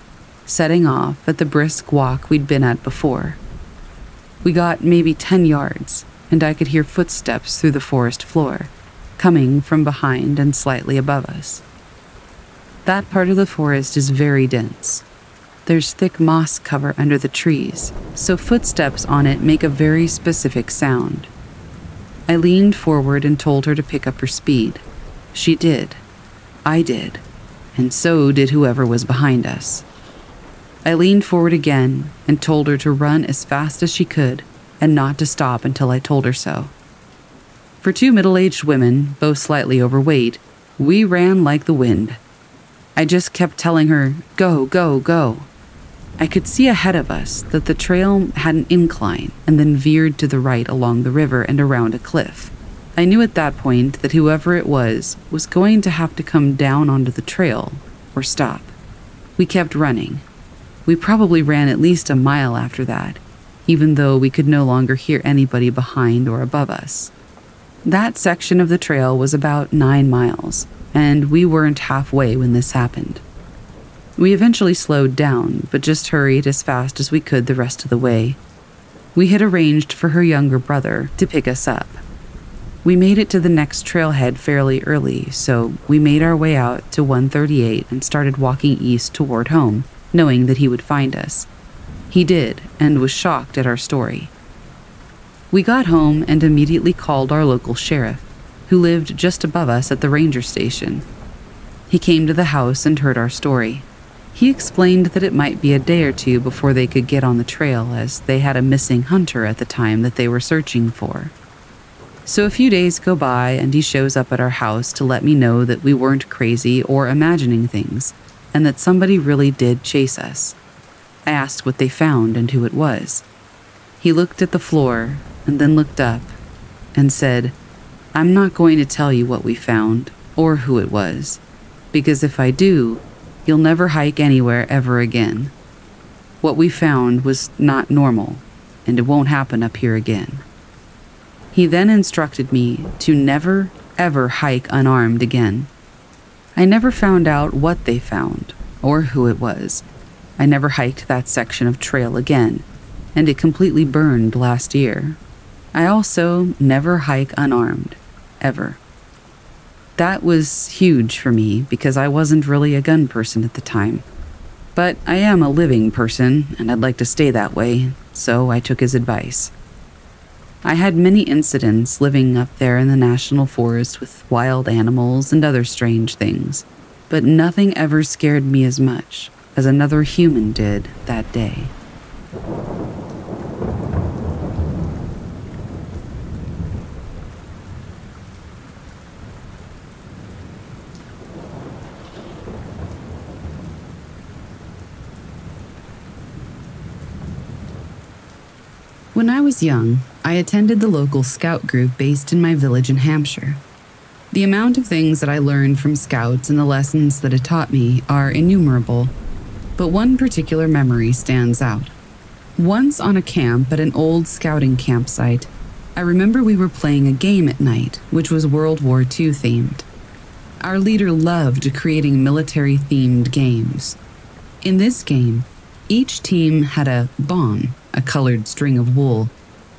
setting off at the brisk walk we'd been at before. We got maybe 10 yards, and I could hear footsteps through the forest floor coming from behind and slightly above us. That part of the forest is very dense. There's thick moss cover under the trees, so footsteps on it make a very specific sound. I leaned forward and told her to pick up her speed. She did. I did. And so did whoever was behind us. I leaned forward again and told her to run as fast as she could and not to stop until I told her so. For two middle aged women, both slightly overweight, we ran like the wind. I just kept telling her, Go, go, go. I could see ahead of us that the trail had an incline and then veered to the right along the river and around a cliff. I knew at that point that whoever it was was going to have to come down onto the trail or stop. We kept running. We probably ran at least a mile after that, even though we could no longer hear anybody behind or above us. That section of the trail was about nine miles, and we weren't halfway when this happened. We eventually slowed down, but just hurried as fast as we could the rest of the way. We had arranged for her younger brother to pick us up. We made it to the next trailhead fairly early, so we made our way out to 138 and started walking east toward home, knowing that he would find us. He did, and was shocked at our story. We got home and immediately called our local sheriff, who lived just above us at the ranger station. He came to the house and heard our story. He explained that it might be a day or two before they could get on the trail, as they had a missing hunter at the time that they were searching for. So a few days go by, and he shows up at our house to let me know that we weren't crazy or imagining things, and that somebody really did chase us. I asked what they found and who it was. He looked at the floor and then looked up and said, I'm not going to tell you what we found or who it was, because if I do, You'll never hike anywhere ever again. What we found was not normal, and it won't happen up here again. He then instructed me to never, ever hike unarmed again. I never found out what they found or who it was. I never hiked that section of trail again, and it completely burned last year. I also never hike unarmed, ever. That was huge for me because I wasn't really a gun person at the time. But I am a living person, and I'd like to stay that way, so I took his advice. I had many incidents living up there in the national forest with wild animals and other strange things, but nothing ever scared me as much as another human did that day. Was young, I attended the local scout group based in my village in Hampshire. The amount of things that I learned from scouts and the lessons that it taught me are innumerable, but one particular memory stands out. Once on a camp at an old scouting campsite, I remember we were playing a game at night, which was World War II themed. Our leader loved creating military themed games. In this game, each team had a bomb a colored string of wool,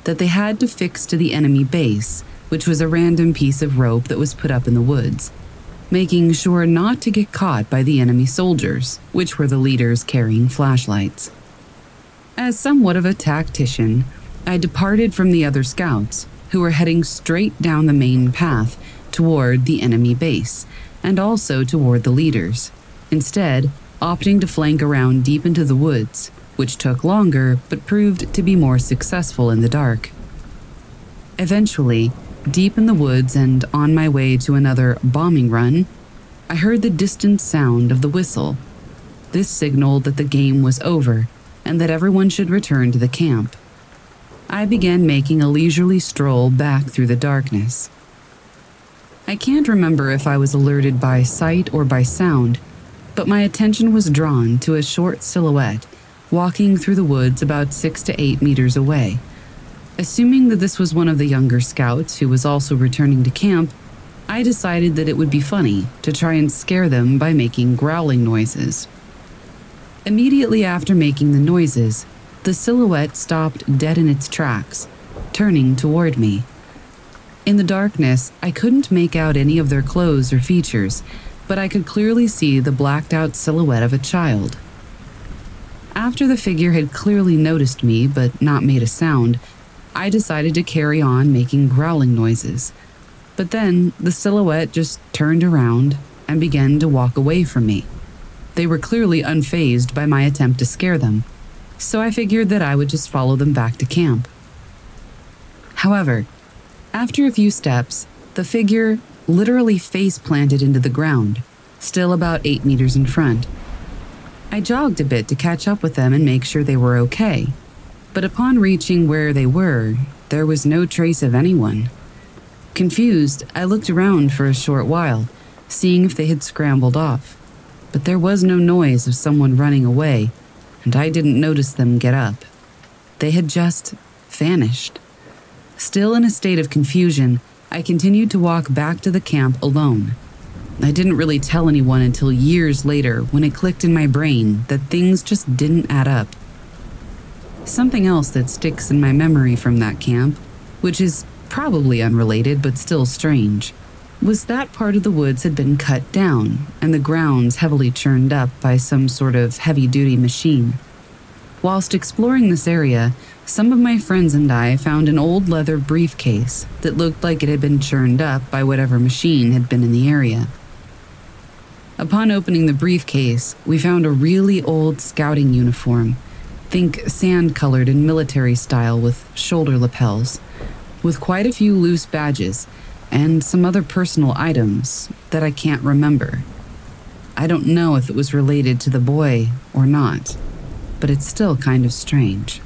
that they had to fix to the enemy base, which was a random piece of rope that was put up in the woods, making sure not to get caught by the enemy soldiers, which were the leaders carrying flashlights. As somewhat of a tactician, I departed from the other scouts, who were heading straight down the main path toward the enemy base, and also toward the leaders, instead, opting to flank around deep into the woods which took longer but proved to be more successful in the dark. Eventually, deep in the woods and on my way to another bombing run, I heard the distant sound of the whistle. This signaled that the game was over and that everyone should return to the camp. I began making a leisurely stroll back through the darkness. I can't remember if I was alerted by sight or by sound, but my attention was drawn to a short silhouette walking through the woods about six to eight meters away. Assuming that this was one of the younger scouts who was also returning to camp, I decided that it would be funny to try and scare them by making growling noises. Immediately after making the noises, the silhouette stopped dead in its tracks, turning toward me. In the darkness, I couldn't make out any of their clothes or features, but I could clearly see the blacked out silhouette of a child. After the figure had clearly noticed me but not made a sound, I decided to carry on making growling noises. But then the silhouette just turned around and began to walk away from me. They were clearly unfazed by my attempt to scare them, so I figured that I would just follow them back to camp. However, after a few steps, the figure literally face planted into the ground, still about eight meters in front. I jogged a bit to catch up with them and make sure they were okay, but upon reaching where they were, there was no trace of anyone. Confused, I looked around for a short while, seeing if they had scrambled off, but there was no noise of someone running away, and I didn't notice them get up. They had just vanished. Still in a state of confusion, I continued to walk back to the camp alone. I didn't really tell anyone until years later when it clicked in my brain that things just didn't add up. Something else that sticks in my memory from that camp, which is probably unrelated but still strange, was that part of the woods had been cut down and the grounds heavily churned up by some sort of heavy duty machine. Whilst exploring this area, some of my friends and I found an old leather briefcase that looked like it had been churned up by whatever machine had been in the area. Upon opening the briefcase, we found a really old scouting uniform. Think sand colored in military style with shoulder lapels, with quite a few loose badges and some other personal items that I can't remember. I don't know if it was related to the boy or not, but it's still kind of strange.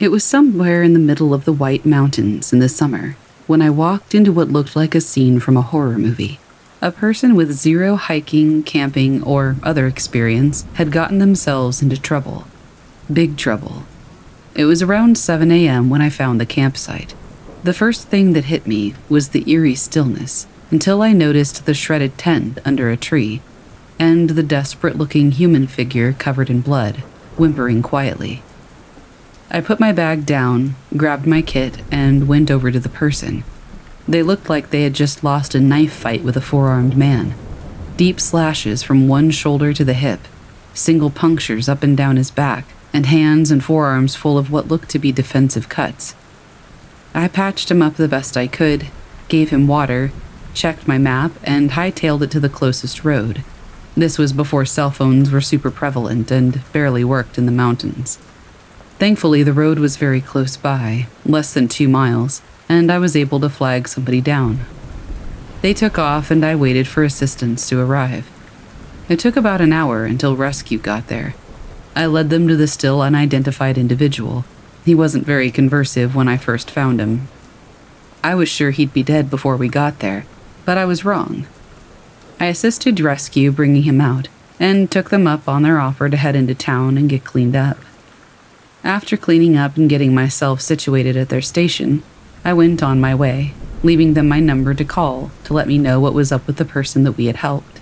It was somewhere in the middle of the White Mountains in the summer when I walked into what looked like a scene from a horror movie. A person with zero hiking, camping, or other experience had gotten themselves into trouble. Big trouble. It was around 7 a.m. when I found the campsite. The first thing that hit me was the eerie stillness until I noticed the shredded tent under a tree and the desperate looking human figure covered in blood, whimpering quietly. I put my bag down, grabbed my kit, and went over to the person. They looked like they had just lost a knife fight with a four armed man. Deep slashes from one shoulder to the hip, single punctures up and down his back, and hands and forearms full of what looked to be defensive cuts. I patched him up the best I could, gave him water, checked my map, and hightailed it to the closest road. This was before cell phones were super prevalent and barely worked in the mountains. Thankfully, the road was very close by, less than two miles, and I was able to flag somebody down. They took off, and I waited for assistance to arrive. It took about an hour until rescue got there. I led them to the still unidentified individual. He wasn't very conversive when I first found him. I was sure he'd be dead before we got there, but I was wrong. I assisted rescue bringing him out and took them up on their offer to head into town and get cleaned up. After cleaning up and getting myself situated at their station, I went on my way, leaving them my number to call to let me know what was up with the person that we had helped.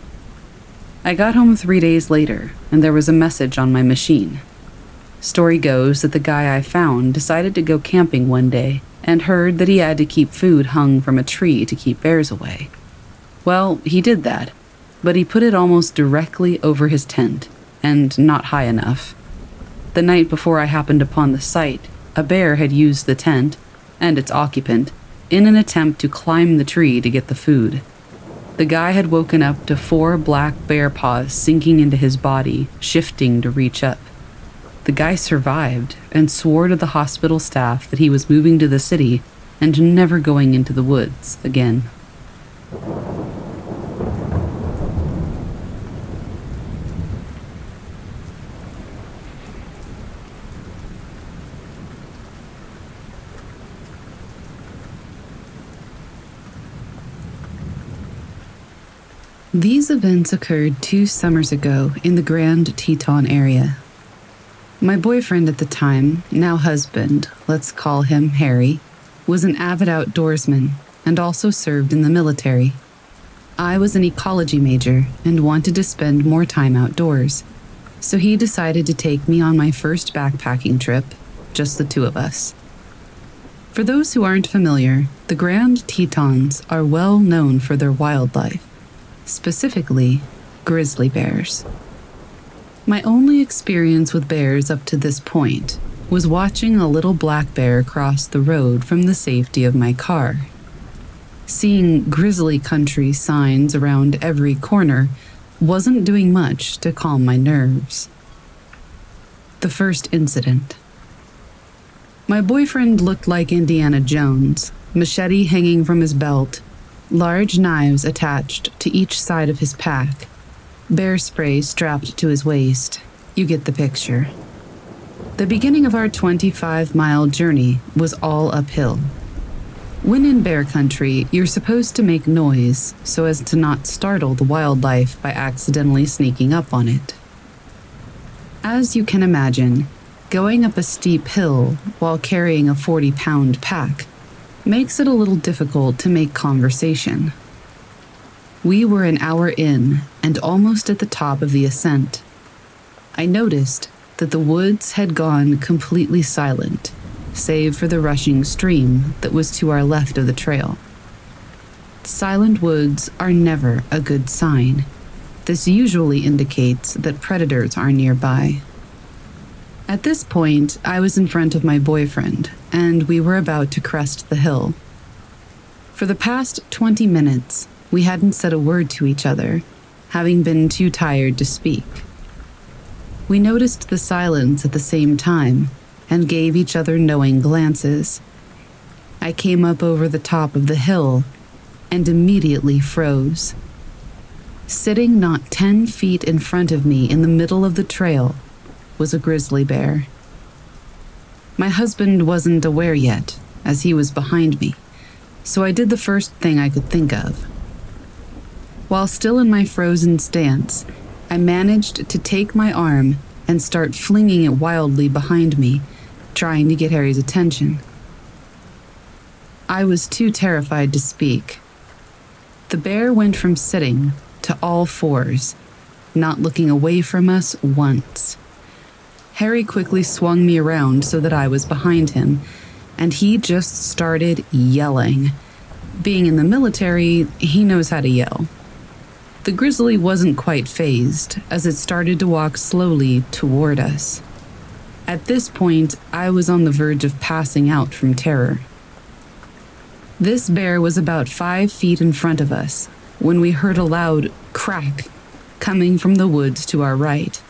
I got home three days later, and there was a message on my machine. Story goes that the guy I found decided to go camping one day and heard that he had to keep food hung from a tree to keep bears away. Well, he did that, but he put it almost directly over his tent, and not high enough. The night before I happened upon the site, a bear had used the tent, and its occupant, in an attempt to climb the tree to get the food. The guy had woken up to four black bear paws sinking into his body, shifting to reach up. The guy survived and swore to the hospital staff that he was moving to the city and never going into the woods again. These events occurred two summers ago in the Grand Teton area. My boyfriend at the time, now husband, let's call him Harry, was an avid outdoorsman and also served in the military. I was an ecology major and wanted to spend more time outdoors, so he decided to take me on my first backpacking trip, just the two of us. For those who aren't familiar, the Grand Tetons are well known for their wildlife, specifically grizzly bears. My only experience with bears up to this point was watching a little black bear cross the road from the safety of my car. Seeing grizzly country signs around every corner wasn't doing much to calm my nerves. The first incident. My boyfriend looked like Indiana Jones, machete hanging from his belt, large knives attached to each side of his pack, bear spray strapped to his waist. You get the picture. The beginning of our 25 mile journey was all uphill. When in bear country, you're supposed to make noise so as to not startle the wildlife by accidentally sneaking up on it. As you can imagine, going up a steep hill while carrying a 40 pound pack makes it a little difficult to make conversation. We were an hour in and almost at the top of the ascent. I noticed that the woods had gone completely silent, save for the rushing stream that was to our left of the trail. Silent woods are never a good sign. This usually indicates that predators are nearby. At this point, I was in front of my boyfriend, and we were about to crest the hill. For the past 20 minutes, we hadn't said a word to each other, having been too tired to speak. We noticed the silence at the same time and gave each other knowing glances. I came up over the top of the hill and immediately froze. Sitting not 10 feet in front of me in the middle of the trail was a grizzly bear. My husband wasn't aware yet, as he was behind me, so I did the first thing I could think of. While still in my frozen stance, I managed to take my arm and start flinging it wildly behind me, trying to get Harry's attention. I was too terrified to speak. The bear went from sitting to all fours, not looking away from us once. Harry quickly swung me around so that I was behind him, and he just started yelling. Being in the military, he knows how to yell. The grizzly wasn't quite fazed as it started to walk slowly toward us. At this point, I was on the verge of passing out from terror. This bear was about five feet in front of us when we heard a loud crack coming from the woods to our right.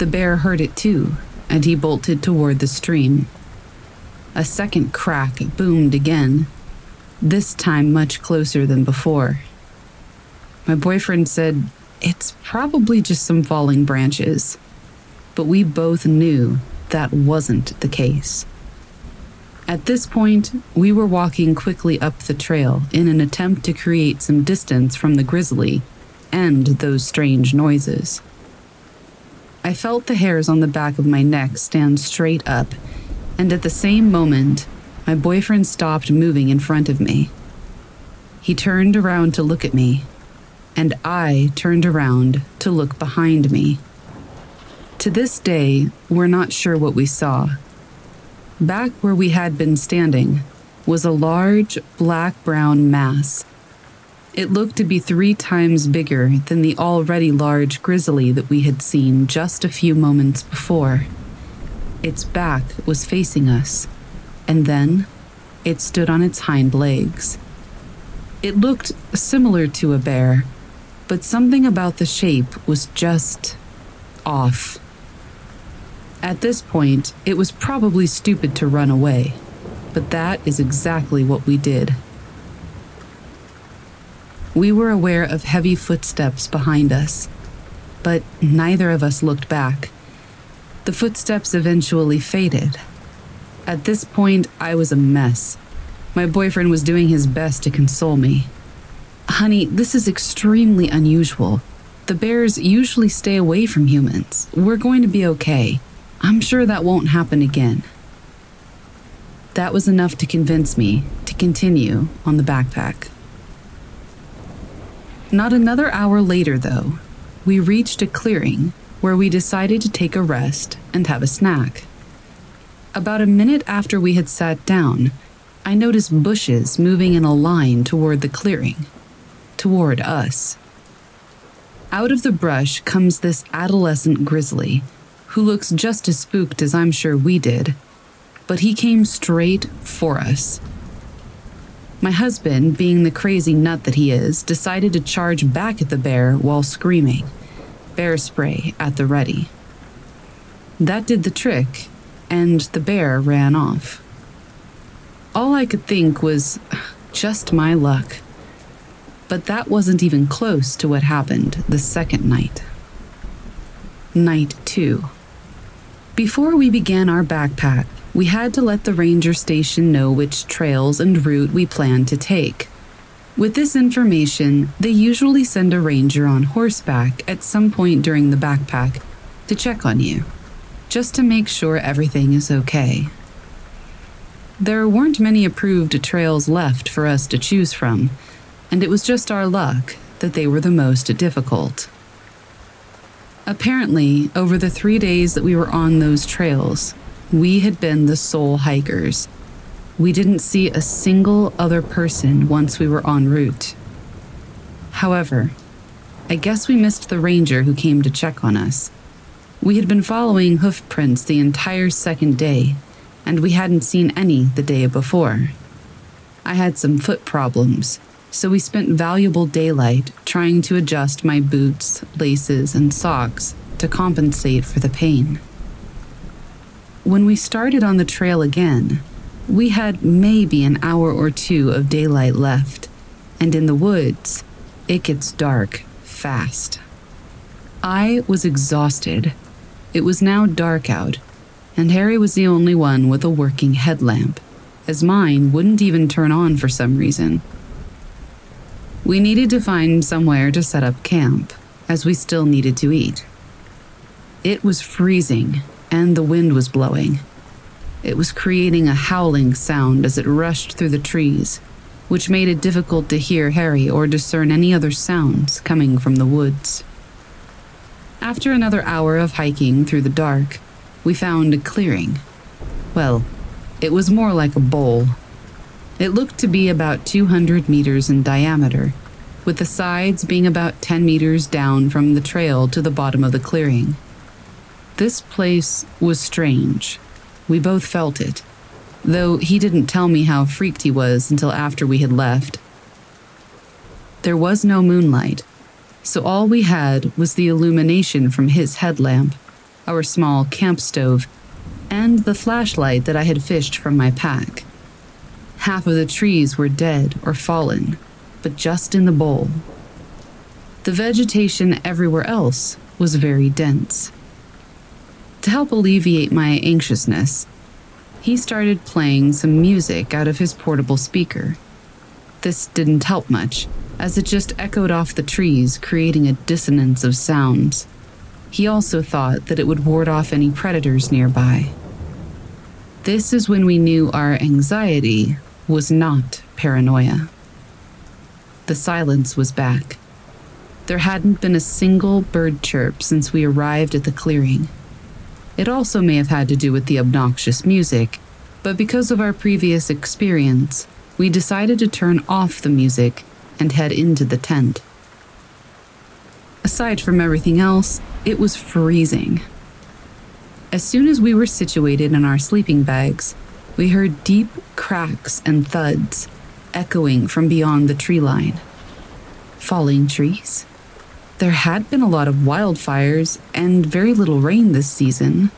The bear heard it too, and he bolted toward the stream. A second crack boomed again, this time much closer than before. My boyfriend said, It's probably just some falling branches. But we both knew that wasn't the case. At this point, we were walking quickly up the trail in an attempt to create some distance from the grizzly and those strange noises. I felt the hairs on the back of my neck stand straight up, and at the same moment, my boyfriend stopped moving in front of me. He turned around to look at me, and I turned around to look behind me. To this day, we're not sure what we saw. Back where we had been standing was a large black brown mass. It looked to be three times bigger than the already large grizzly that we had seen just a few moments before. Its back was facing us, and then it stood on its hind legs. It looked similar to a bear, but something about the shape was just off. At this point, it was probably stupid to run away, but that is exactly what we did. We were aware of heavy footsteps behind us, but neither of us looked back. The footsteps eventually faded. At this point, I was a mess. My boyfriend was doing his best to console me. Honey, this is extremely unusual. The bears usually stay away from humans. We're going to be okay. I'm sure that won't happen again. That was enough to convince me to continue on the backpack. Not another hour later, though, we reached a clearing where we decided to take a rest and have a snack. About a minute after we had sat down, I noticed bushes moving in a line toward the clearing, toward us. Out of the brush comes this adolescent grizzly who looks just as spooked as I'm sure we did, but he came straight for us. My husband, being the crazy nut that he is, decided to charge back at the bear while screaming, bear spray at the ready. That did the trick, and the bear ran off. All I could think was just my luck. But that wasn't even close to what happened the second night. Night two. Before we began our backpack, we had to let the ranger station know which trails and route we planned to take. With this information, they usually send a ranger on horseback at some point during the backpack to check on you, just to make sure everything is okay. There weren't many approved trails left for us to choose from, and it was just our luck that they were the most difficult. Apparently, over the three days that we were on those trails, we had been the sole hikers. We didn't see a single other person once we were en route. However, I guess we missed the ranger who came to check on us. We had been following hoof prints the entire second day, and we hadn't seen any the day before. I had some foot problems, so we spent valuable daylight trying to adjust my boots, laces, and socks to compensate for the pain. When we started on the trail again, we had maybe an hour or two of daylight left, and in the woods, it gets dark fast. I was exhausted. It was now dark out, and Harry was the only one with a working headlamp, as mine wouldn't even turn on for some reason. We needed to find somewhere to set up camp, as we still needed to eat. It was freezing, and the wind was blowing. It was creating a howling sound as it rushed through the trees, which made it difficult to hear Harry or discern any other sounds coming from the woods. After another hour of hiking through the dark, we found a clearing. Well, it was more like a bowl it looked to be about 200 meters in diameter, with the sides being about 10 meters down from the trail to the bottom of the clearing. This place was strange. We both felt it, though he didn't tell me how freaked he was until after we had left. There was no moonlight, so all we had was the illumination from his headlamp, our small camp stove, and the flashlight that I had fished from my pack. Half of the trees were dead or fallen, but just in the bowl. The vegetation everywhere else was very dense. To help alleviate my anxiousness, he started playing some music out of his portable speaker. This didn't help much, as it just echoed off the trees, creating a dissonance of sounds. He also thought that it would ward off any predators nearby. This is when we knew our anxiety was not paranoia. The silence was back. There hadn't been a single bird chirp since we arrived at the clearing. It also may have had to do with the obnoxious music, but because of our previous experience, we decided to turn off the music and head into the tent. Aside from everything else, it was freezing. As soon as we were situated in our sleeping bags, we heard deep cracks and thuds echoing from beyond the tree line. Falling trees? There had been a lot of wildfires and very little rain this season.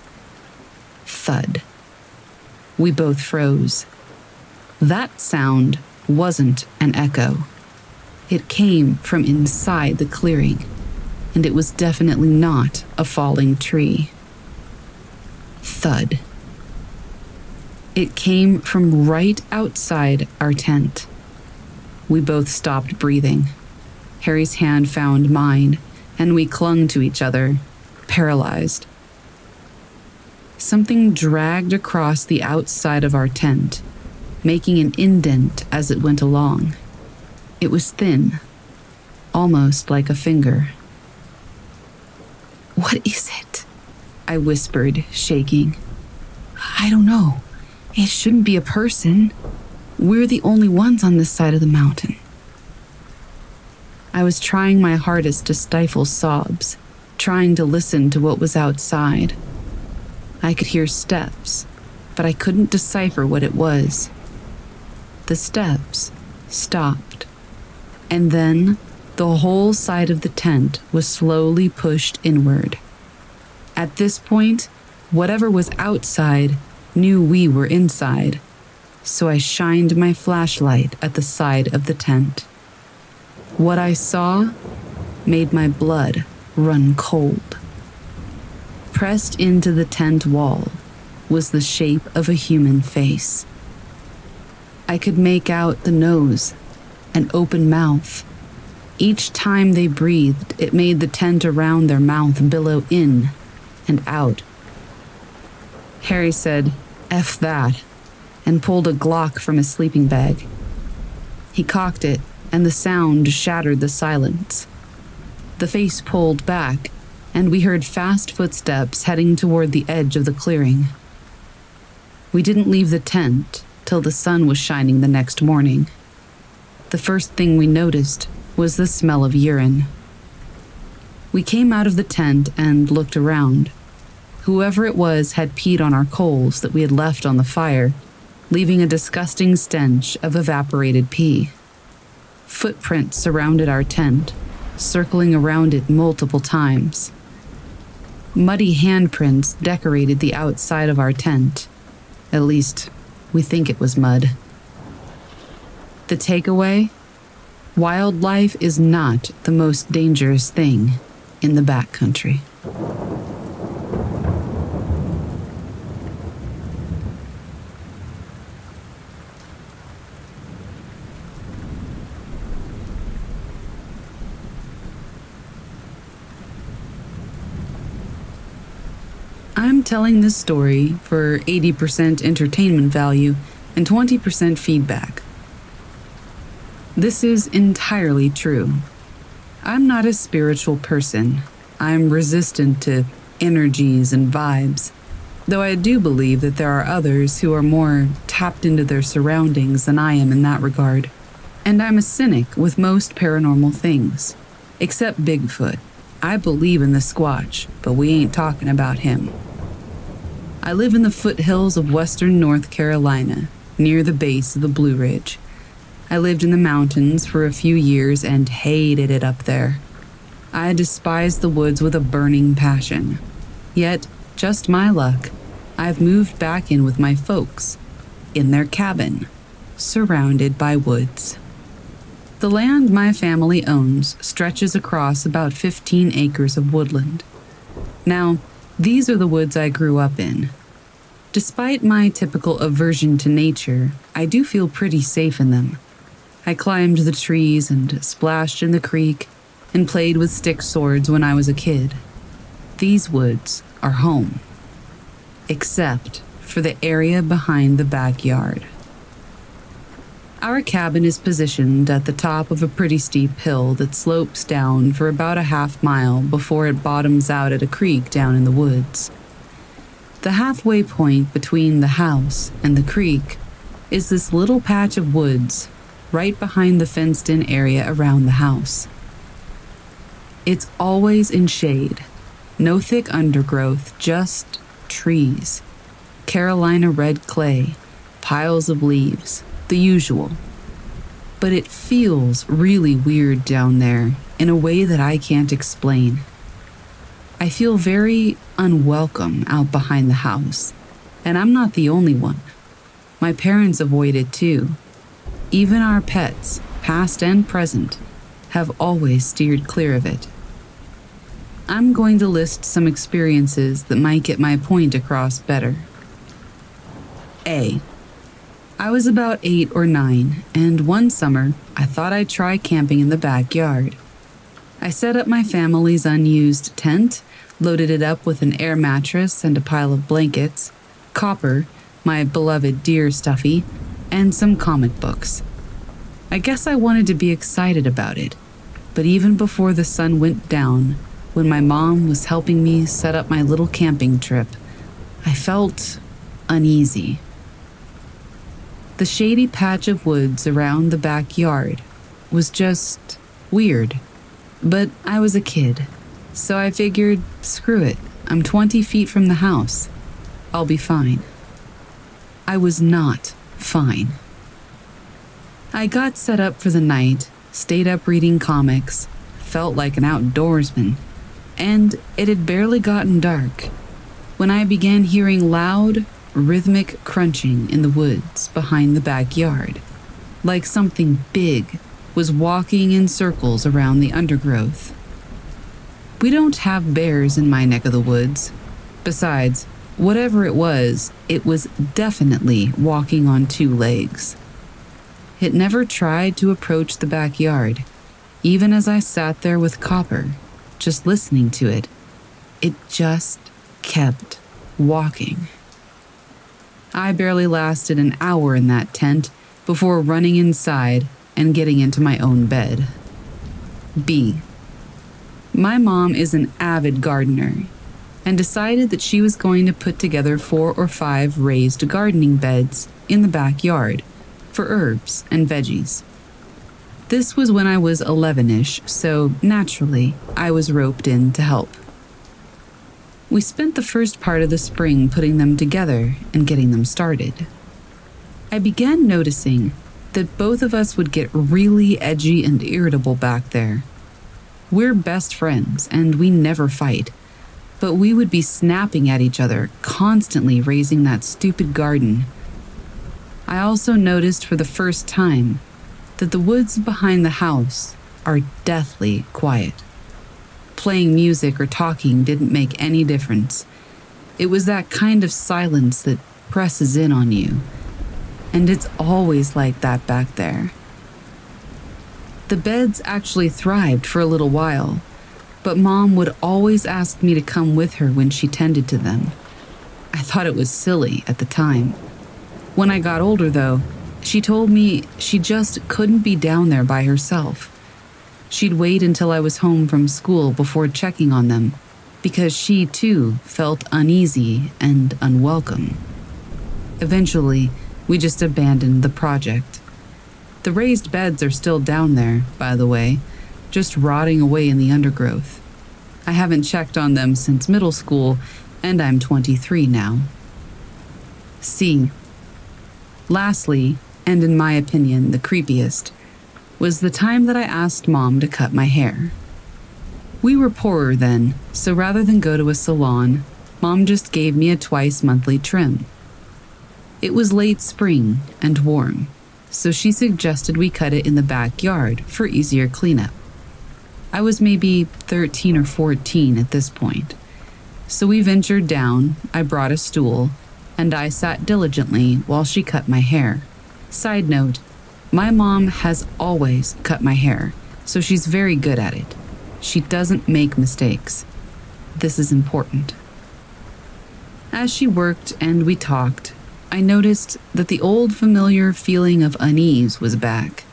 Thud. We both froze. That sound wasn't an echo. It came from inside the clearing, and it was definitely not a falling tree. Thud. It came from right outside our tent. We both stopped breathing. Harry's hand found mine, and we clung to each other, paralyzed. Something dragged across the outside of our tent, making an indent as it went along. It was thin, almost like a finger. What is it? I whispered, shaking. I don't know. It shouldn't be a person. We're the only ones on this side of the mountain. I was trying my hardest to stifle sobs, trying to listen to what was outside. I could hear steps, but I couldn't decipher what it was. The steps stopped, and then the whole side of the tent was slowly pushed inward. At this point, whatever was outside knew we were inside, so I shined my flashlight at the side of the tent. What I saw made my blood run cold. Pressed into the tent wall was the shape of a human face. I could make out the nose, an open mouth. Each time they breathed, it made the tent around their mouth billow in and out. Harry said, F that, and pulled a Glock from his sleeping bag. He cocked it, and the sound shattered the silence. The face pulled back, and we heard fast footsteps heading toward the edge of the clearing. We didn't leave the tent till the sun was shining the next morning. The first thing we noticed was the smell of urine. We came out of the tent and looked around. Whoever it was had peed on our coals that we had left on the fire, leaving a disgusting stench of evaporated pee. Footprints surrounded our tent, circling around it multiple times. Muddy handprints decorated the outside of our tent. At least, we think it was mud. The takeaway wildlife is not the most dangerous thing in the backcountry. I'm telling this story for 80% entertainment value and 20% feedback. This is entirely true. I'm not a spiritual person. I'm resistant to energies and vibes, though I do believe that there are others who are more tapped into their surroundings than I am in that regard. And I'm a cynic with most paranormal things, except Bigfoot. I believe in the Squatch, but we ain't talking about him. I live in the foothills of western North Carolina, near the base of the Blue Ridge. I lived in the mountains for a few years and hated it up there. I despised the woods with a burning passion. Yet, just my luck, I've moved back in with my folks, in their cabin, surrounded by woods. The land my family owns stretches across about 15 acres of woodland. Now, these are the woods I grew up in. Despite my typical aversion to nature, I do feel pretty safe in them. I climbed the trees and splashed in the creek and played with stick swords when I was a kid. These woods are home, except for the area behind the backyard. Our cabin is positioned at the top of a pretty steep hill that slopes down for about a half mile before it bottoms out at a creek down in the woods. The halfway point between the house and the creek is this little patch of woods right behind the fenced in area around the house. It's always in shade, no thick undergrowth, just trees, Carolina red clay, piles of leaves, the usual. But it feels really weird down there in a way that I can't explain. I feel very unwelcome out behind the house, and I'm not the only one. My parents avoid it too. Even our pets, past and present, have always steered clear of it. I'm going to list some experiences that might get my point across better. A. I was about eight or nine, and one summer I thought I'd try camping in the backyard. I set up my family's unused tent, loaded it up with an air mattress and a pile of blankets, Copper, my beloved deer stuffy, and some comic books. I guess I wanted to be excited about it, but even before the sun went down, when my mom was helping me set up my little camping trip, I felt uneasy. The shady patch of woods around the backyard was just weird. But I was a kid, so I figured, screw it, I'm 20 feet from the house. I'll be fine. I was not fine. I got set up for the night, stayed up reading comics, felt like an outdoorsman, and it had barely gotten dark when I began hearing loud, rhythmic crunching in the woods behind the backyard, like something big was walking in circles around the undergrowth. We don't have bears in my neck of the woods. Besides, whatever it was, it was definitely walking on two legs. It never tried to approach the backyard, even as I sat there with Copper, just listening to it. It just kept walking. I barely lasted an hour in that tent before running inside and getting into my own bed. B. My mom is an avid gardener and decided that she was going to put together four or five raised gardening beds in the backyard for herbs and veggies. This was when I was 11 ish, so naturally, I was roped in to help. We spent the first part of the spring putting them together and getting them started. I began noticing that both of us would get really edgy and irritable back there. We're best friends and we never fight, but we would be snapping at each other, constantly raising that stupid garden. I also noticed for the first time that the woods behind the house are deathly quiet. Playing music or talking didn't make any difference. It was that kind of silence that presses in on you and it's always like that back there. The beds actually thrived for a little while, but Mom would always ask me to come with her when she tended to them. I thought it was silly at the time. When I got older, though, she told me she just couldn't be down there by herself. She'd wait until I was home from school before checking on them, because she too felt uneasy and unwelcome. Eventually, we just abandoned the project. The raised beds are still down there, by the way, just rotting away in the undergrowth. I haven't checked on them since middle school, and I'm 23 now. C. Lastly, and in my opinion the creepiest, was the time that I asked Mom to cut my hair. We were poorer then, so rather than go to a salon, Mom just gave me a twice monthly trim. It was late spring and warm, so she suggested we cut it in the backyard for easier cleanup. I was maybe 13 or 14 at this point. So we ventured down, I brought a stool, and I sat diligently while she cut my hair. Side note, my mom has always cut my hair, so she's very good at it. She doesn't make mistakes. This is important. As she worked and we talked, I noticed that the old familiar feeling of unease was back.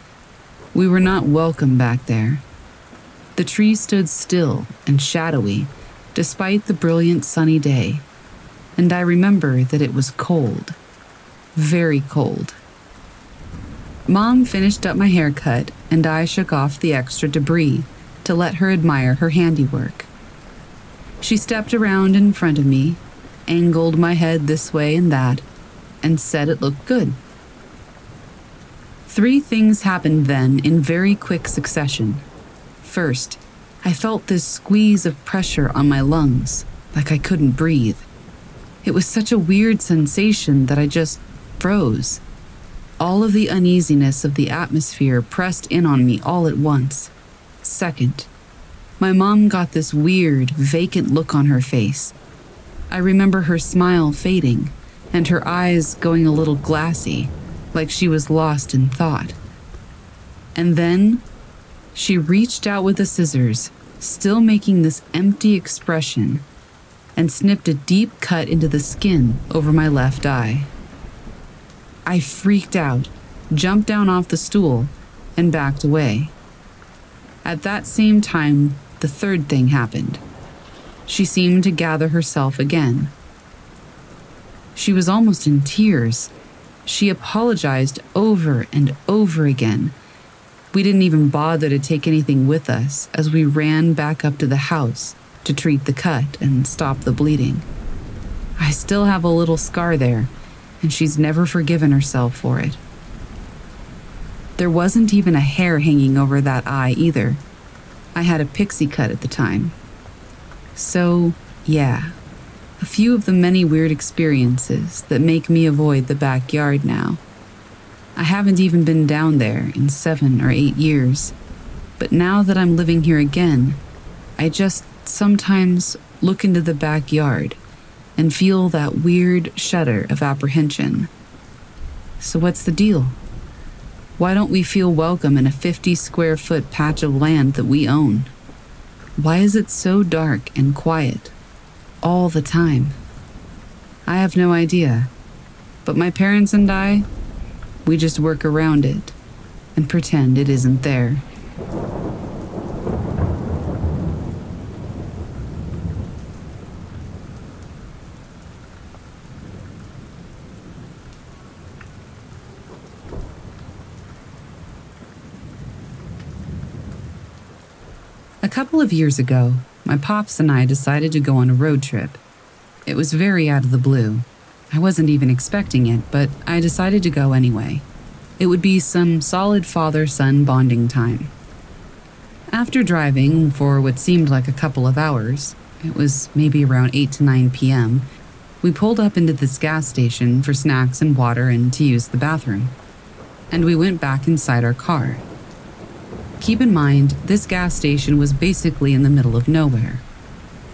We were not welcome back there. The tree stood still and shadowy despite the brilliant sunny day, and I remember that it was cold. Very cold. Mom finished up my haircut, and I shook off the extra debris to let her admire her handiwork. She stepped around in front of me, angled my head this way and that, and said it looked good. Three things happened then in very quick succession. First, I felt this squeeze of pressure on my lungs, like I couldn't breathe. It was such a weird sensation that I just froze. All of the uneasiness of the atmosphere pressed in on me all at once. Second, my mom got this weird, vacant look on her face. I remember her smile fading and her eyes going a little glassy, like she was lost in thought. And then she reached out with the scissors, still making this empty expression, and snipped a deep cut into the skin over my left eye. I freaked out, jumped down off the stool, and backed away. At that same time, the third thing happened. She seemed to gather herself again She was almost in tears. She apologized over and over again. We didn't even bother to take anything with us as we ran back up to the house to treat the cut and stop the bleeding. I still have a little scar there, and she's never forgiven herself for it. There wasn't even a hair hanging over that eye either. I had a pixie cut at the time. So, yeah, a few of the many weird experiences that make me avoid the backyard now. I haven't even been down there in seven or eight years, but now that I'm living here again, I just sometimes look into the backyard and feel that weird shudder of apprehension. So, what's the deal? Why don't we feel welcome in a 50 square foot patch of land that we own? Why is it so dark and quiet all the time? I have no idea. But my parents and I, we just work around it and pretend it isn't there. A couple of years ago, my pops and I decided to go on a road trip. It was very out of the blue. I wasn't even expecting it, but I decided to go anyway. It would be some solid father son bonding time. After driving for what seemed like a couple of hours, it was maybe around 8 to 9 p.m., we pulled up into this gas station for snacks and water and to use the bathroom. And we went back inside our car. Keep in mind, this gas station was basically in the middle of nowhere.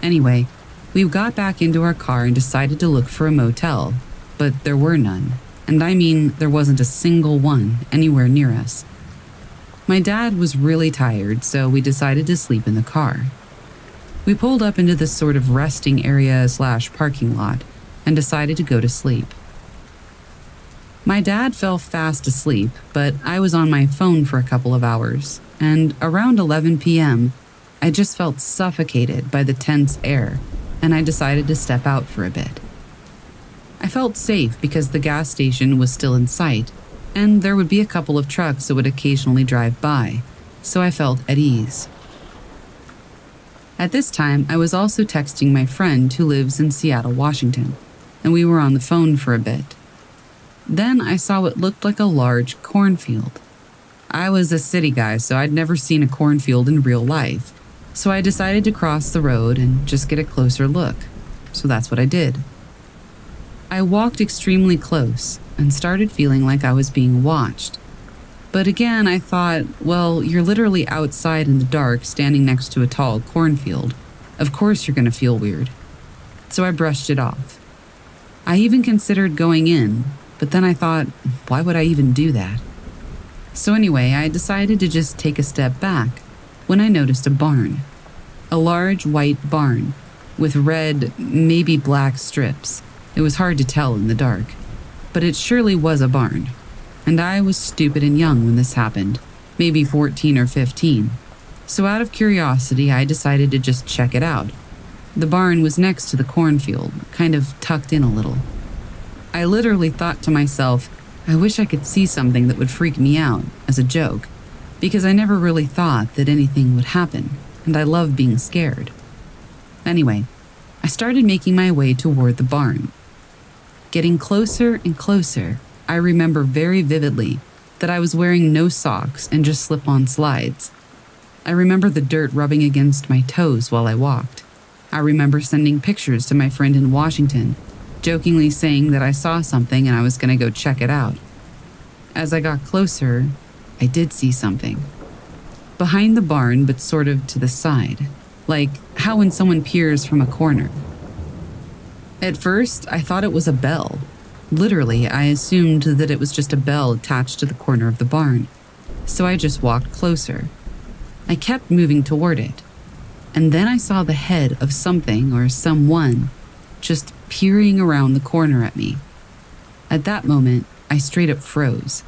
Anyway, we got back into our car and decided to look for a motel, but there were none. And I mean, there wasn't a single one anywhere near us. My dad was really tired, so we decided to sleep in the car. We pulled up into this sort of resting area slash parking lot and decided to go to sleep. My dad fell fast asleep, but I was on my phone for a couple of hours, and around 11 p.m., I just felt suffocated by the tense air, and I decided to step out for a bit. I felt safe because the gas station was still in sight, and there would be a couple of trucks that would occasionally drive by, so I felt at ease. At this time, I was also texting my friend who lives in Seattle, Washington, and we were on the phone for a bit. Then I saw what looked like a large cornfield. I was a city guy, so I'd never seen a cornfield in real life, so I decided to cross the road and just get a closer look. So that's what I did. I walked extremely close and started feeling like I was being watched. But again, I thought, well, you're literally outside in the dark standing next to a tall cornfield. Of course, you're going to feel weird. So I brushed it off. I even considered going in, but then I thought, why would I even do that? So, anyway, I decided to just take a step back when I noticed a barn. A large white barn with red, maybe black strips. It was hard to tell in the dark, but it surely was a barn. And I was stupid and young when this happened, maybe 14 or 15. So, out of curiosity, I decided to just check it out. The barn was next to the cornfield, kind of tucked in a little. I literally thought to myself, I wish I could see something that would freak me out, as a joke, because I never really thought that anything would happen, and I love being scared. Anyway, I started making my way toward the barn. Getting closer and closer, I remember very vividly that I was wearing no socks and just slip on slides. I remember the dirt rubbing against my toes while I walked. I remember sending pictures to my friend in Washington jokingly saying that I saw something and I was going to go check it out. As I got closer, I did see something. Behind the barn, but sort of to the side, like how when someone peers from a corner. At first, I thought it was a bell. Literally, I assumed that it was just a bell attached to the corner of the barn. So I just walked closer. I kept moving toward it. And then I saw the head of something or someone just peering around the corner at me. At that moment, I straight up froze.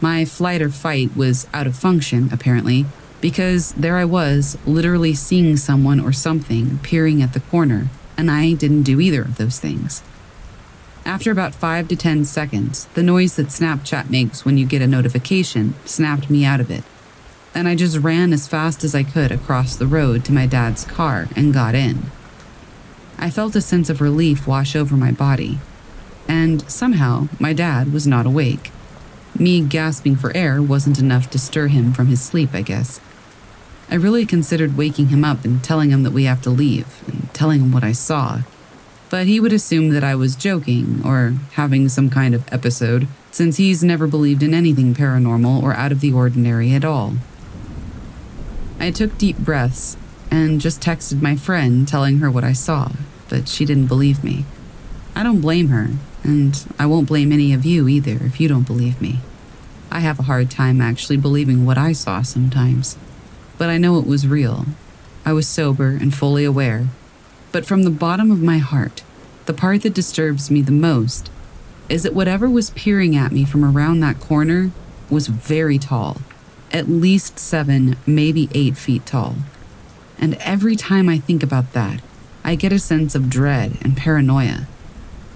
My flight or fight was out of function, apparently, because there I was, literally seeing someone or something peering at the corner, and I didn't do either of those things. After about 5 to 10 seconds, the noise that Snapchat makes when you get a notification snapped me out of it. And I just ran as fast as I could across the road to my dad's car and got in. I felt a sense of relief wash over my body. And somehow, my dad was not awake. Me gasping for air wasn't enough to stir him from his sleep, I guess. I really considered waking him up and telling him that we have to leave, and telling him what I saw. But he would assume that I was joking or having some kind of episode, since he's never believed in anything paranormal or out of the ordinary at all. I took deep breaths and just texted my friend telling her what I saw, but she didn't believe me. I don't blame her, and I won't blame any of you either if you don't believe me. I have a hard time actually believing what I saw sometimes but I know it was real. I was sober and fully aware. But from the bottom of my heart, the part that disturbs me the most is that whatever was peering at me from around that corner was very tall, at least seven, maybe eight feet tall. And every time I think about that, I get a sense of dread and paranoia.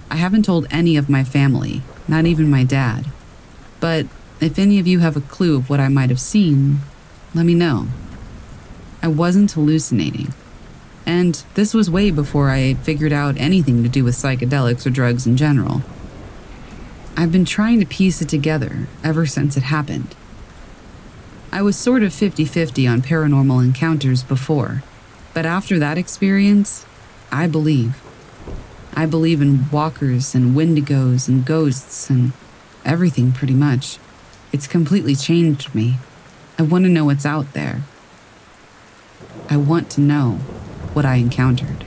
I haven't told any of my family, not even my dad. But if any of you have a clue of what I might have seen, let me know. I wasn't hallucinating. And this was way before I figured out anything to do with psychedelics or drugs in general. I've been trying to piece it together ever since it happened. I was sort of 50 50 on paranormal encounters before, but after that experience, I believe. I believe in walkers and wendigos and ghosts and everything pretty much. It's completely changed me. I want to know what's out there. I want to know what I encountered.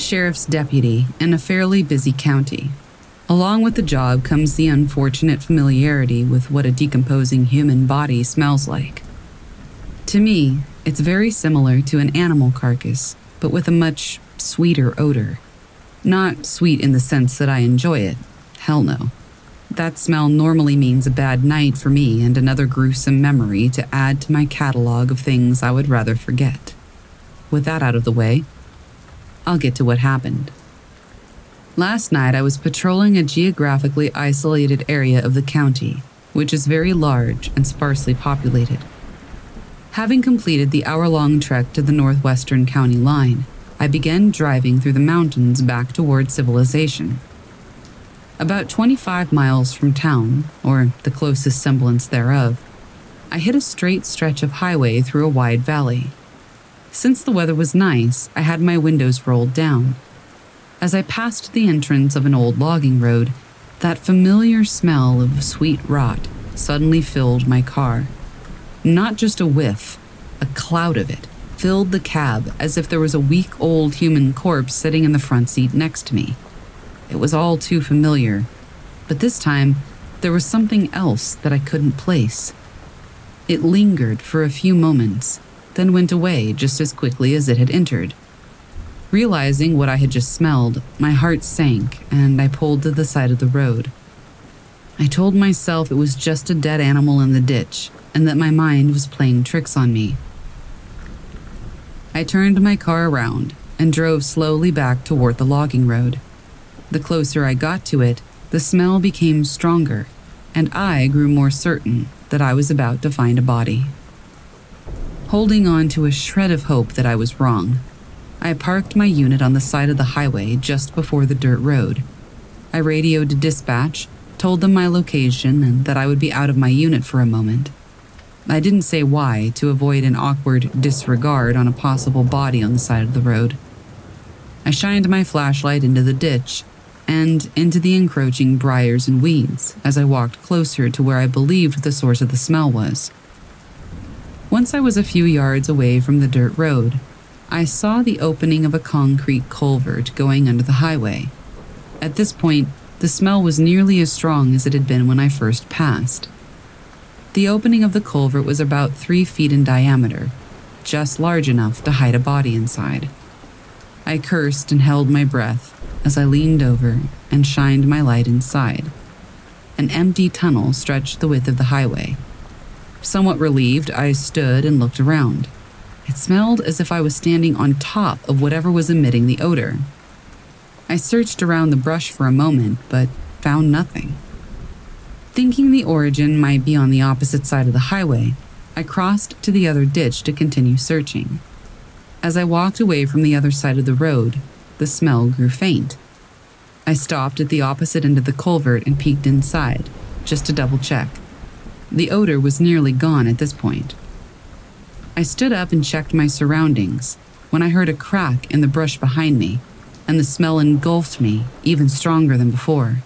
Sheriff's deputy in a fairly busy county. Along with the job comes the unfortunate familiarity with what a decomposing human body smells like. To me, it's very similar to an animal carcass, but with a much sweeter odor. Not sweet in the sense that I enjoy it. Hell no. That smell normally means a bad night for me and another gruesome memory to add to my catalog of things I would rather forget. With that out of the way, I'll get to what happened. Last night, I was patrolling a geographically isolated area of the county, which is very large and sparsely populated. Having completed the hour long trek to the northwestern county line, I began driving through the mountains back toward civilization. About 25 miles from town, or the closest semblance thereof, I hit a straight stretch of highway through a wide valley. Since the weather was nice, I had my windows rolled down. As I passed the entrance of an old logging road, that familiar smell of sweet rot suddenly filled my car. Not just a whiff, a cloud of it filled the cab as if there was a week old human corpse sitting in the front seat next to me. It was all too familiar, but this time there was something else that I couldn't place. It lingered for a few moments, then went away just as quickly as it had entered. Realizing what I had just smelled, my heart sank and I pulled to the side of the road. I told myself it was just a dead animal in the ditch and that my mind was playing tricks on me. I turned my car around and drove slowly back toward the logging road. The closer I got to it, the smell became stronger, and I grew more certain that I was about to find a body. Holding on to a shred of hope that I was wrong, I parked my unit on the side of the highway just before the dirt road. I radioed to dispatch, told them my location, and that I would be out of my unit for a moment. I didn't say why to avoid an awkward disregard on a possible body on the side of the road. I shined my flashlight into the ditch and into the encroaching briars and weeds as I walked closer to where I believed the source of the smell was. Once I was a few yards away from the dirt road, I saw the opening of a concrete culvert going under the highway. At this point, the smell was nearly as strong as it had been when I first passed. The opening of the culvert was about three feet in diameter, just large enough to hide a body inside. I cursed and held my breath as I leaned over and shined my light inside. An empty tunnel stretched the width of the highway. Somewhat relieved, I stood and looked around. It smelled as if I was standing on top of whatever was emitting the odor. I searched around the brush for a moment, but found nothing. Thinking the origin might be on the opposite side of the highway, I crossed to the other ditch to continue searching. As I walked away from the other side of the road, the smell grew faint. I stopped at the opposite end of the culvert and peeked inside, just to double check. The odor was nearly gone at this point. I stood up and checked my surroundings when I heard a crack in the brush behind me, and the smell engulfed me even stronger than before.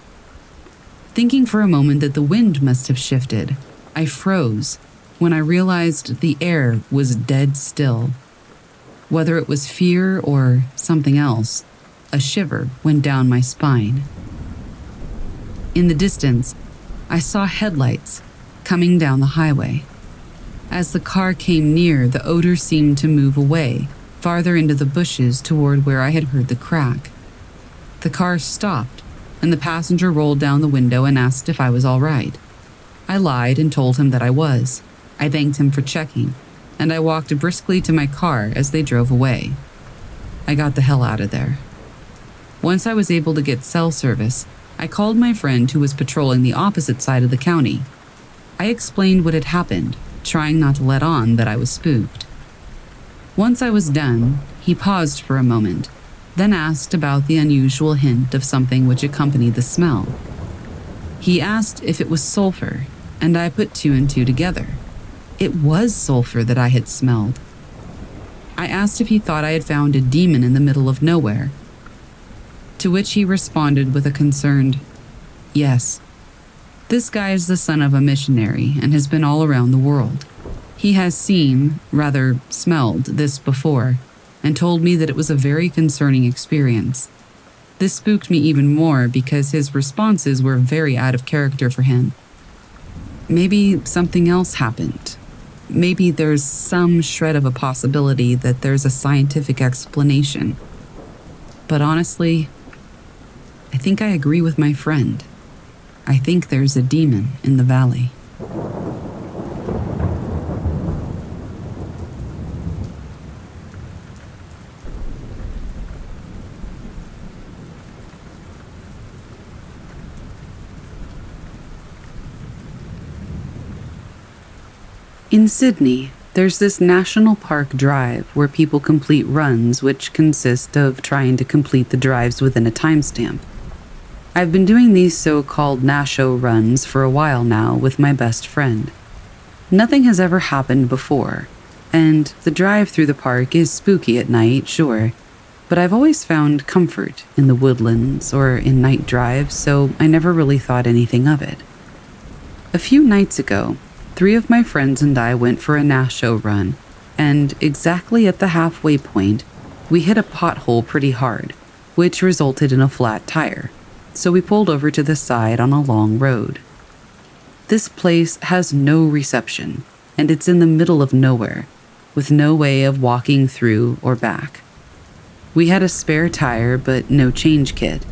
Thinking for a moment that the wind must have shifted, I froze when I realized the air was dead still. Whether it was fear or something else, a shiver went down my spine. In the distance, I saw headlights coming down the highway. As the car came near, the odor seemed to move away, farther into the bushes toward where I had heard the crack. The car stopped, and the passenger rolled down the window and asked if I was all right. I lied and told him that I was. I thanked him for checking, and I walked briskly to my car as they drove away. I got the hell out of there. Once I was able to get cell service, I called my friend who was patrolling the opposite side of the county. I explained what had happened, trying not to let on that I was spooked. Once I was done, he paused for a moment then asked about the unusual hint of something which accompanied the smell. He asked if it was sulfur, and I put two and two together. It was sulfur that I had smelled. I asked if he thought I had found a demon in the middle of nowhere, to which he responded with a concerned, Yes. This guy is the son of a missionary and has been all around the world. He has seen, rather smelled, this before and told me that it was a very concerning experience. This spooked me even more because his responses were very out of character for him. Maybe something else happened. Maybe there's some shred of a possibility that there's a scientific explanation. But honestly, I think I agree with my friend. I think there's a demon in the valley. In Sydney, there's this national park drive where people complete runs which consist of trying to complete the drives within a timestamp. I've been doing these so called Nasho runs for a while now with my best friend. Nothing has ever happened before, and the drive through the park is spooky at night, sure, but I've always found comfort in the woodlands or in night drives, so I never really thought anything of it. A few nights ago, Three of my friends and I went for a Nasho run, and exactly at the halfway point, we hit a pothole pretty hard, which resulted in a flat tire, so we pulled over to the side on a long road. This place has no reception, and it's in the middle of nowhere, with no way of walking through or back. We had a spare tire, but no change kit,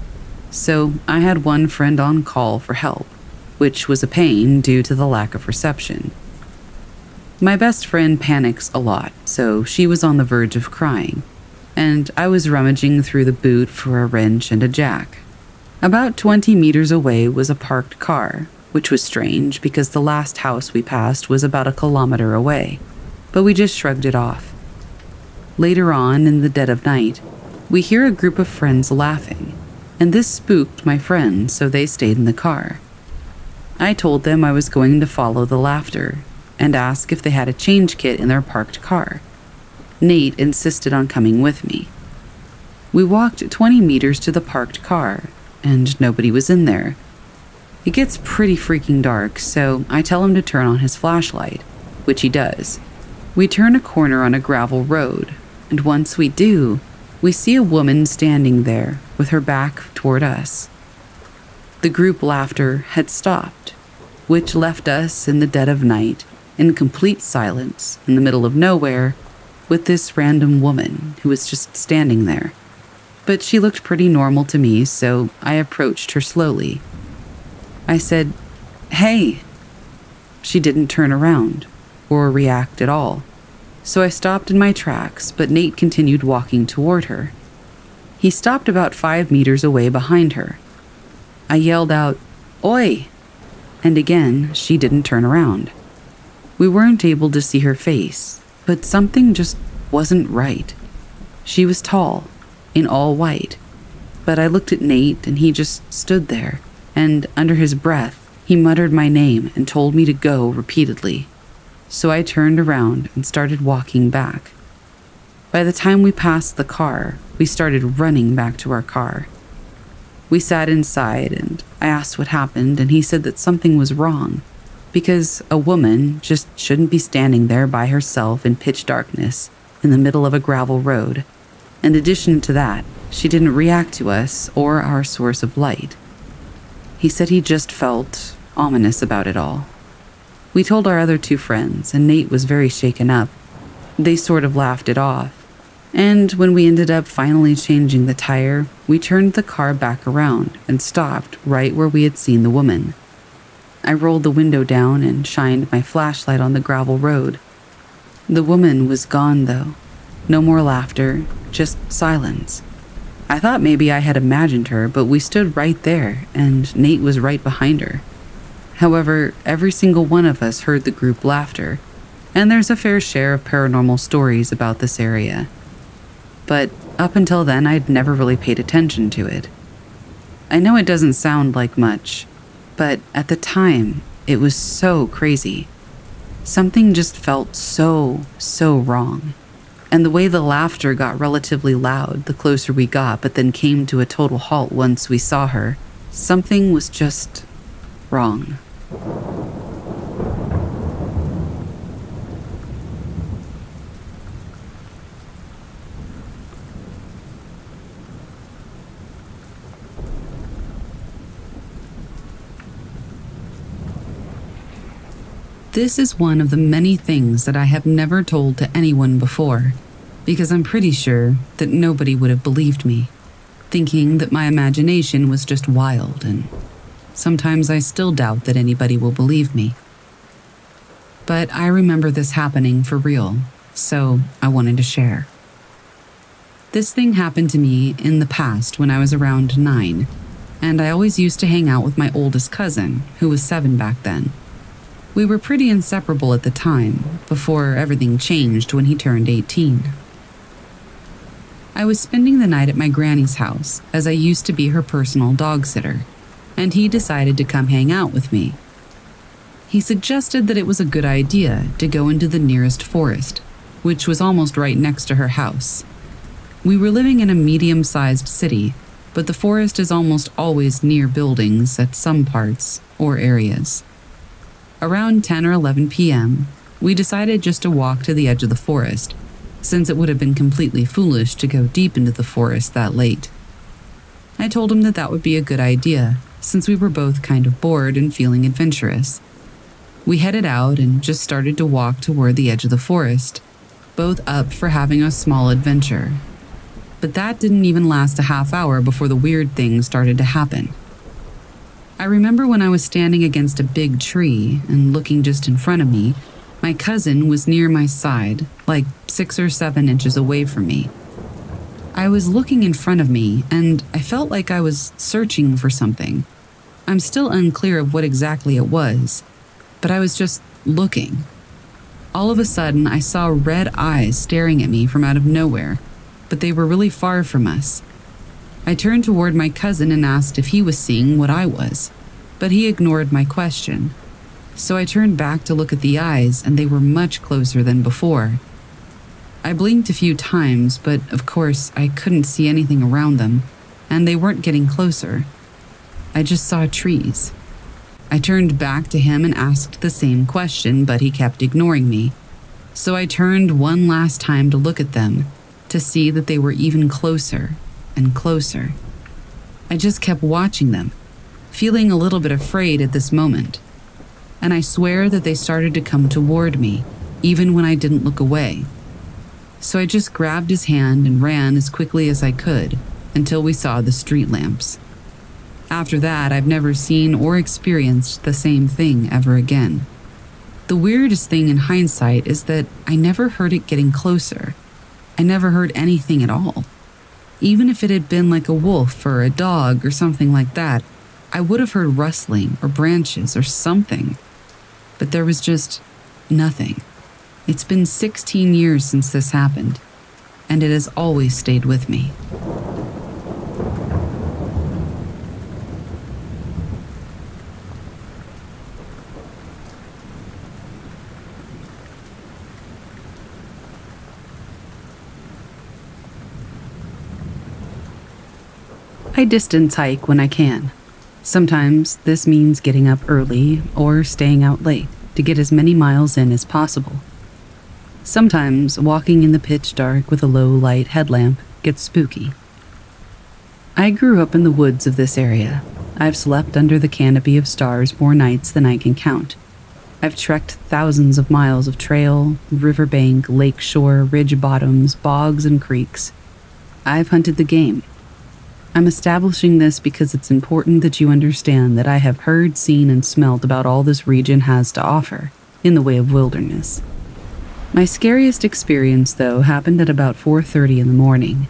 so I had one friend on call for help which was a pain due to the lack of reception. My best friend panics a lot, so she was on the verge of crying, and I was rummaging through the boot for a wrench and a jack. About 20 meters away was a parked car, which was strange because the last house we passed was about a kilometer away, but we just shrugged it off. Later on, in the dead of night, we hear a group of friends laughing, and this spooked my friends, so they stayed in the car. I told them I was going to follow the laughter and ask if they had a change kit in their parked car. Nate insisted on coming with me. We walked 20 meters to the parked car, and nobody was in there. It gets pretty freaking dark, so I tell him to turn on his flashlight, which he does. We turn a corner on a gravel road, and once we do, we see a woman standing there with her back toward us. The group laughter had stopped, which left us in the dead of night in complete silence in the middle of nowhere with this random woman who was just standing there, but she looked pretty normal to me, so I approached her slowly. I said, Hey. She didn't turn around or react at all, so I stopped in my tracks, but Nate continued walking toward her. He stopped about five meters away behind her. I yelled out, Oi! And again, she didn't turn around. We weren't able to see her face, but something just wasn't right. She was tall, in all white, but I looked at Nate and he just stood there, and under his breath, he muttered my name and told me to go repeatedly. So I turned around and started walking back. By the time we passed the car, we started running back to our car. We sat inside and I asked what happened, and he said that something was wrong because a woman just shouldn't be standing there by herself in pitch darkness in the middle of a gravel road. In addition to that, she didn't react to us or our source of light. He said he just felt ominous about it all. We told our other two friends, and Nate was very shaken up. They sort of laughed it off. And when we ended up finally changing the tire, we turned the car back around and stopped right where we had seen the woman. I rolled the window down and shined my flashlight on the gravel road. The woman was gone, though. No more laughter, just silence. I thought maybe I had imagined her, but we stood right there, and Nate was right behind her. However, every single one of us heard the group laughter, and there's a fair share of paranormal stories about this area. But up until then, I'd never really paid attention to it. I know it doesn't sound like much, but at the time, it was so crazy. Something just felt so, so wrong. And the way the laughter got relatively loud the closer we got, but then came to a total halt once we saw her, something was just wrong. This is one of the many things that I have never told to anyone before, because I'm pretty sure that nobody would have believed me, thinking that my imagination was just wild, and sometimes I still doubt that anybody will believe me. But I remember this happening for real, so I wanted to share. This thing happened to me in the past when I was around nine, and I always used to hang out with my oldest cousin, who was seven back then. We were pretty inseparable at the time, before everything changed when he turned 18. I was spending the night at my granny's house, as I used to be her personal dog sitter, and he decided to come hang out with me. He suggested that it was a good idea to go into the nearest forest, which was almost right next to her house. We were living in a medium sized city, but the forest is almost always near buildings at some parts or areas. Around 10 or 11 p.m., we decided just to walk to the edge of the forest, since it would have been completely foolish to go deep into the forest that late. I told him that that would be a good idea, since we were both kind of bored and feeling adventurous. We headed out and just started to walk toward the edge of the forest, both up for having a small adventure. But that didn't even last a half hour before the weird thing started to happen. I remember when I was standing against a big tree and looking just in front of me, my cousin was near my side, like six or seven inches away from me. I was looking in front of me, and I felt like I was searching for something. I'm still unclear of what exactly it was, but I was just looking. All of a sudden, I saw red eyes staring at me from out of nowhere, but they were really far from us. I turned toward my cousin and asked if he was seeing what I was, but he ignored my question. So I turned back to look at the eyes, and they were much closer than before. I blinked a few times, but of course I couldn't see anything around them, and they weren't getting closer. I just saw trees. I turned back to him and asked the same question, but he kept ignoring me. So I turned one last time to look at them, to see that they were even closer and closer. I just kept watching them, feeling a little bit afraid at this moment. And I swear that they started to come toward me, even when I didn't look away. So I just grabbed his hand and ran as quickly as I could, until we saw the street lamps. After that, I've never seen or experienced the same thing ever again. The weirdest thing in hindsight is that I never heard it getting closer. I never heard anything at all. Even if it had been like a wolf or a dog or something like that, I would have heard rustling or branches or something. But there was just nothing. It's been 16 years since this happened, and it has always stayed with me. I distance hike when I can. Sometimes this means getting up early or staying out late to get as many miles in as possible. Sometimes walking in the pitch dark with a low light headlamp gets spooky. I grew up in the woods of this area. I've slept under the canopy of stars more nights than I can count. I've trekked thousands of miles of trail, riverbank, lake shore, ridge bottoms, bogs, and creeks. I've hunted the game. I'm establishing this because it's important that you understand that I have heard, seen, and smelt about all this region has to offer in the way of wilderness. My scariest experience, though, happened at about 4:30 in the morning.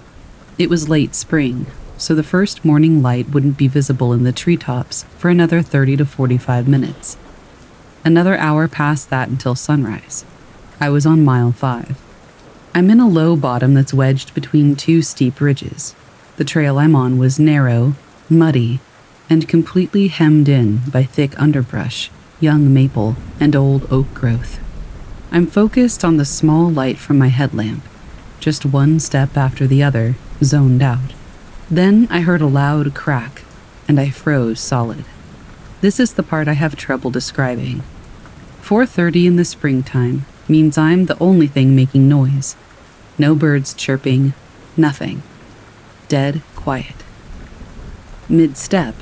It was late spring, so the first morning light wouldn't be visible in the treetops for another 30 to 45 minutes. Another hour past that until sunrise. I was on mile 5. I'm in a low bottom that's wedged between two steep ridges. The trail I'm on was narrow, muddy, and completely hemmed in by thick underbrush, young maple, and old oak growth. I'm focused on the small light from my headlamp, just one step after the other, zoned out. Then I heard a loud crack, and I froze solid. This is the part I have trouble describing. 4:30 in the springtime means I'm the only thing making noise. No birds chirping, nothing. Dead quiet. Mid step,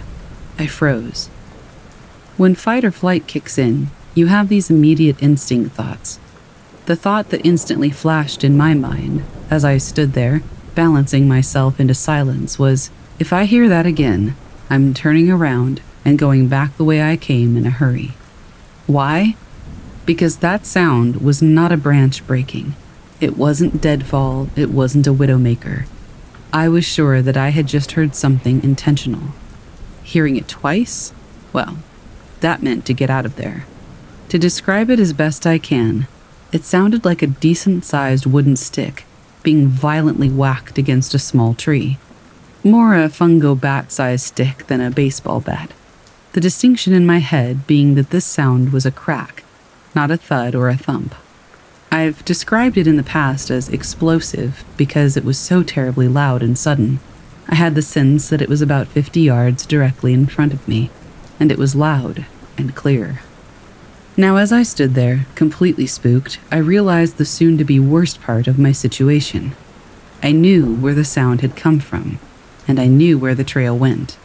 I froze. When fight or flight kicks in, you have these immediate instinct thoughts. The thought that instantly flashed in my mind as I stood there, balancing myself into silence, was if I hear that again, I'm turning around and going back the way I came in a hurry. Why? Because that sound was not a branch breaking. It wasn't deadfall, it wasn't a widowmaker. I was sure that I had just heard something intentional. Hearing it twice? Well, that meant to get out of there. To describe it as best I can, it sounded like a decent sized wooden stick being violently whacked against a small tree. More a fungo bat sized stick than a baseball bat. The distinction in my head being that this sound was a crack, not a thud or a thump. I've described it in the past as explosive because it was so terribly loud and sudden. I had the sense that it was about 50 yards directly in front of me, and it was loud and clear. Now, as I stood there, completely spooked, I realized the soon to be worst part of my situation. I knew where the sound had come from, and I knew where the trail went.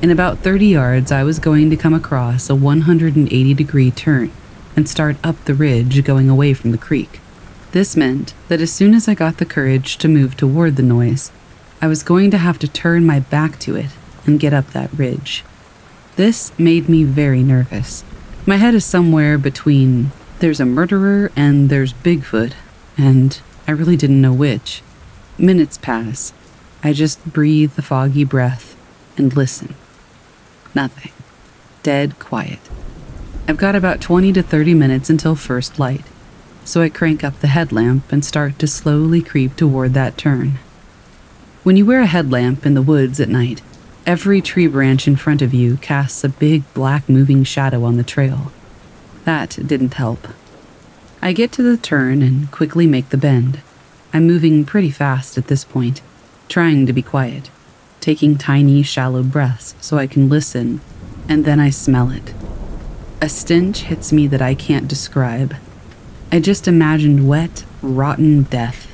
In about 30 yards, I was going to come across a 180 degree turn and start up the ridge going away from the creek. This meant that as soon as I got the courage to move toward the noise, I was going to have to turn my back to it and get up that ridge. This made me very nervous. My head is somewhere between there's a murderer and there's Bigfoot, and I really didn't know which. Minutes pass. I just breathe the foggy breath and listen. Nothing. Dead quiet. I've got about 20 to 30 minutes until first light, so I crank up the headlamp and start to slowly creep toward that turn. When you wear a headlamp in the woods at night, every tree branch in front of you casts a big black moving shadow on the trail. That didn't help. I get to the turn and quickly make the bend. I'm moving pretty fast at this point, trying to be quiet, taking tiny, shallow breaths so I can listen, and then I smell it. A stench hits me that I can't describe. I just imagined wet, rotten death.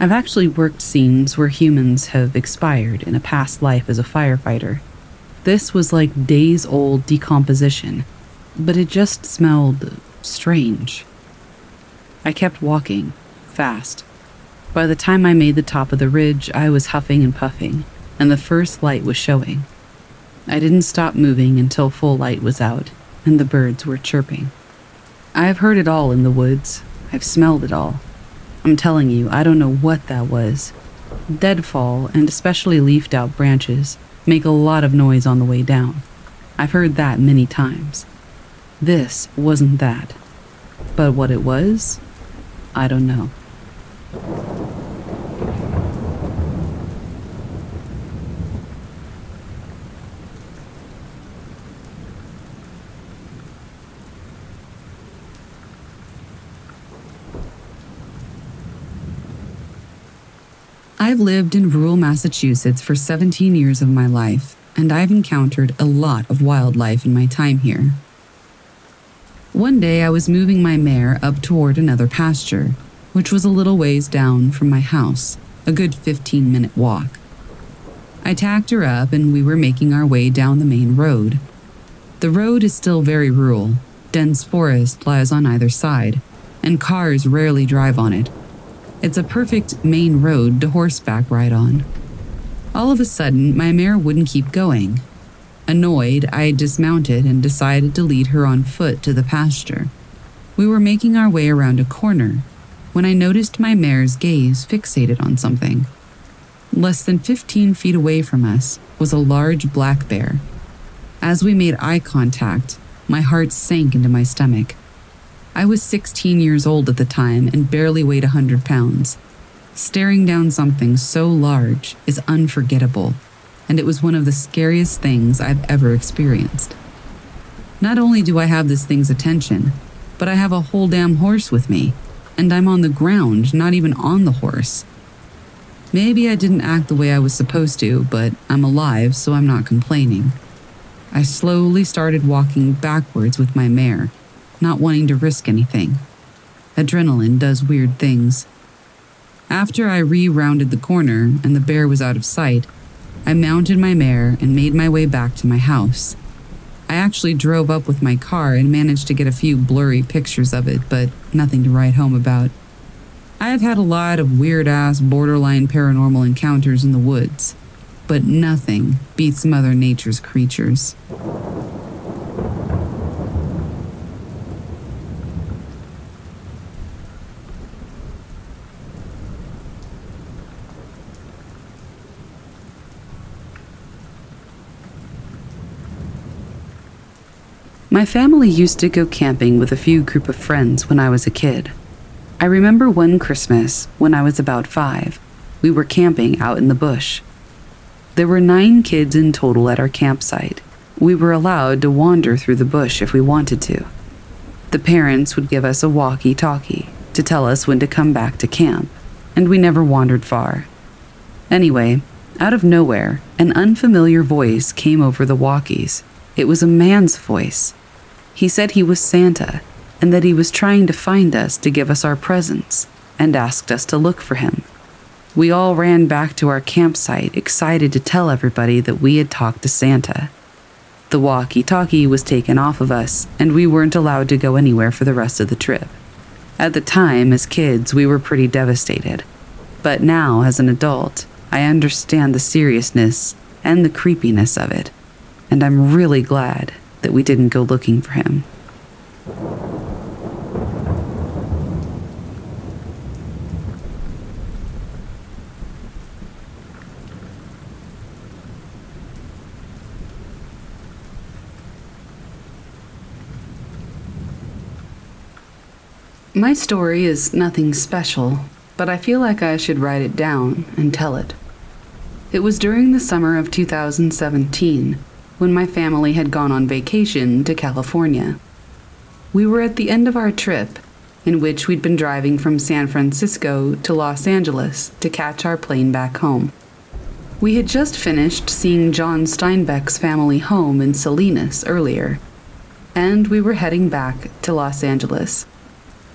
I've actually worked scenes where humans have expired in a past life as a firefighter. This was like days old decomposition, but it just smelled strange. I kept walking, fast. By the time I made the top of the ridge, I was huffing and puffing, and the first light was showing. I didn't stop moving until full light was out and the birds were chirping. I have heard it all in the woods. I've smelled it all. I'm telling you, I don't know what that was. Deadfall, and especially leafed out branches, make a lot of noise on the way down. I've heard that many times. This wasn't that. But what it was, I don't know. I've lived in rural Massachusetts for 17 years of my life, and I've encountered a lot of wildlife in my time here. One day I was moving my mare up toward another pasture, which was a little ways down from my house, a good 15 minute walk. I tacked her up and we were making our way down the main road. The road is still very rural, dense forest lies on either side, and cars rarely drive on it, it's a perfect main road to horseback ride on. All of a sudden, my mare wouldn't keep going. Annoyed, I dismounted and decided to lead her on foot to the pasture. We were making our way around a corner when I noticed my mare's gaze fixated on something. Less than 15 feet away from us was a large black bear. As we made eye contact, my heart sank into my stomach. I was 16 years old at the time and barely weighed 100 pounds. Staring down something so large is unforgettable, and it was one of the scariest things I've ever experienced. Not only do I have this thing's attention, but I have a whole damn horse with me, and I'm on the ground, not even on the horse. Maybe I didn't act the way I was supposed to, but I'm alive, so I'm not complaining. I slowly started walking backwards with my mare not wanting to risk anything. Adrenaline does weird things. After I re rounded the corner and the bear was out of sight, I mounted my mare and made my way back to my house. I actually drove up with my car and managed to get a few blurry pictures of it, but nothing to write home about. I have had a lot of weird ass, borderline paranormal encounters in the woods, but nothing beats Mother Nature's creatures. My family used to go camping with a few group of friends when I was a kid. I remember one Christmas when I was about five. We were camping out in the bush. There were nine kids in total at our campsite. We were allowed to wander through the bush if we wanted to. The parents would give us a walkie talkie to tell us when to come back to camp, and we never wandered far. Anyway, out of nowhere, an unfamiliar voice came over the walkies. It was a man's voice. He said he was Santa and that he was trying to find us to give us our presents and asked us to look for him. We all ran back to our campsite, excited to tell everybody that we had talked to Santa. The walkie talkie was taken off of us, and we weren't allowed to go anywhere for the rest of the trip. At the time, as kids, we were pretty devastated. But now, as an adult, I understand the seriousness and the creepiness of it, and I'm really glad that we didn't go looking for him. My story is nothing special, but I feel like I should write it down and tell it. It was during the summer of 2017 when my family had gone on vacation to California. We were at the end of our trip, in which we'd been driving from San Francisco to Los Angeles to catch our plane back home. We had just finished seeing John Steinbeck's family home in Salinas earlier, and we were heading back to Los Angeles.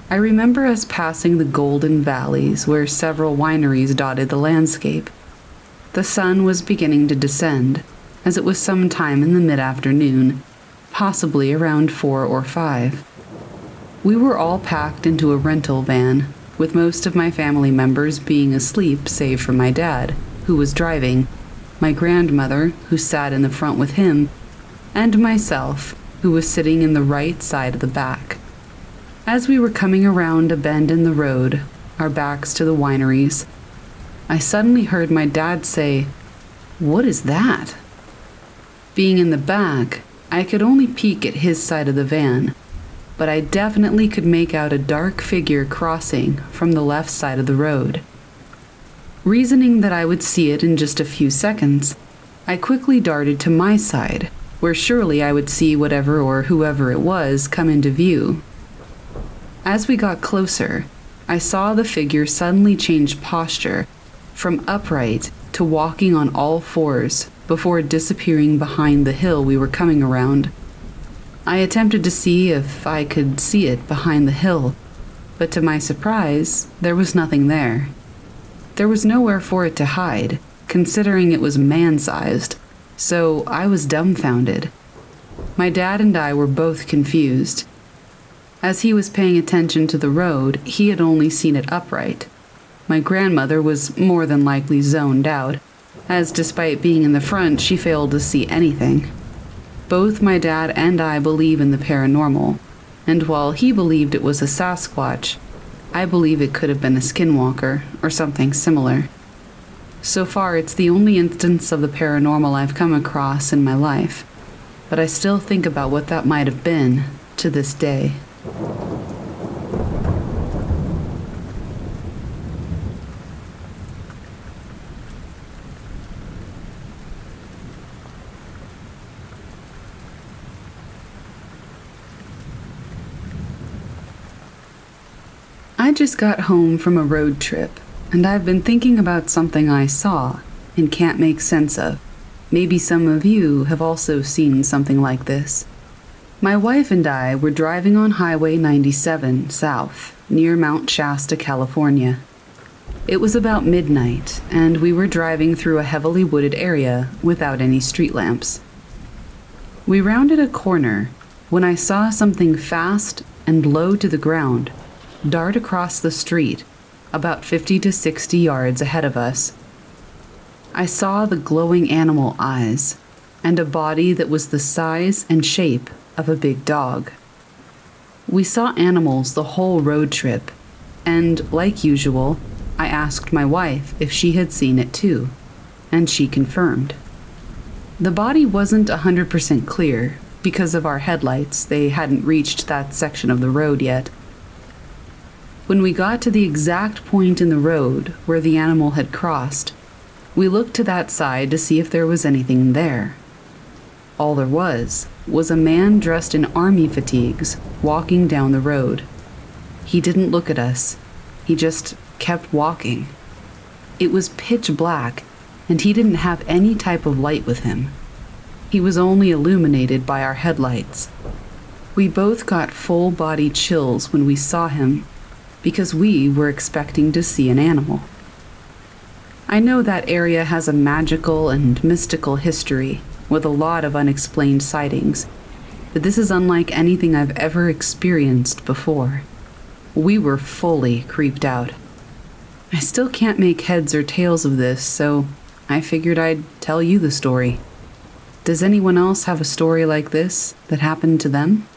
I remember us passing the golden valleys where several wineries dotted the landscape. The sun was beginning to descend, as it was some time in the mid afternoon, possibly around four or five. We were all packed into a rental van, with most of my family members being asleep save for my dad, who was driving, my grandmother, who sat in the front with him, and myself, who was sitting in the right side of the back. As we were coming around a bend in the road, our backs to the wineries, I suddenly heard my dad say, What is that? Being in the back, I could only peek at his side of the van, but I definitely could make out a dark figure crossing from the left side of the road. Reasoning that I would see it in just a few seconds, I quickly darted to my side, where surely I would see whatever or whoever it was come into view. As we got closer, I saw the figure suddenly change posture from upright to walking on all fours before disappearing behind the hill we were coming around. I attempted to see if I could see it behind the hill, but to my surprise, there was nothing there. There was nowhere for it to hide, considering it was man sized, so I was dumbfounded. My dad and I were both confused. As he was paying attention to the road, he had only seen it upright. My grandmother was more than likely zoned out, as despite being in the front, she failed to see anything. Both my dad and I believe in the paranormal, and while he believed it was a Sasquatch, I believe it could have been a skinwalker or something similar. So far, it's the only instance of the paranormal I've come across in my life, but I still think about what that might have been to this day. Just got home from a road trip, and I've been thinking about something I saw and can't make sense of. Maybe some of you have also seen something like this. My wife and I were driving on Highway 97 south, near Mount Shasta, California. It was about midnight, and we were driving through a heavily wooded area without any street lamps. We rounded a corner when I saw something fast and low to the ground dart across the street, about 50 to 60 yards ahead of us. I saw the glowing animal eyes and a body that was the size and shape of a big dog. We saw animals the whole road trip, and like usual, I asked my wife if she had seen it too, and she confirmed. The body wasn't 100% clear because of our headlights, they hadn't reached that section of the road yet. When we got to the exact point in the road where the animal had crossed, we looked to that side to see if there was anything there. All there was was a man dressed in army fatigues walking down the road. He didn't look at us, he just kept walking. It was pitch black, and he didn't have any type of light with him. He was only illuminated by our headlights. We both got full body chills when we saw him because we were expecting to see an animal. I know that area has a magical and mystical history with a lot of unexplained sightings, but this is unlike anything I've ever experienced before. We were fully creeped out. I still can't make heads or tails of this, so I figured I'd tell you the story. Does anyone else have a story like this that happened to them?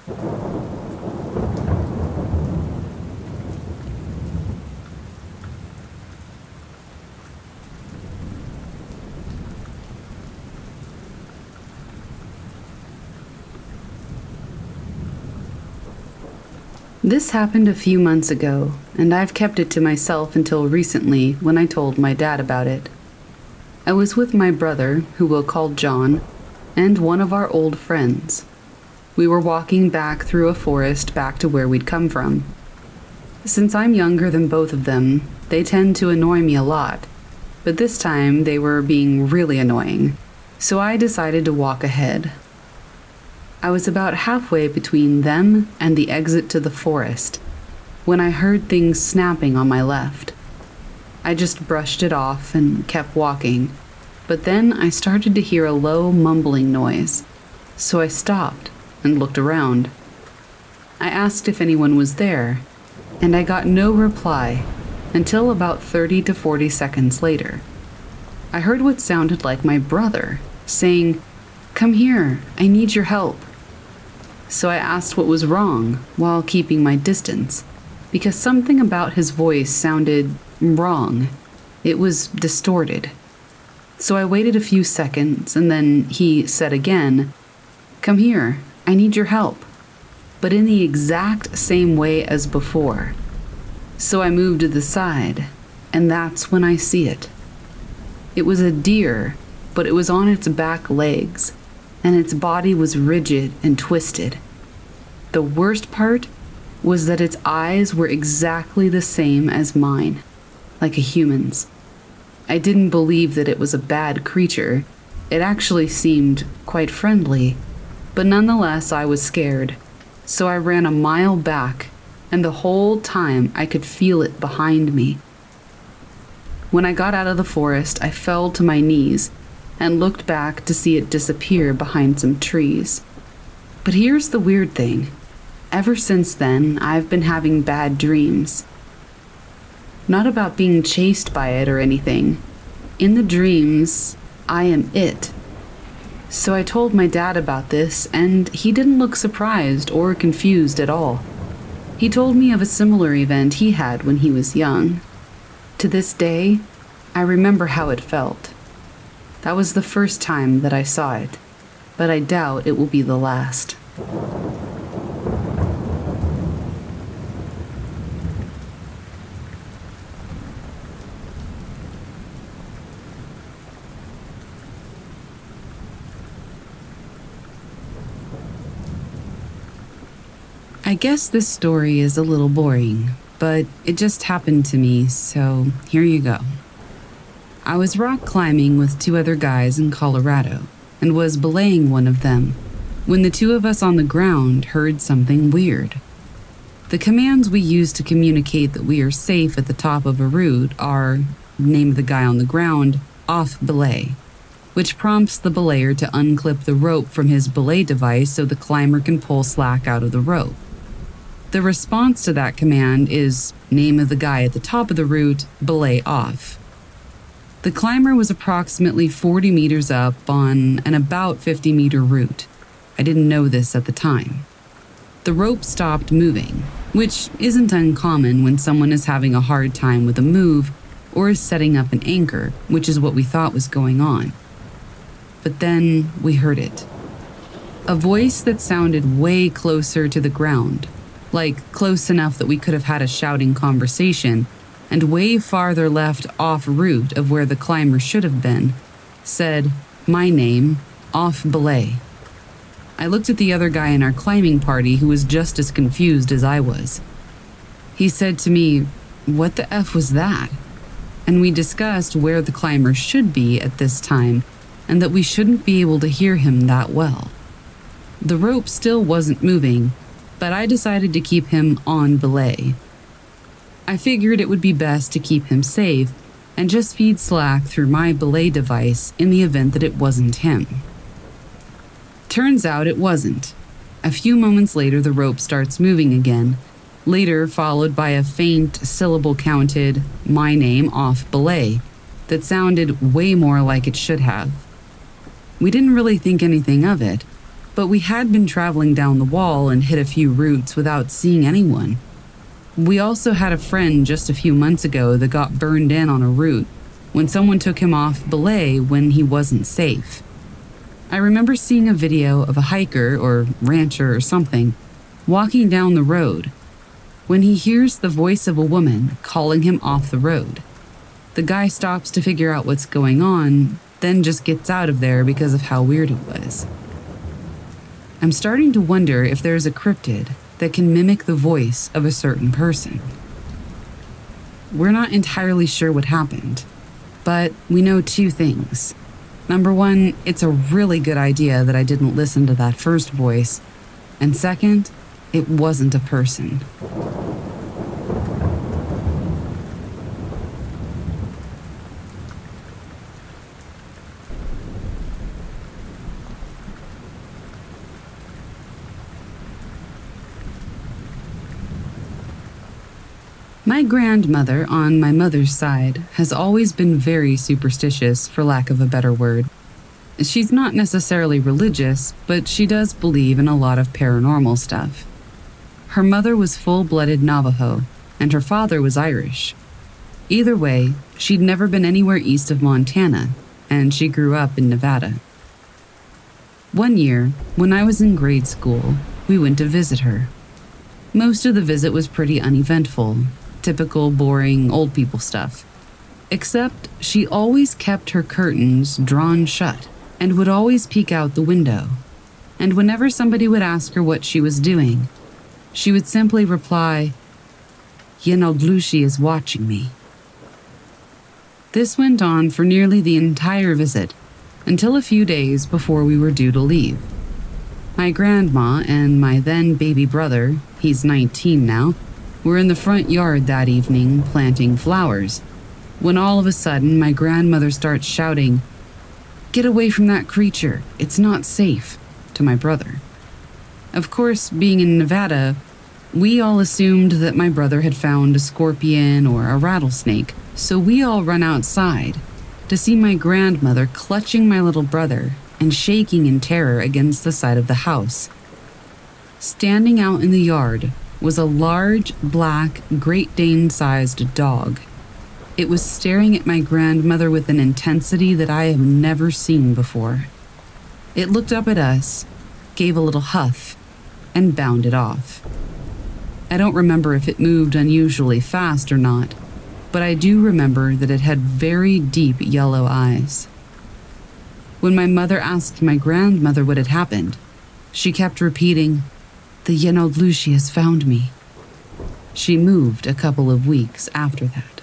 This happened a few months ago, and I've kept it to myself until recently when I told my dad about it. I was with my brother, who we'll call John, and one of our old friends. We were walking back through a forest back to where we'd come from. Since I'm younger than both of them, they tend to annoy me a lot, but this time they were being really annoying, so I decided to walk ahead. I was about halfway between them and the exit to the forest when I heard things snapping on my left. I just brushed it off and kept walking, but then I started to hear a low mumbling noise, so I stopped and looked around. I asked if anyone was there, and I got no reply until about 30 to 40 seconds later. I heard what sounded like my brother saying, Come here, I need your help. So I asked what was wrong while keeping my distance, because something about his voice sounded wrong. It was distorted. So I waited a few seconds and then he said again, Come here, I need your help. But in the exact same way as before. So I moved to the side, and that's when I see it. It was a deer, but it was on its back legs, and its body was rigid and twisted. The worst part was that its eyes were exactly the same as mine, like a human's. I didn't believe that it was a bad creature. It actually seemed quite friendly, but nonetheless, I was scared. So I ran a mile back, and the whole time I could feel it behind me. When I got out of the forest, I fell to my knees and looked back to see it disappear behind some trees. But here's the weird thing ever since then, I've been having bad dreams. Not about being chased by it or anything. In the dreams, I am it. So I told my dad about this, and he didn't look surprised or confused at all. He told me of a similar event he had when he was young. To this day, I remember how it felt. That was the first time that I saw it, but I doubt it will be the last. I guess this story is a little boring, but it just happened to me, so here you go. I was rock climbing with two other guys in Colorado and was belaying one of them when the two of us on the ground heard something weird. The commands we use to communicate that we are safe at the top of a route are name of the guy on the ground, off belay, which prompts the belayer to unclip the rope from his belay device so the climber can pull slack out of the rope. The response to that command is name of the guy at the top of the route, belay off. The climber was approximately 40 meters up on an about 50 meter route. I didn't know this at the time. The rope stopped moving, which isn't uncommon when someone is having a hard time with a move or is setting up an anchor, which is what we thought was going on. But then we heard it. A voice that sounded way closer to the ground, like close enough that we could have had a shouting conversation, and way farther left off route of where the climber should have been, said, My name, off belay. I looked at the other guy in our climbing party who was just as confused as I was. He said to me, What the F was that? And we discussed where the climber should be at this time and that we shouldn't be able to hear him that well. The rope still wasn't moving, but I decided to keep him on belay. I figured it would be best to keep him safe and just feed slack through my belay device in the event that it wasn't him. Turns out it wasn't. A few moments later, the rope starts moving again, later, followed by a faint syllable counted, my name off belay, that sounded way more like it should have. We didn't really think anything of it, but we had been traveling down the wall and hit a few routes without seeing anyone. We also had a friend just a few months ago that got burned in on a route when someone took him off belay when he wasn't safe. I remember seeing a video of a hiker or rancher or something walking down the road when he hears the voice of a woman calling him off the road. The guy stops to figure out what's going on, then just gets out of there because of how weird it was. I'm starting to wonder if there's a cryptid that can mimic the voice of a certain person. We're not entirely sure what happened, but we know two things. Number one, it's a really good idea that I didn't listen to that first voice. And second, it wasn't a person. My grandmother, on my mother's side, has always been very superstitious, for lack of a better word. She's not necessarily religious, but she does believe in a lot of paranormal stuff. Her mother was full blooded Navajo, and her father was Irish. Either way, she'd never been anywhere east of Montana, and she grew up in Nevada. One year, when I was in grade school, we went to visit her. Most of the visit was pretty uneventful, typical boring old people stuff. Except she always kept her curtains drawn shut and would always peek out the window. And whenever somebody would ask her what she was doing, she would simply reply, Yenaldlushi is watching me. This went on for nearly the entire visit, until a few days before we were due to leave. My grandma and my then baby brother, he's 19 now, were in the front yard that evening planting flowers, when all of a sudden my grandmother starts shouting, Get away from that creature, it's not safe, to my brother. Of course, being in Nevada, we all assumed that my brother had found a scorpion or a rattlesnake, so we all run outside to see my grandmother clutching my little brother and shaking in terror against the side of the house. Standing out in the yard was a large, black, Great Dane sized dog. It was staring at my grandmother with an intensity that I have never seen before. It looked up at us, gave a little huff, and bounded off. I don't remember if it moved unusually fast or not, but I do remember that it had very deep yellow eyes. When my mother asked my grandmother what had happened, she kept repeating, The Yenald has found me. She moved a couple of weeks after that.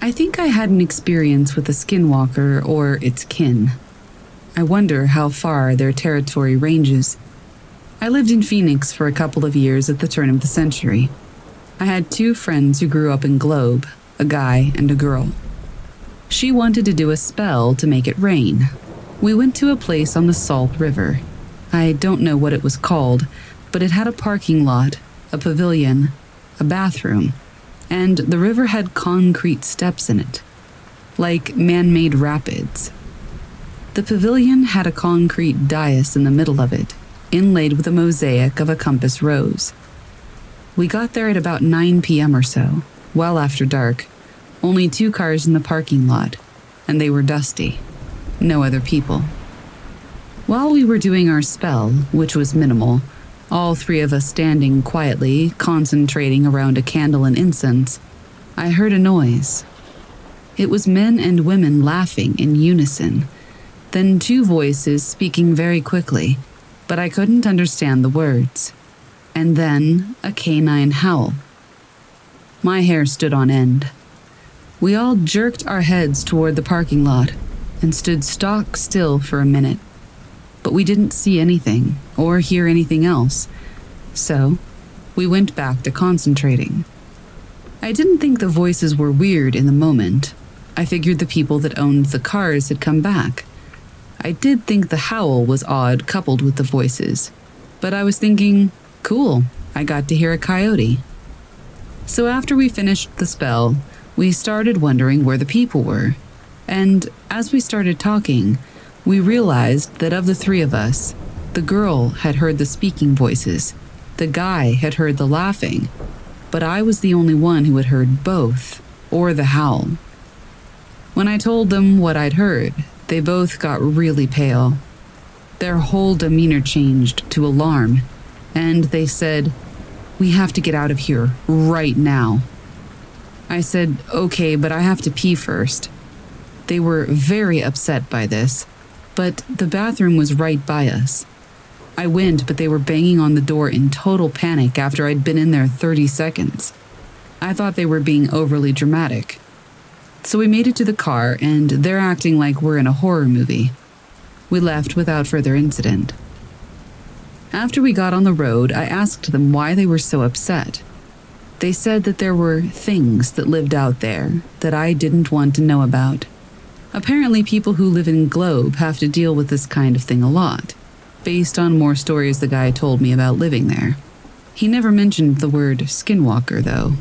I think I had an experience with a skinwalker or its kin. I wonder how far their territory ranges. I lived in Phoenix for a couple of years at the turn of the century. I had two friends who grew up in Globe, a guy and a girl. She wanted to do a spell to make it rain. We went to a place on the Salt River. I don't know what it was called, but it had a parking lot, a pavilion, a bathroom, and the river had concrete steps in it, like man made rapids. The pavilion had a concrete dais in the middle of it, inlaid with a mosaic of a compass rose. We got there at about 9 p.m. or so, well after dark, only two cars in the parking lot, and they were dusty. No other people. While we were doing our spell, which was minimal, all three of us standing quietly, concentrating around a candle and incense, I heard a noise. It was men and women laughing in unison, then two voices speaking very quickly, but I couldn't understand the words. And then a canine howl. My hair stood on end. We all jerked our heads toward the parking lot and stood stock still for a minute but we didn't see anything or hear anything else. So, we went back to concentrating. I didn't think the voices were weird in the moment. I figured the people that owned the cars had come back. I did think the howl was odd coupled with the voices, but I was thinking, cool, I got to hear a coyote. So after we finished the spell, we started wondering where the people were. And as we started talking, we realized that of the three of us, the girl had heard the speaking voices, the guy had heard the laughing, but I was the only one who had heard both, or the howl. When I told them what I'd heard, they both got really pale. Their whole demeanor changed to alarm, and they said, We have to get out of here right now. I said, Okay, but I have to pee first. They were very upset by this but the bathroom was right by us. I went, but they were banging on the door in total panic after I'd been in there 30 seconds. I thought they were being overly dramatic. So we made it to the car, and they're acting like we're in a horror movie. We left without further incident. After we got on the road, I asked them why they were so upset. They said that there were things that lived out there that I didn't want to know about. Apparently, people who live in Globe have to deal with this kind of thing a lot, based on more stories the guy told me about living there. He never mentioned the word skinwalker, though.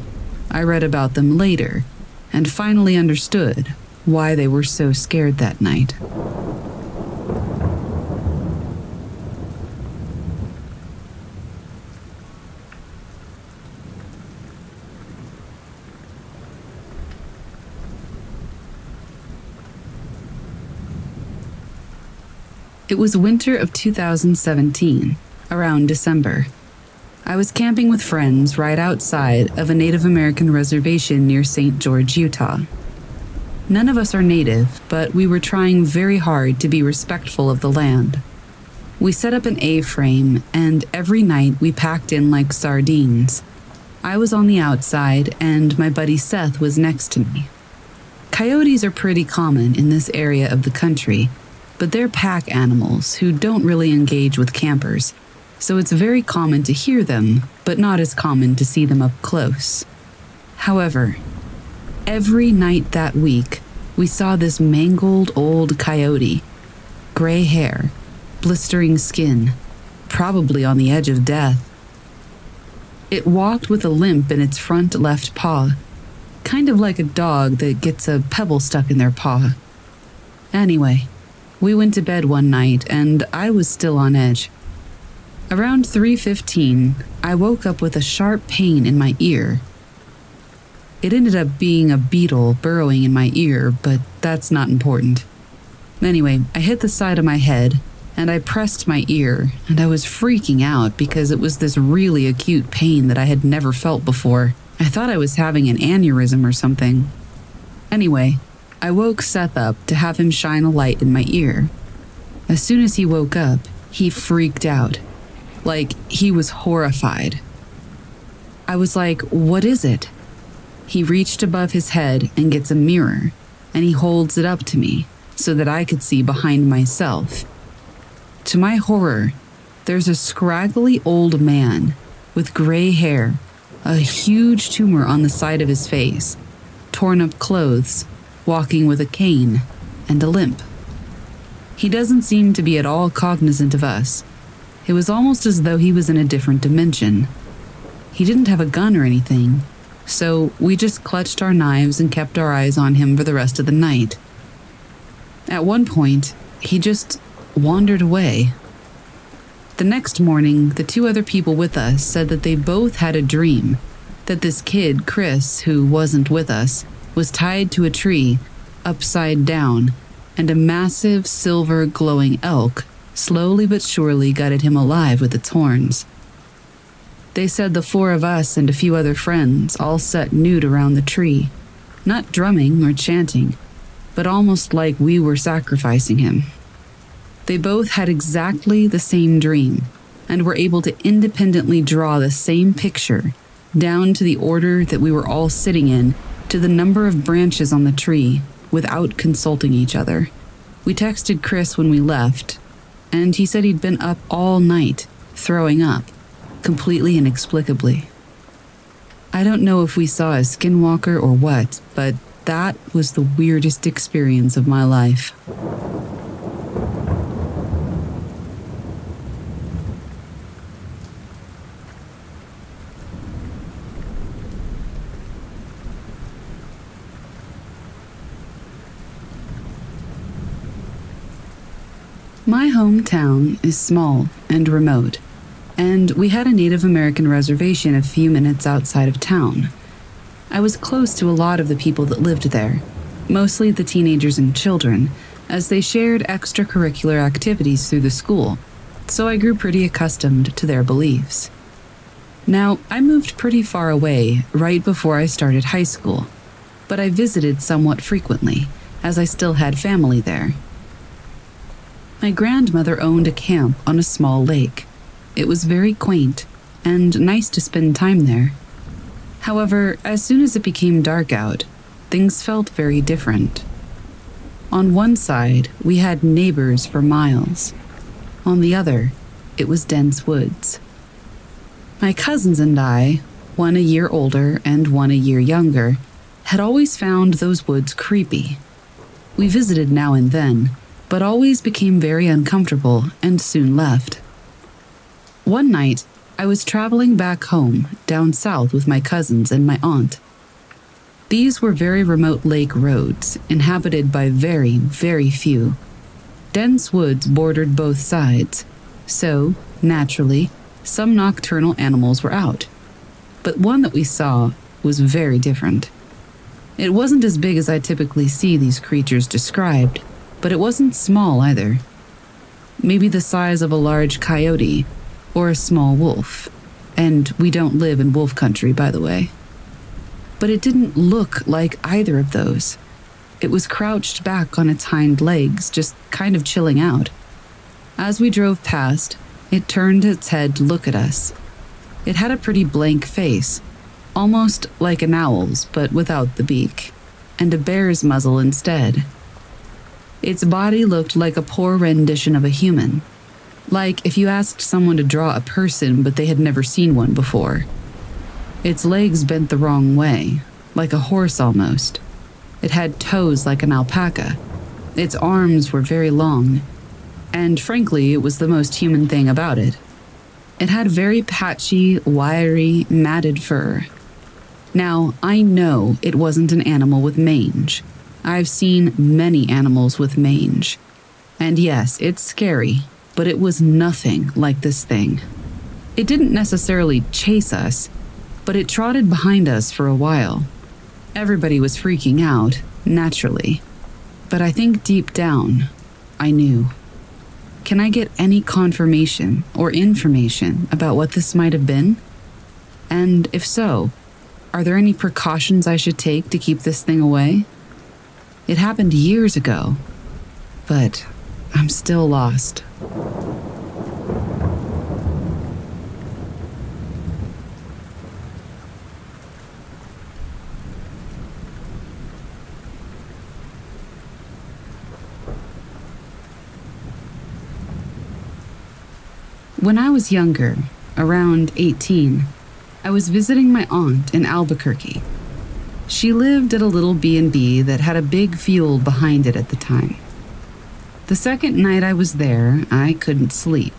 I read about them later and finally understood why they were so scared that night. It was winter of 2017, around December. I was camping with friends right outside of a Native American reservation near St. George, Utah. None of us are native, but we were trying very hard to be respectful of the land. We set up an A frame, and every night we packed in like sardines. I was on the outside, and my buddy Seth was next to me. Coyotes are pretty common in this area of the country, but they're pack animals who don't really engage with campers, so it's very common to hear them, but not as common to see them up close. However, every night that week, we saw this mangled old coyote. Gray hair, blistering skin, probably on the edge of death. It walked with a limp in its front left paw, kind of like a dog that gets a pebble stuck in their paw. Anyway, we went to bed one night and I was still on edge. Around 3:15, I woke up with a sharp pain in my ear. It ended up being a beetle burrowing in my ear, but that's not important. Anyway, I hit the side of my head and I pressed my ear, and I was freaking out because it was this really acute pain that I had never felt before. I thought I was having an aneurysm or something. Anyway, I woke Seth up to have him shine a light in my ear. As soon as he woke up, he freaked out. Like, he was horrified. I was like, What is it? He reached above his head and gets a mirror, and he holds it up to me so that I could see behind myself. To my horror, there's a scraggly old man with gray hair, a huge tumor on the side of his face, torn up clothes, walking with a cane and a limp. He doesn't seem to be at all cognizant of us. It was almost as though he was in a different dimension. He didn't have a gun or anything, so we just clutched our knives and kept our eyes on him for the rest of the night. At one point, he just wandered away. The next morning, the two other people with us said that they both had a dream that this kid, Chris, who wasn't with us, was tied to a tree, upside down, and a massive silver glowing elk slowly but surely gutted him alive with its horns. They said the four of us and a few other friends all sat nude around the tree, not drumming or chanting, but almost like we were sacrificing him. They both had exactly the same dream and were able to independently draw the same picture down to the order that we were all sitting in to the number of branches on the tree without consulting each other. We texted Chris when we left, and he said he'd been up all night, throwing up, completely inexplicably. I don't know if we saw a skinwalker or what, but that was the weirdest experience of my life. My hometown is small and remote, and we had a Native American reservation a few minutes outside of town. I was close to a lot of the people that lived there, mostly the teenagers and children, as they shared extracurricular activities through the school, so I grew pretty accustomed to their beliefs. Now, I moved pretty far away right before I started high school, but I visited somewhat frequently, as I still had family there. My grandmother owned a camp on a small lake. It was very quaint and nice to spend time there. However, as soon as it became dark out, things felt very different. On one side, we had neighbors for miles. On the other, it was dense woods. My cousins and I, one a year older and one a year younger, had always found those woods creepy. We visited now and then, but always became very uncomfortable and soon left. One night, I was traveling back home down south with my cousins and my aunt. These were very remote lake roads, inhabited by very, very few. Dense woods bordered both sides, so, naturally, some nocturnal animals were out. But one that we saw was very different. It wasn't as big as I typically see these creatures described, but it wasn't small either. Maybe the size of a large coyote or a small wolf. And we don't live in wolf country, by the way. But it didn't look like either of those. It was crouched back on its hind legs, just kind of chilling out. As we drove past, it turned its head to look at us. It had a pretty blank face, almost like an owl's, but without the beak, and a bear's muzzle instead. Its body looked like a poor rendition of a human, like if you asked someone to draw a person but they had never seen one before. Its legs bent the wrong way, like a horse almost. It had toes like an alpaca. Its arms were very long, and frankly, it was the most human thing about it. It had very patchy, wiry, matted fur, now, I know it wasn't an animal with mange. I've seen many animals with mange. And yes, it's scary, but it was nothing like this thing. It didn't necessarily chase us, but it trotted behind us for a while. Everybody was freaking out, naturally. But I think deep down, I knew. Can I get any confirmation or information about what this might have been? And if so, are there any precautions I should take to keep this thing away? It happened years ago, but I'm still lost. When I was younger, around 18, I was visiting my aunt in Albuquerque. She lived at a little B&B that had a big field behind it at the time. The second night I was there, I couldn't sleep.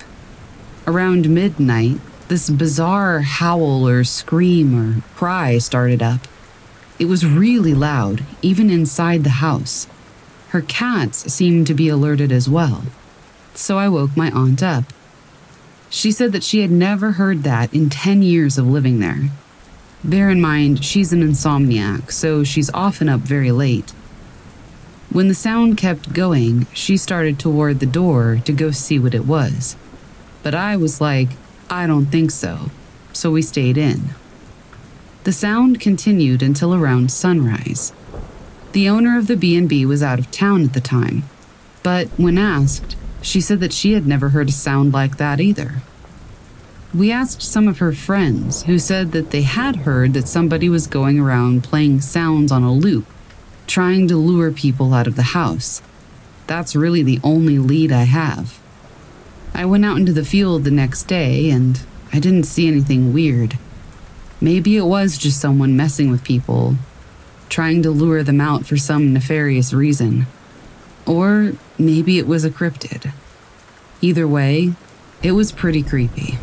Around midnight, this bizarre howl or scream or cry started up. It was really loud, even inside the house. Her cats seemed to be alerted as well. So I woke my aunt up. She said that she had never heard that in 10 years of living there. Bear in mind, she's an insomniac, so she's often up very late. When the sound kept going, she started toward the door to go see what it was. But I was like, I don't think so, so we stayed in. The sound continued until around sunrise. The owner of the B&B was out of town at the time, but when asked, she said that she had never heard a sound like that either. We asked some of her friends, who said that they had heard that somebody was going around playing sounds on a loop, trying to lure people out of the house. That's really the only lead I have. I went out into the field the next day and I didn't see anything weird. Maybe it was just someone messing with people, trying to lure them out for some nefarious reason. Or maybe it was a cryptid. Either way, it was pretty creepy.